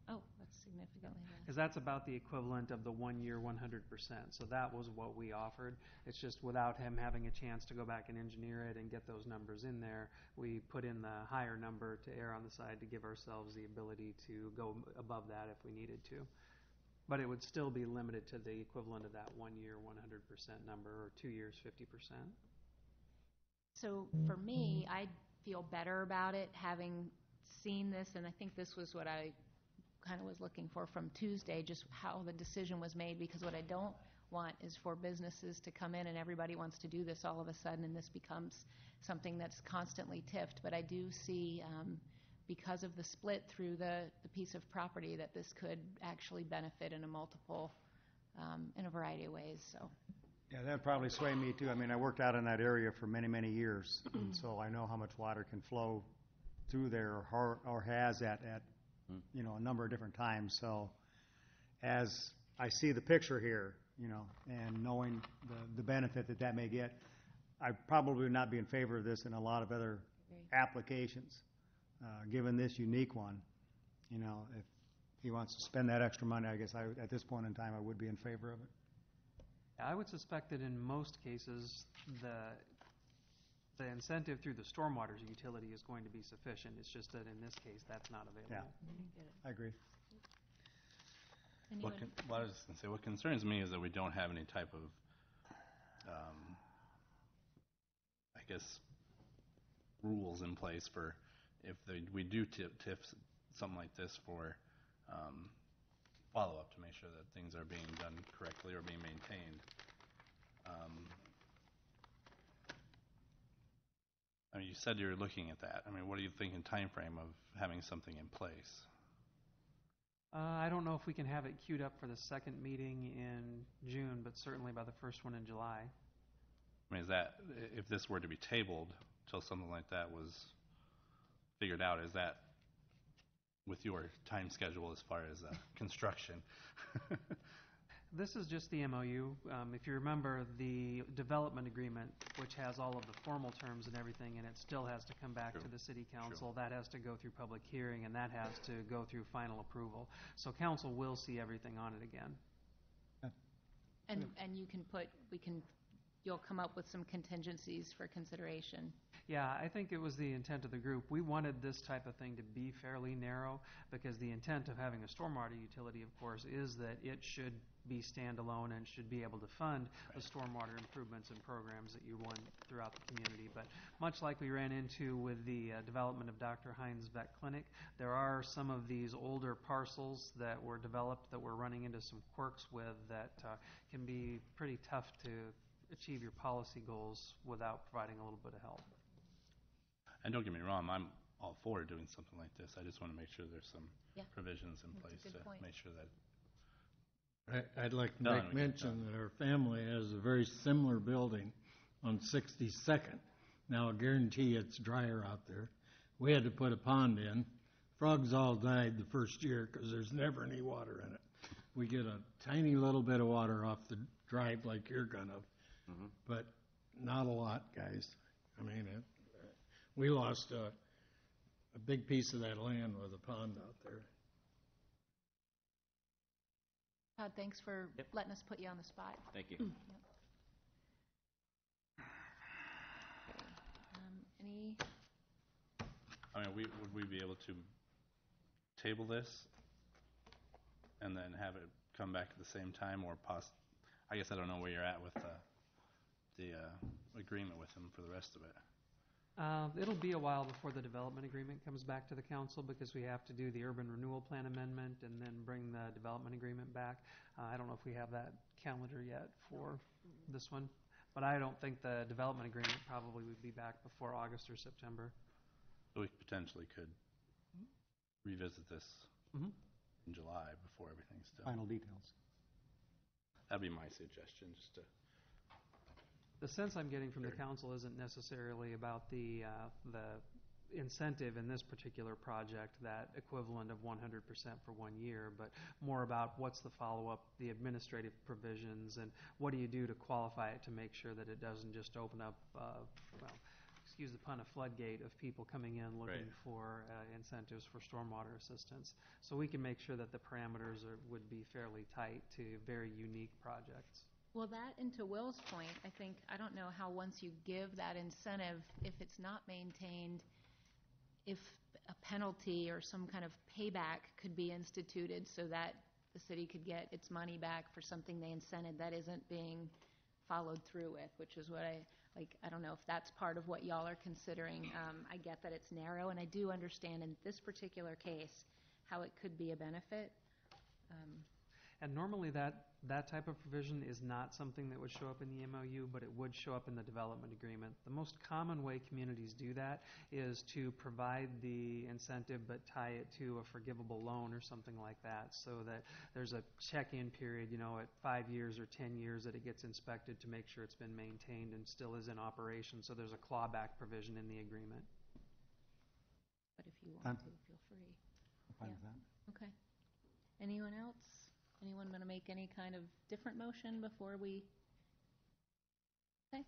Oh, that's significantly less? Because that's about the equivalent of the one-year, 100%. So that was what we offered. It's just without him having a chance to go back and engineer it and get those numbers in there, we put in the higher number to err on the side to give ourselves the ability to go above that if we needed to. But it would still be limited to the equivalent of that one-year, 100% number, or two years, 50%. So for me, I feel better about it, having seen this, and I think this was what I kind of was looking for from Tuesday, just how the decision was made, because what I don't want is for businesses to come in and everybody wants to do this all of a sudden, and this becomes something that's constantly tiffed. But I do see, um, because of the split through the, the piece of property, that this could actually benefit in a multiple, um, in a variety of ways, so. Yeah, that'd probably sway me too. I mean, I worked out in that area for many, many years, [clears throat] and so I know how much water can flow through there or, or has at, at, you know, a number of different times. So as I see the picture here, you know, and knowing the, the benefit that that may get, I probably would not be in favor of this in a lot of other applications. Uh, given this unique one, you know, if he wants to spend that extra money, I guess I, at this point in time, I would be in favor of it. I would suspect that in most cases, the, the incentive through the stormwater utility is going to be sufficient. It's just that in this case, that's not available. I agree. And What, con- what I was gonna say, what concerns me is that we don't have any type of, um, I guess, rules in place for if they, we do TIF, TIF something like this for, um, follow-up to make sure that things are being done correctly or being maintained. Um, I mean, you said you were looking at that. I mean, what do you think in time frame of having something in place? Uh, I don't know if we can have it queued up for the second meeting in June, but certainly by the first one in July. I mean, is that, if this were to be tabled till something like that was figured out, is that with your time schedule as far as uh, construction? [laughs] This is just the MOU. Um, If you remember, the development agreement, which has all of the formal terms and everything, and it still has to come back to the city council, that has to go through public hearing, and that has to go through final approval. So council will see everything on it again. And, and you can put, we can, you'll come up with some contingencies for consideration. Yeah, I think it was the intent of the group. We wanted this type of thing to be fairly narrow because the intent of having a stormwater utility, of course, is that it should be standalone and should be able to fund the stormwater improvements and programs that you want throughout the community. But much like we ran into with the uh, development of Dr. Heinz Vet Clinic, there are some of these older parcels that were developed that we're running into some quirks with that uh, can be pretty tough to achieve your policy goals without providing a little bit of help. And don't get me wrong, I'm all for doing something like this. I just want to make sure there's some Yeah. provisions in That's a place good to point. make sure that I- I'd like to Done, make we mention that our family has a very similar building on 62nd. Now, I guarantee it's drier out there. We had to put a pond in. Frogs all died the first year because there's never any water in it. We get a tiny little bit of water off the drive like you're gonna, but not a lot, guys. I mean, it, we lost a, a big piece of that land with a pond out there. Todd, thanks for letting us put you on the spot. Thank you. Yep. Um, Any, I mean, we, would we be able to table this and then have it come back at the same time or poss, I guess I don't know where you're at with the, the, uh, agreement with them for the rest of it. Uh, It'll be a while before the development agreement comes back to the council because we have to do the urban renewal plan amendment and then bring the development agreement back. Uh, I don't know if we have that calendar yet for this one, but I don't think the development agreement probably would be back before August or September. So we potentially could revisit this Mhm. in July before everything's done. Final details. That'd be my suggestion, just to, The sense I'm getting from the council isn't necessarily about the, uh, the incentive in this particular project, that equivalent of 100% for one year, but more about what's the follow-up, the administrative provisions, and what do you do to qualify it to make sure that it doesn't just open up, uh, well, excuse the pun, a floodgate of people coming in looking Right. for uh, incentives for stormwater assistance. So we can make sure that the parameters are, would be fairly tight to very unique projects. Well, that, and to Will's point, I think, I don't know how once you give that incentive, if it's not maintained, if a penalty or some kind of payback could be instituted so that the city could get its money back for something they incented that isn't being followed through with, which is what I, like, I don't know if that's part of what y'all are considering. Um, I get that it's narrow, and I do understand in this particular case how it could be a benefit. Um, And normally that, that type of provision is not something that would show up in the MOU, but it would show up in the development agreement. The most common way communities do that is to provide the incentive but tie it to a forgivable loan or something like that, so that there's a check-in period, you know, at five years or 10 years that it gets inspected to make sure it's been maintained and still is in operation, so there's a clawback provision in the agreement. But if you I'm want to, feel free. Fine Yeah. with that. Okay. Anyone else? Anyone want to make any kind of different motion before we? Okay.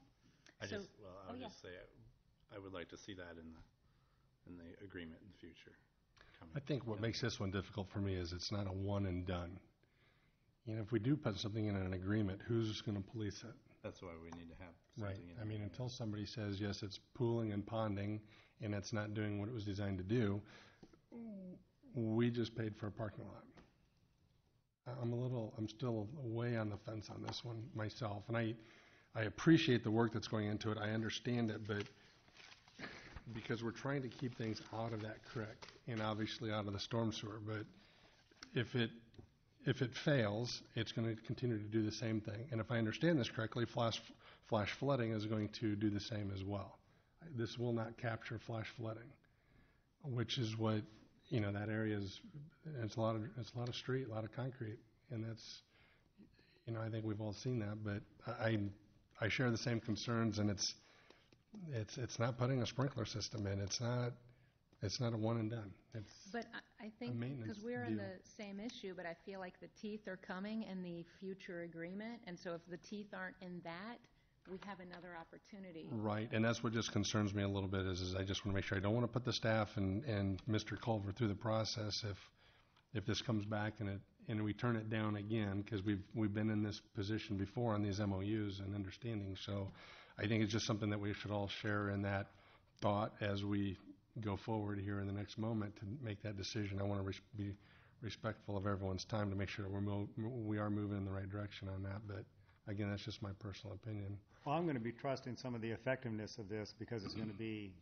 I So- just, well, I oh, would yeah. just say, I- I would like to see that in the, in the agreement in the future. coming. I think what makes this one difficult for me is it's not a one and done. You know, if we do put something in an agreement, who's going to police it? That's why we need to have Right. something in. I mean, until somebody says, yes, it's pooling and ponding, and it's not doing what it was designed to do, we just paid for a parking lot. I'm a little, I'm still way on the fence on this one myself, and I, I appreciate the work that's going into it, I understand it, but because we're trying to keep things out of that creek, and obviously out of the storm sewer, but if it, if it fails, it's going to continue to do the same thing. And if I understand this correctly, flash, flash flooding is going to do the same as well. This will not capture flash flooding, which is what, you know, that area is, it's a lot of, it's a lot of street, a lot of concrete, and that's, you know, I think we've all seen that, but I, I share the same concerns, and it's, it's, it's not putting a sprinkler system in, it's not, it's not a one and done. It's, But I, I think, because we're in the same issue, but I feel like the teeth are coming in the future agreement, and so if the teeth aren't in that, we have another opportunity. Right, and that's what just concerns me a little bit, is, is I just want to make sure, I don't want to put the staff and, and Mr. Culver through the process if, if this comes back and it, and we turn it down again, because we've, we've been in this position before on these MOUs and understanding, so I think it's just something that we should all share in that thought as we go forward here in the next moment to make that decision. I want to res- be respectful of everyone's time to make sure we're mo- we are moving in the right direction on that, but again, that's just my personal opinion. Well, I'm going to be trusting some of the effectiveness of this because it's going to be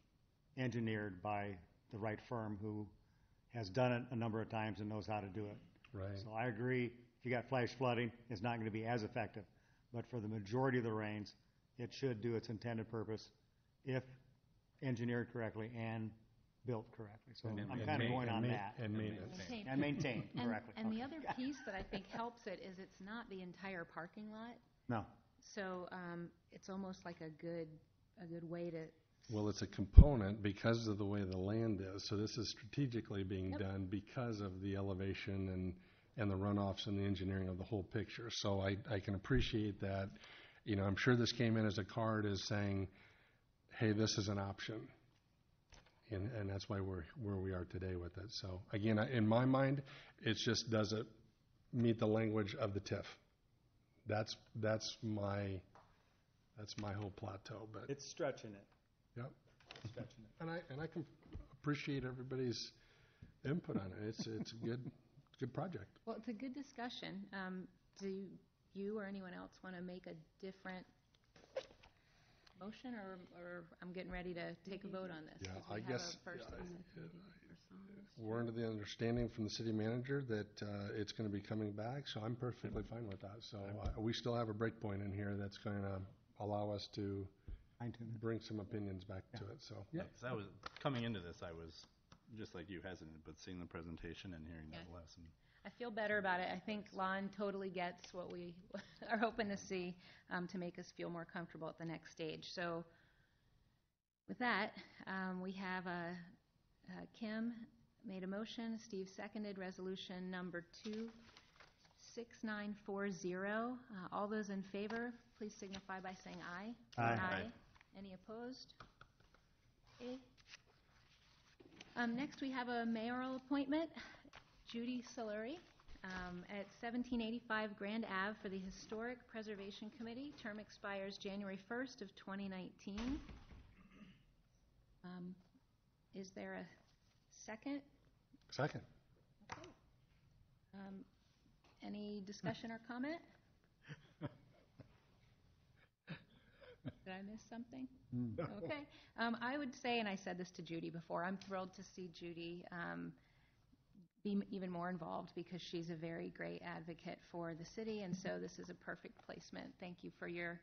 engineered by the right firm who has done it a number of times and knows how to do it. Right. So I agree, if you got flash flooding, it's not going to be as effective. But for the majority of the rains, it should do its intended purpose if engineered correctly and built correctly. So And- I'm and kind of going on ma- that. and maintenance. Maintain. And maintained And- correctly. And the Okay. other piece that I think helps it is it's not the entire parking lot, No. so um, it's almost like a good, a good way to, Well, it's a component because of the way the land is, so this is strategically being Yep. done because of the elevation and, and the runoffs and the engineering of the whole picture. So I, I can appreciate that. You know, I'm sure this came in as a card as saying, hey, this is an option. And, and that's why we're where we are today with it. So again, I- in my mind, it's just, does it meet the language of the TIF? That's, that's my, that's my whole plateau, but. It's stretching it. Yep. Stretching it. And I, and I can appreciate everybody's input on it. It's, it's a good, good project. well, it's a good discussion. Um, Do you or anyone else want to make a different motion, or, or I'm getting ready to take a vote on this? Yeah, 'cause we I guess, first yeah, and We're under the understanding from the city manager that uh, it's going to be coming back, so I'm perfectly fine with that. So uh, we still have a break point in here that's going to allow us to bring some opinions back to it, so. Yeah, 'cause I was, coming into this, I was just like you hesitant, but seeing the presentation and hearing that Yeah. lesson. I feel better about it. I think Lon totally gets what we [laughs] are hoping to see um, to make us feel more comfortable at the next stage. So with that, um, we have uh, uh, Kim made a motion, Steve seconded, resolution number 26940. Uh, All those in favor, please signify by saying aye. Aye. Aye. Any opposed? Okay. Um, Next, we have a mayoral appointment, Judy Solari, um, at 1785 Grand Ave for the Historic Preservation Committee. Term expires January 1st of 2019. Um, Is there a second? Second. Um, Any discussion or comment? [laughs] Did I miss something? Okay. Um, I would say, and I said this to Judy before, I'm thrilled to see Judy um, be m- even more involved because she's a very great advocate for the city, and so this is a perfect placement. Thank you for your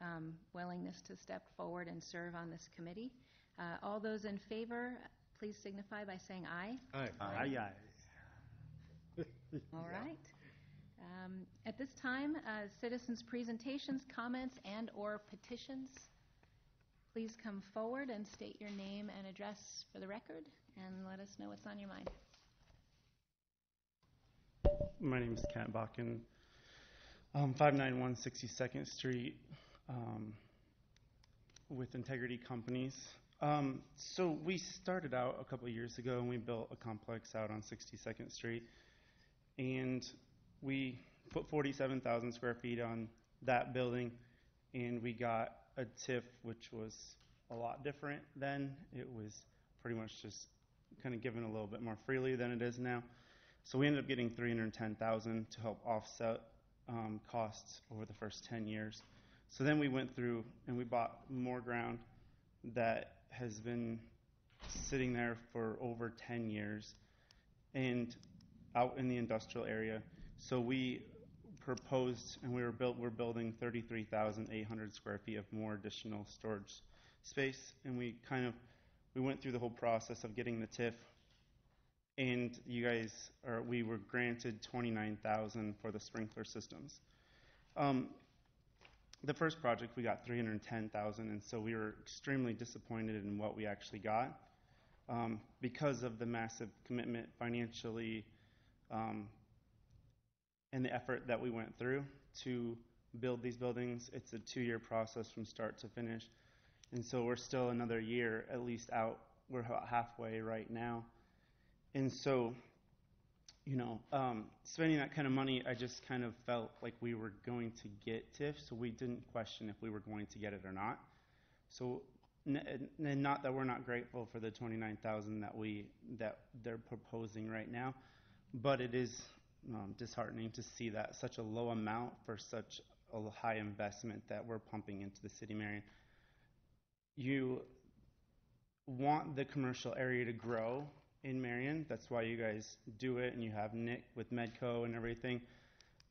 um, willingness to step forward and serve on this committee. Uh, All those in favor, please signify by saying aye. Aye. Aye, aye. All [laughs] right. Um, At this time, uh, citizens' presentations, comments, and/or petitions, please come forward and state your name and address for the record, and let us know what's on your mind. My name is Kent Bakken, um, 591 62nd Street um, with Integrity Companies. Um, so we started out a couple years ago and we built a complex out on 62nd Street. And we put 47,000 square feet on that building and we got a TIF which was a lot different then. It was pretty much just kind of given a little bit more freely than it is now. So we ended up getting 310,000 to help offset um, costs over the first 10 years. So then we went through and we bought more ground that has been sitting there for over 10 years and out in the industrial area. So we proposed and we were built we're building 33,800 square feet of more additional storage space and we kind of we went through the whole process of getting the TIF and you guys or we were granted 29,000 for the sprinkler systems. Um, the first project we got 310,000 and so we were extremely disappointed in what we actually got um, because of the massive commitment financially um, and the effort that we went through to build these buildings. It's a two-year process from start to finish, and so we're still another year at least out. We're halfway right now, and so you know, um, spending that kind of money, I just kind of felt like we were going to get TIF, so we didn't question if we were going to get it or not. So, n- not that we're not grateful for the 29,000 that we that they're proposing right now, but it is um, disheartening to see that such a low amount for such a high investment that we're pumping into the city, Marion. You want the commercial area to grow in Marion. That's why you guys do it, and you have Nick with Medco and everything.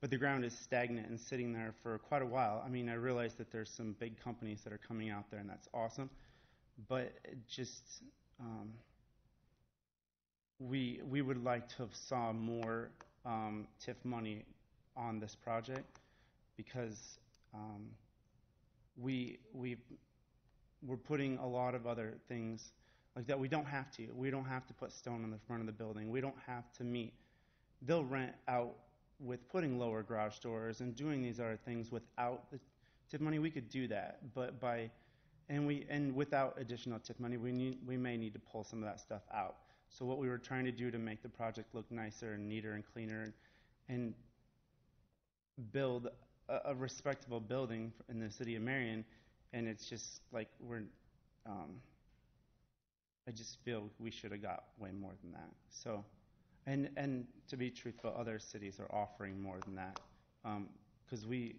But the ground is stagnant and sitting there for quite a while. I mean, I realize that there's some big companies that are coming out there, and that's awesome. But just um, we we would like to have saw more um, TIF money on this project because um, we we we're putting a lot of other things like that we don't have to. We don't have to put stone on the front of the building. We don't have to meet. They'll rent out with putting lower garage doors and doing these other things without the TIF money. We could do that, but by and we and without additional TIF money, we need we may need to pull some of that stuff out. So what we were trying to do to make the project look nicer and neater and cleaner and, and build a, a respectable building in the city of Marion, and it's just like we're. Um, I just feel we should have got way more than that. So, and and to be truthful, other cities are offering more than that because we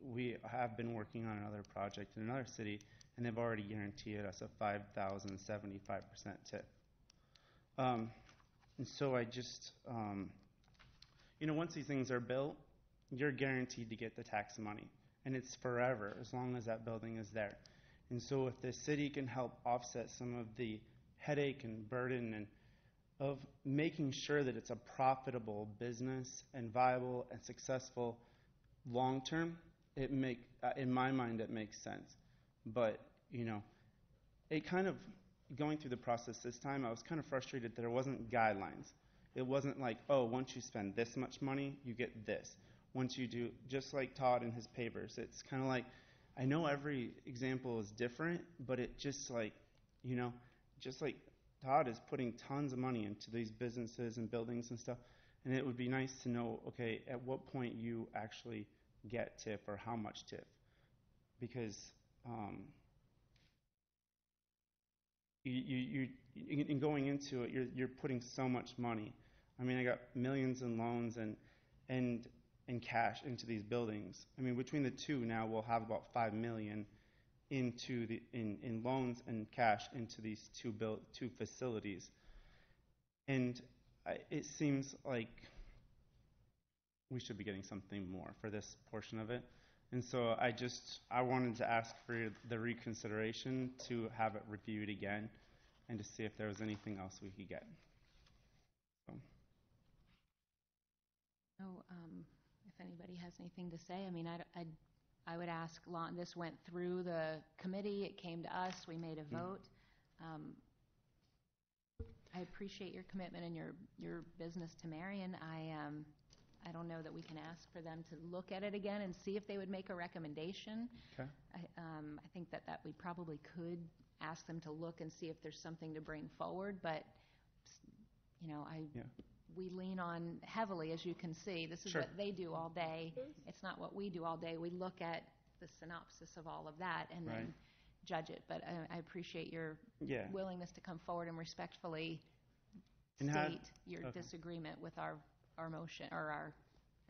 we have been working on another project in another city, and they've already guaranteed us a 5,075 percent TIF. Um, and so I just, um, you know, once these things are built, you're guaranteed to get the tax money, and it's forever as long as that building is there. And so if the city can help offset some of the headache and burden and of making sure that it's a profitable business and viable and successful long term, it make uh, in my mind it makes sense. But you know, it kind of going through the process this time, I was kind of frustrated that there wasn't guidelines. It wasn't like, oh, once you spend this much money, you get this. Once you do, just like Todd and his pavers, it's kind of like, I know every example is different, but it just like, you know, just like Todd is putting tons of money into these businesses and buildings and stuff, and it would be nice to know, okay, at what point you actually get TIF or how much TIF, because um, you, you, you, in going into it, you're, you're putting so much money. I mean, I got millions in loans and, and, and cash into these buildings. I mean, between the two now, we'll have about five million into the, in, in loans and cash into these two build, two facilities. And it seems like we should be getting something more for this portion of it. And so I just, I wanted to ask for the reconsideration to have it reviewed again and to see if there was anything else we could get. So, Oh, um, if anybody has anything to say, I mean, I'd, I'd, I would ask, Lon, this went through the committee, it came to us, we made a vote. Um, I appreciate your commitment and your, your business to Marion. I, um, I don't know that we can ask for them to look at it again and see if they would make a recommendation. Okay. I, um, I think that, that we probably could ask them to look and see if there's something to bring forward, but, you know, I, Yeah. We lean on heavily, as you can see. This is Sure. what they do all day. It's not what we do all day. We look at the synopsis of all of that and then judge it. But I, I appreciate your Yeah. willingness to come forward and respectfully And state your okay. disagreement with our, our motion, or our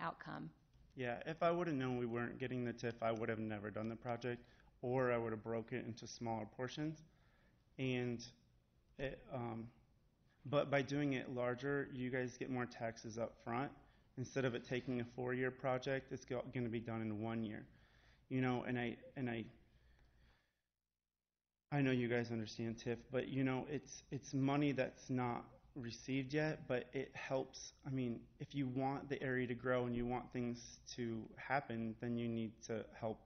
outcome. Yeah, if I would have known we weren't getting the TIF, I would have never done the project, or I would have broke it into smaller portions. And it, um, but by doing it larger, you guys get more taxes up front. Instead of it taking a four-year project, it's going to be done in one year. You know, and I and I I know you guys understand TIF, but you know, it's it's money that's not received yet, but it helps. I mean, if you want the area to grow and you want things to happen, then you need to help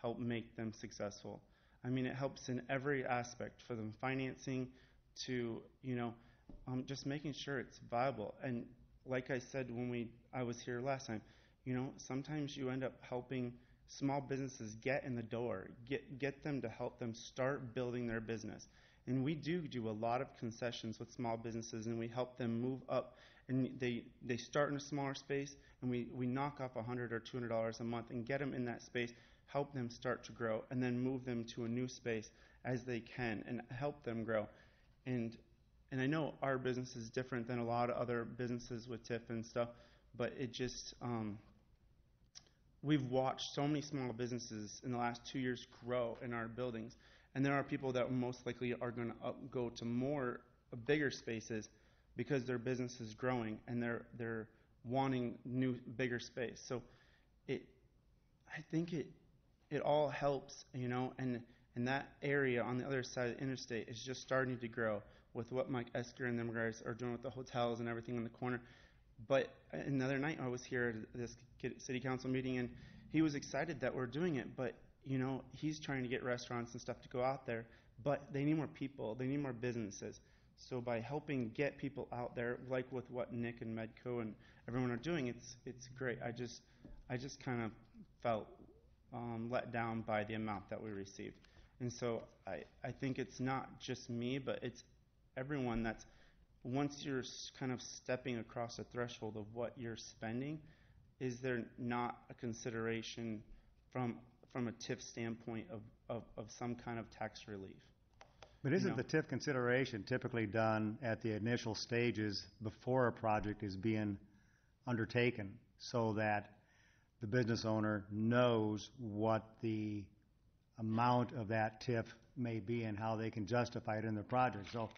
help make them successful. I mean, it helps in every aspect for them financing to, you know, um, just making sure it's viable. And like I said when we I was here last time, you know, sometimes you end up helping small businesses get in the door, get get them to help them start building their business. And we do do a lot of concessions with small businesses, and we help them move up. And they they start in a smaller space, and we we knock off a hundred or two hundred dollars a month and get them in that space, help them start to grow, and then move them to a new space as they can, and help them grow. And and I know our business is different than a lot of other businesses with TIF and stuff, but it just um, we've watched so many small businesses in the last two years grow in our buildings, and there are people that most likely are going to go to more uh, bigger spaces because their business is growing and they're they're wanting new bigger space. So it I think it it all helps, you know, and and that area on the other side of the interstate is just starting to grow with what Mike Esker and them guys are doing with the hotels and everything in the corner. But another night I was here at this city council meeting and he was excited that we're doing it, but you know, he's trying to get restaurants and stuff to go out there, but they need more people, they need more businesses. So by helping get people out there, like with what Nick and Medco and everyone are doing, it's it's great. I just I just kind of felt um, let down by the amount that we received, and so I I think it's not just me, but it's everyone that's once you're kind of stepping across a threshold of what you're spending, is there not a consideration from from a TIF standpoint of, of, of some kind of tax relief? But isn't know? the TIF consideration typically done at the initial stages before a project is being undertaken so that the business owner knows what the amount of that TIF may be and how they can justify it in their project? So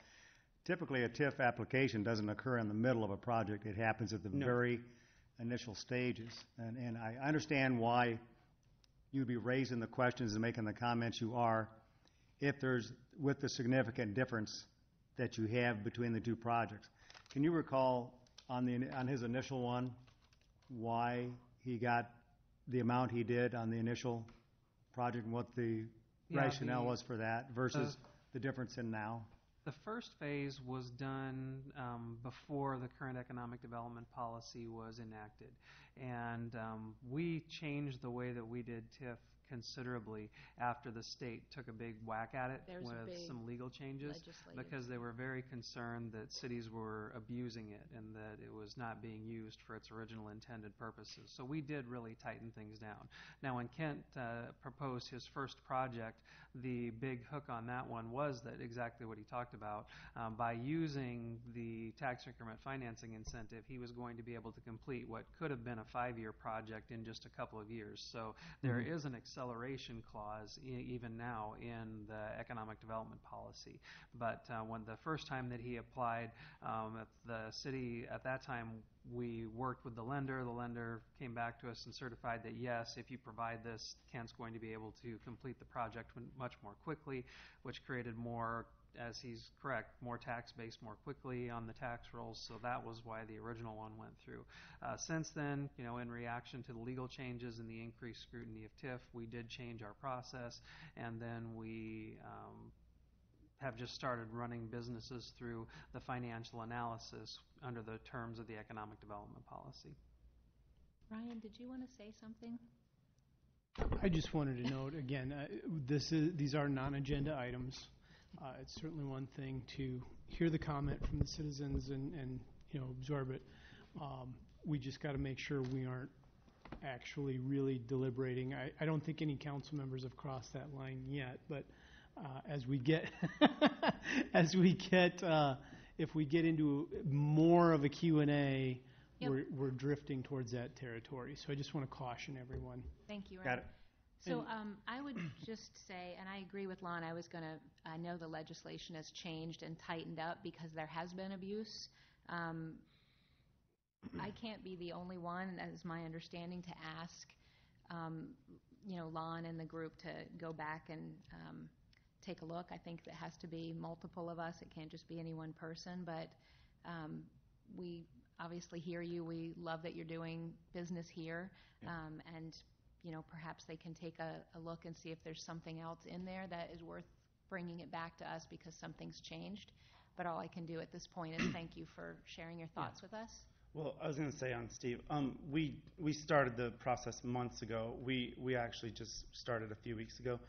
typically, a TIF application doesn't occur in the middle of a project. It happens at the No. very initial stages. And, and I understand why you'd be raising the questions and making the comments you are if there's, with the significant difference that you have between the two projects. Can you recall on the, on his initial one, why he got the amount he did on the initial project and what the Yeah, rationale the- was for that versus the- the difference in now? The first phase was done um, before the current economic development policy was enacted. And um, we changed the way that we did TIF considerably after the state took a big whack at it There's with some legal changes because they were very concerned that cities were abusing it and that it was not being used for its original intended purposes. So we did really tighten things down. Now, when Kent uh, proposed his first project, the big hook on that one was that exactly what he talked about. Um, by using the tax increment financing incentive, he was going to be able to complete what could have been a five-year project in just a couple of years. So there Mhm. is an acceleration clause e- even now in the economic development policy. But uh, when the first time that he applied, um, at the city at that time we worked with the lender. The lender came back to us and certified that yes, if you provide this, Kent's going to be able to complete the project much more quickly, which created more, as he's correct, more tax base more quickly on the tax rolls. So that was why the original one went through. Uh, since then, you know, in reaction to the legal changes and the increased scrutiny of TIF, we did change our process, and then we um, have just started running businesses through the financial analysis under the terms of the economic development policy. Ryan, did you want to say something? I just wanted to note, again, uh, this is, these are non-agenda items. Uh, It's certainly one thing to hear the comment from the citizens and, and, you know, absorb it. Um, We just got to make sure we aren't actually really deliberating. I, I don't think any council members have crossed that line yet, but uh, as we get, [laughs] as we get, uh, if we get into more of a Q and A, Yep. we're, we're drifting towards that territory. So I just want to caution everyone. Thank you, Got Ryan. it. So um, I would [clears throat] just say, and I agree with Lon, I was going to, I know the legislation has changed and tightened up because there has been abuse. Um, I can't be the only one, as my understanding, to ask, um, you know, Lon and the group to go back and um, take a look. I think that has to be multiple of us. It can't just be any one person, but um, we obviously hear you. We love that you're doing business here. Um, and, you know, perhaps they can take a, a look and see if there's something else in there that is worth bringing it back to us because something's changed. But all I can do at this point is thank you for sharing your thoughts with us. Well, I was going to say on Steve, um, we we started the process months ago. We we actually just started a few weeks ago.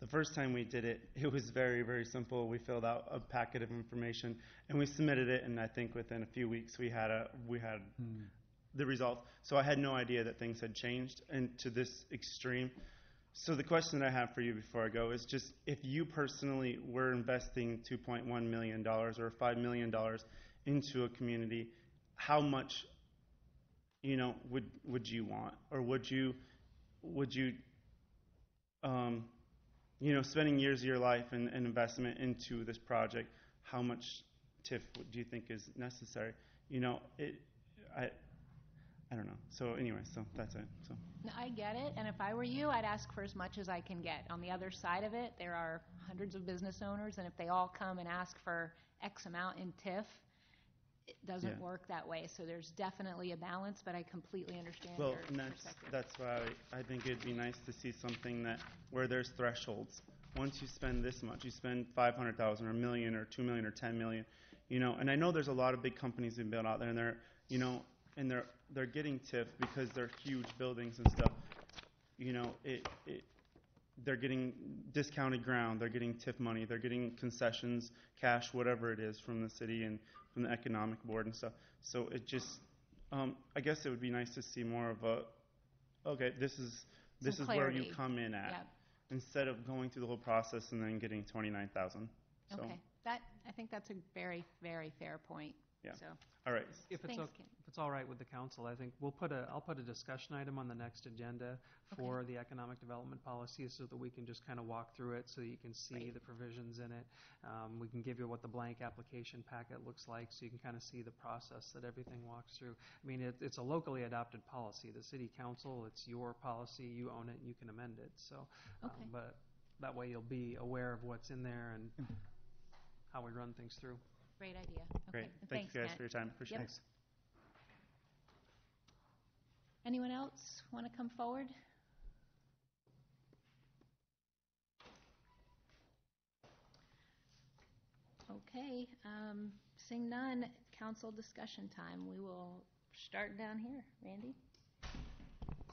The first time we did it, it was very very simple. We filled out a packet of information and we submitted it, and I think within a few weeks we had a we had the results. So I had no idea that things had changed and to this extreme. So the question that I have for you before I go is just if you personally were investing 2.1 million dollars or 5 million dollars into a community, how much you know would would you want or would you would you um, you know spending years of your life and, and investment into this project how much TIF do you think is necessary you know it I I don't know so anyway so that's it so No, I get it, and if I were you, I'd ask for as much as I can get. On the other side of it, there are hundreds of business owners, and if they all come and ask for X amount in TIF, it doesn't Yeah. work that way. So there's definitely a balance, but I completely understand Well, and that's, that's why I think it'd be nice to see something that, where there's thresholds. Once you spend this much, you spend five hundred thousand or a million or two million or ten million, you know, and I know there's a lot of big companies being built out there and they're, you know, and they're, they're getting TIF because they're huge buildings and stuff. You know, it, it, they're getting discounted ground, they're getting TIF money, they're getting concessions, cash, whatever it is from the city and from the economic board and stuff. So it just, um, I guess it would be nice to see more of a, okay, this is, this Some is where you come in at. Yep. Instead of going through the whole process and then getting twenty-nine thousand. So, Okay, that, I think that's a very, very fair point. Yeah. So, all right. If it's, Thanks, o- if it's all right with the council, I think we'll put a, I'll put a discussion item on the next agenda for the economic development policy so that we can just kind of walk through it so that you can see the provisions in it. Um, we can give you what the blank application packet looks like so you can kind of see the process that everything walks through. I mean, it, it's a locally adopted policy. The city council, it's your policy, you own it, and you can amend it. So, um, Okay. but that way you'll be aware of what's in there and how we run things through. great idea. Great. Okay, Thank you guys Kent. for your time. Appreciate Yep. it. Anyone else want to come forward? Okay, um, seeing none, council discussion time. We will start down here. Randy?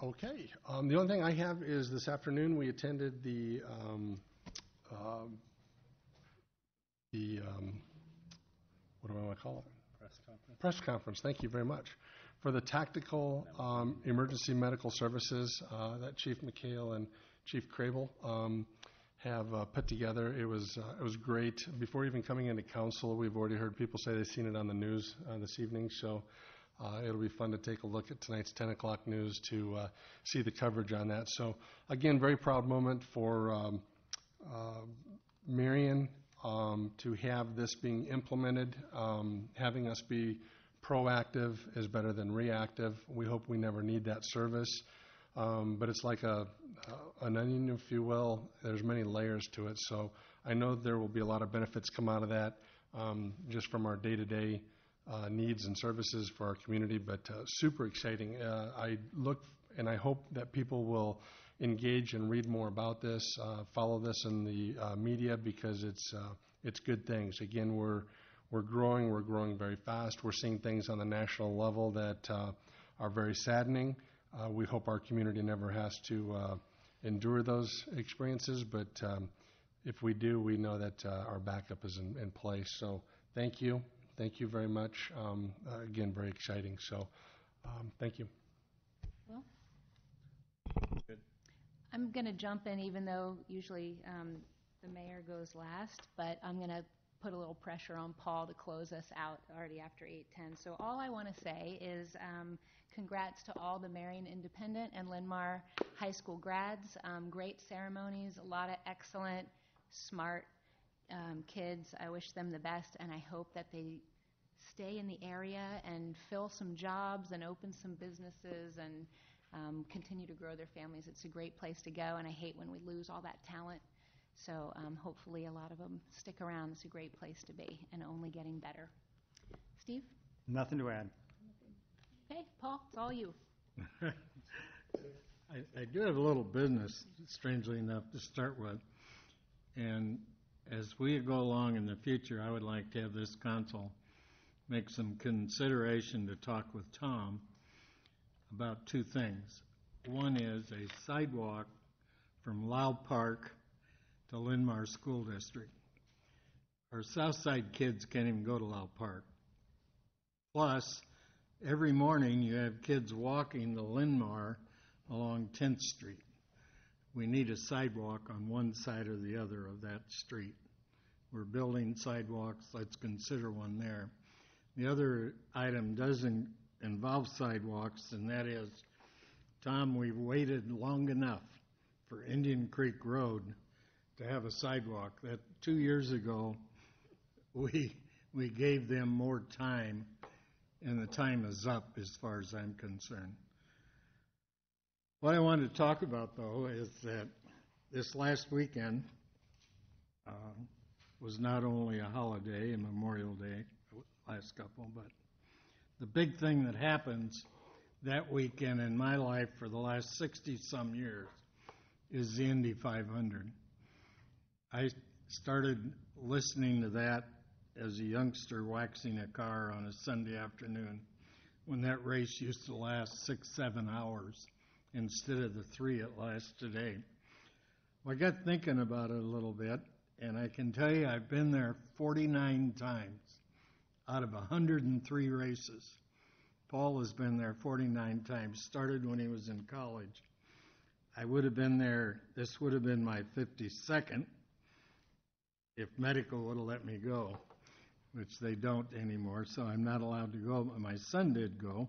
Okay. Um, The only thing I have is this afternoon, we attended the, um, um, the, um, what do I want to call it? Press conference. Press conference, thank you very much, for the Tactical um, Emergency Medical Services uh, that Chief McHale and Chief Krebill um, have uh, put together. It was, uh, it was great. Before even coming into council, we've already heard people say they've seen it on the news uh, this evening, so uh, it'll be fun to take a look at tonight's 10 o'clock news to uh, see the coverage on that. So again, very proud moment for um, uh, Marion um, to have this being implemented. Um, Having us be proactive is better than reactive. We hope we never need that service. Um, But it's like a, an onion, if you will. There's many layers to it. So I know there will be a lot of benefits come out of that, um, just from our day-to-day uh, needs and services for our community, but uh, super exciting. Uh, I look and I hope that people will engage and read more about this, uh, follow this in the uh, media because it's uh, it's good things. Again, we're we're growing, we're growing very fast. We're seeing things on the national level that uh, are very saddening. Uh, we hope our community never has to uh, endure those experiences, but um, if we do, we know that uh, our backup is in, in place. So thank you. Thank you very much. Um, uh, Again, very exciting, so um, thank you. Well, I'm going to jump in, even though usually um, the mayor goes last, but I'm going to put a little pressure on Paul to close us out already after 8:10. So all I want to say is um, congrats to all the Marion Independent and Linn-Mar High School grads. Um, Great ceremonies, a lot of excellent, smart um, kids. I wish them the best, and I hope that they stay in the area and fill some jobs and open some businesses and um, continue to grow their families. It's a great place to go, and I hate when we lose all that talent. So um, hopefully, a lot of them stick around. It's a great place to be, and only getting better. Steve? Nothing to add. Okay, Paul, it's all you. [laughs] I, I do have a little business, strangely enough, to start with. And as we go along in the future, I would like to have this council make some consideration to talk with Tom about two things. One is a sidewalk from Lowe Park to Linn-Mar School District. Our South Side kids can't even go to Lowe Park. Plus, every morning you have kids walking to Linn-Mar along 10th Street. We need a sidewalk on one side or the other of that street. We're building sidewalks, let's consider one there. The other item doesn't involve sidewalks, and that is, Tom, we've waited long enough for Indian Creek Road to have a sidewalk. That, two years ago, we, we gave them more time, and the time is up as far as I'm concerned. What I wanted to talk about, though, is that this last weekend um, was not only a holiday, a Memorial Day, last couple, but the big thing that happens that weekend in my life for the last 60-some years is the Indy 500. I started listening to that as a youngster waxing a car on a Sunday afternoon when that race used to last six, seven hours instead of the three it lasts today. Well, I got thinking about it a little bit, and I can tell you I've been there 49 times out of 103 races. Paul has been there 49 times, started when he was in college. I would have been there, this would have been my 52nd if medical would have let me go, which they don't anymore, so I'm not allowed to go, but my son did go.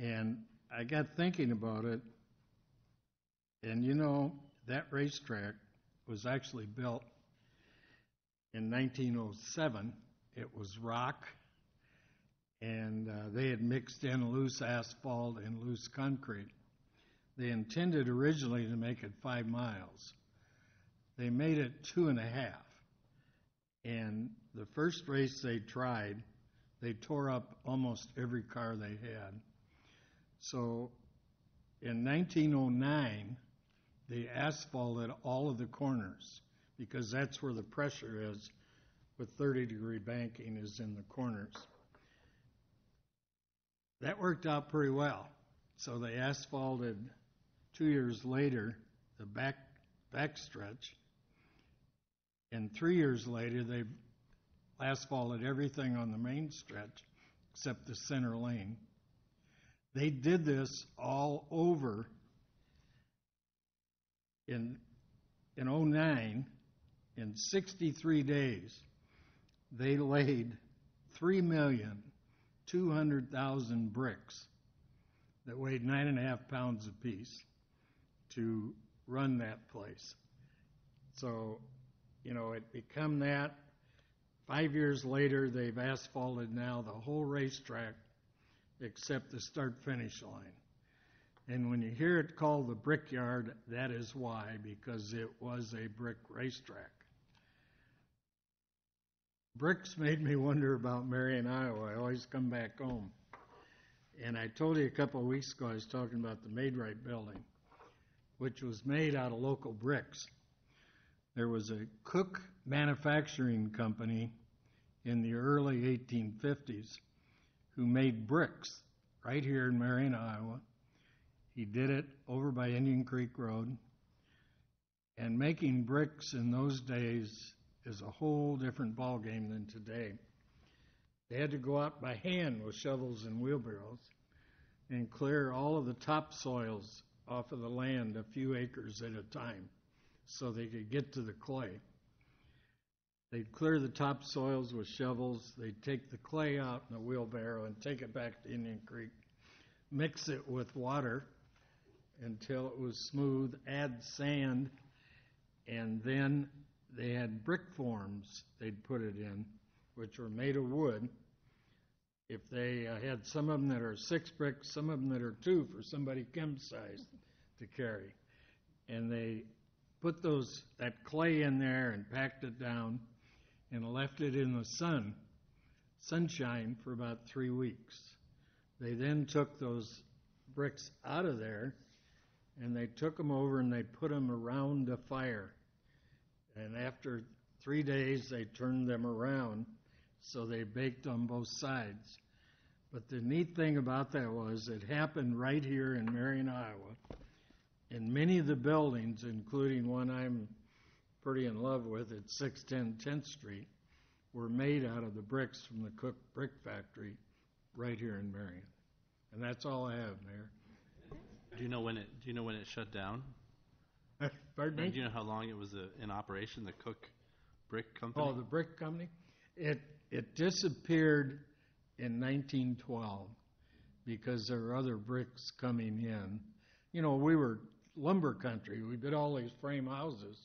And I got thinking about it, and you know, that racetrack was actually built in 1907. It was rock, and uh, they had mixed in loose asphalt and loose concrete. They intended originally to make it five miles. They made it two and a half. And the first race they tried, they tore up almost every car they had. So in 1909, they asphalted all of the corners because that's where the pressure is with 30 degree banking is in the corners. That worked out pretty well. So they asphalted two years later the back, back stretch. And three years later, they asphalted everything on the main stretch except the center lane. They did this all over in, in '09, in 63 days. They laid 3,200,000 bricks that weighed nine and a half pounds apiece to run that place. So, you know, it become that. Five years later, they've asphalted now the whole racetrack except the start-finish line. And when you hear it called the Brickyard, that is why, because it was a brick racetrack. Bricks made me wonder about Marion, Iowa. I always come back home. And I told you a couple of weeks ago, I was talking about the Maidright building, which was made out of local bricks. There was a Cook Manufacturing Company in the early 1850s who made bricks right here in Marion, Iowa. He did it over by Indian Creek Road. And making bricks in those days is a whole different ballgame than today. They had to go out by hand with shovels and wheelbarrows and clear all of the topsoils off of the land a few acres at a time so they could get to the clay. They'd clear the topsoils with shovels, they'd take the clay out in a wheelbarrow and take it back to Indian Creek, mix it with water until it was smooth, add sand, and then they had brick forms they'd put it in, which were made of wood. If they uh, had some of them that are six bricks, some of them that are two for somebody Kim's size to carry. And they put those, that clay in there and packed it down and left it in the sun, sunshine for about three weeks. They then took those bricks out of there and they took them over and they put them around a fire. And after three days, they turned them around, so they baked on both sides. But the neat thing about that was it happened right here in Marion, Iowa. And many of the buildings, including one I'm pretty in love with at 610 10th Street, were made out of the bricks from the Cook Brick Factory right here in Marion. And that's all I have, Mayor. Do you know when it, do you know when it shut down? [laughs] Pardon Do you know how long it was uh, in operation, the Cook Brick Company? Oh, the brick company? It, it disappeared in 1912 because there were other bricks coming in. You know, we were lumber country. We did all these frame houses.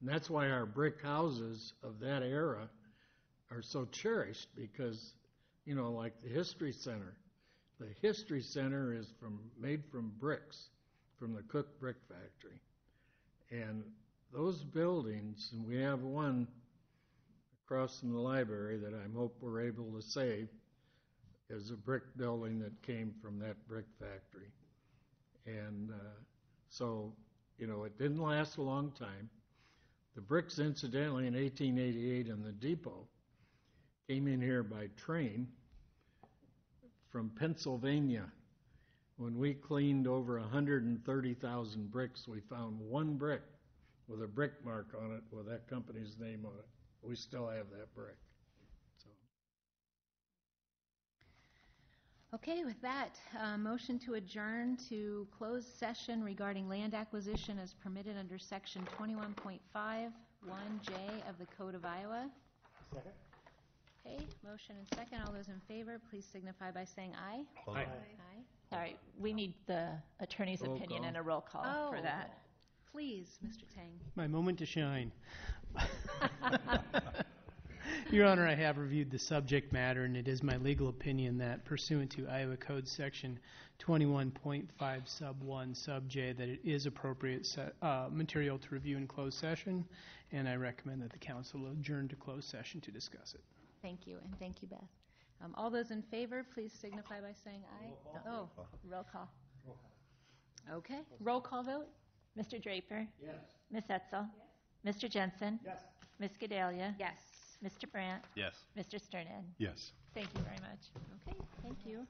And that's why our brick houses of that era are so cherished because, you know, like the History Center. The History Center is from, made from bricks from the Cook Brick Factory. And those buildings, and we have one across from the library that I hope we're able to save, is a brick building that came from that brick factory. And uh, so, you know, it didn't last a long time. The bricks, incidentally, in 1888 in the depot, came in here by train from Pennsylvania. When we cleaned over 130,000 bricks, we found one brick with a brick mark on it with that company's name on it. We still have that brick. Okay, with that, uh, motion to adjourn to closed session regarding land acquisition as permitted under section 21.51J of the Code of Iowa. Second. Okay, motion and second. All those in favor, please signify by saying aye. Aye. Aye. Aye. Sorry, we need the attorney's Roll opinion call. and a roll call for Oh. that. Please, Mr. Tang. My moment to shine. [laughs] Your Honor, I have reviewed the subject matter, and it is my legal opinion that pursuant to Iowa Code Section 21.5 Sub 1 Sub J, that it is appropriate se- uh, material to review in closed session, and I recommend that the council adjourn to closed session to discuss it. Thank you, and thank you, Beth. Um, All those in favor, please signify by saying aye. Oh, roll call. Okay, roll call vote? Mr. Draper? Yes. Ms. Etzel? Yes. Mr. Jensen? Yes. Ms. Gadelha? Yes. Mr. Brandt? Yes. Mr. Strnad? Yes. Thank you very much. Okay, thank you.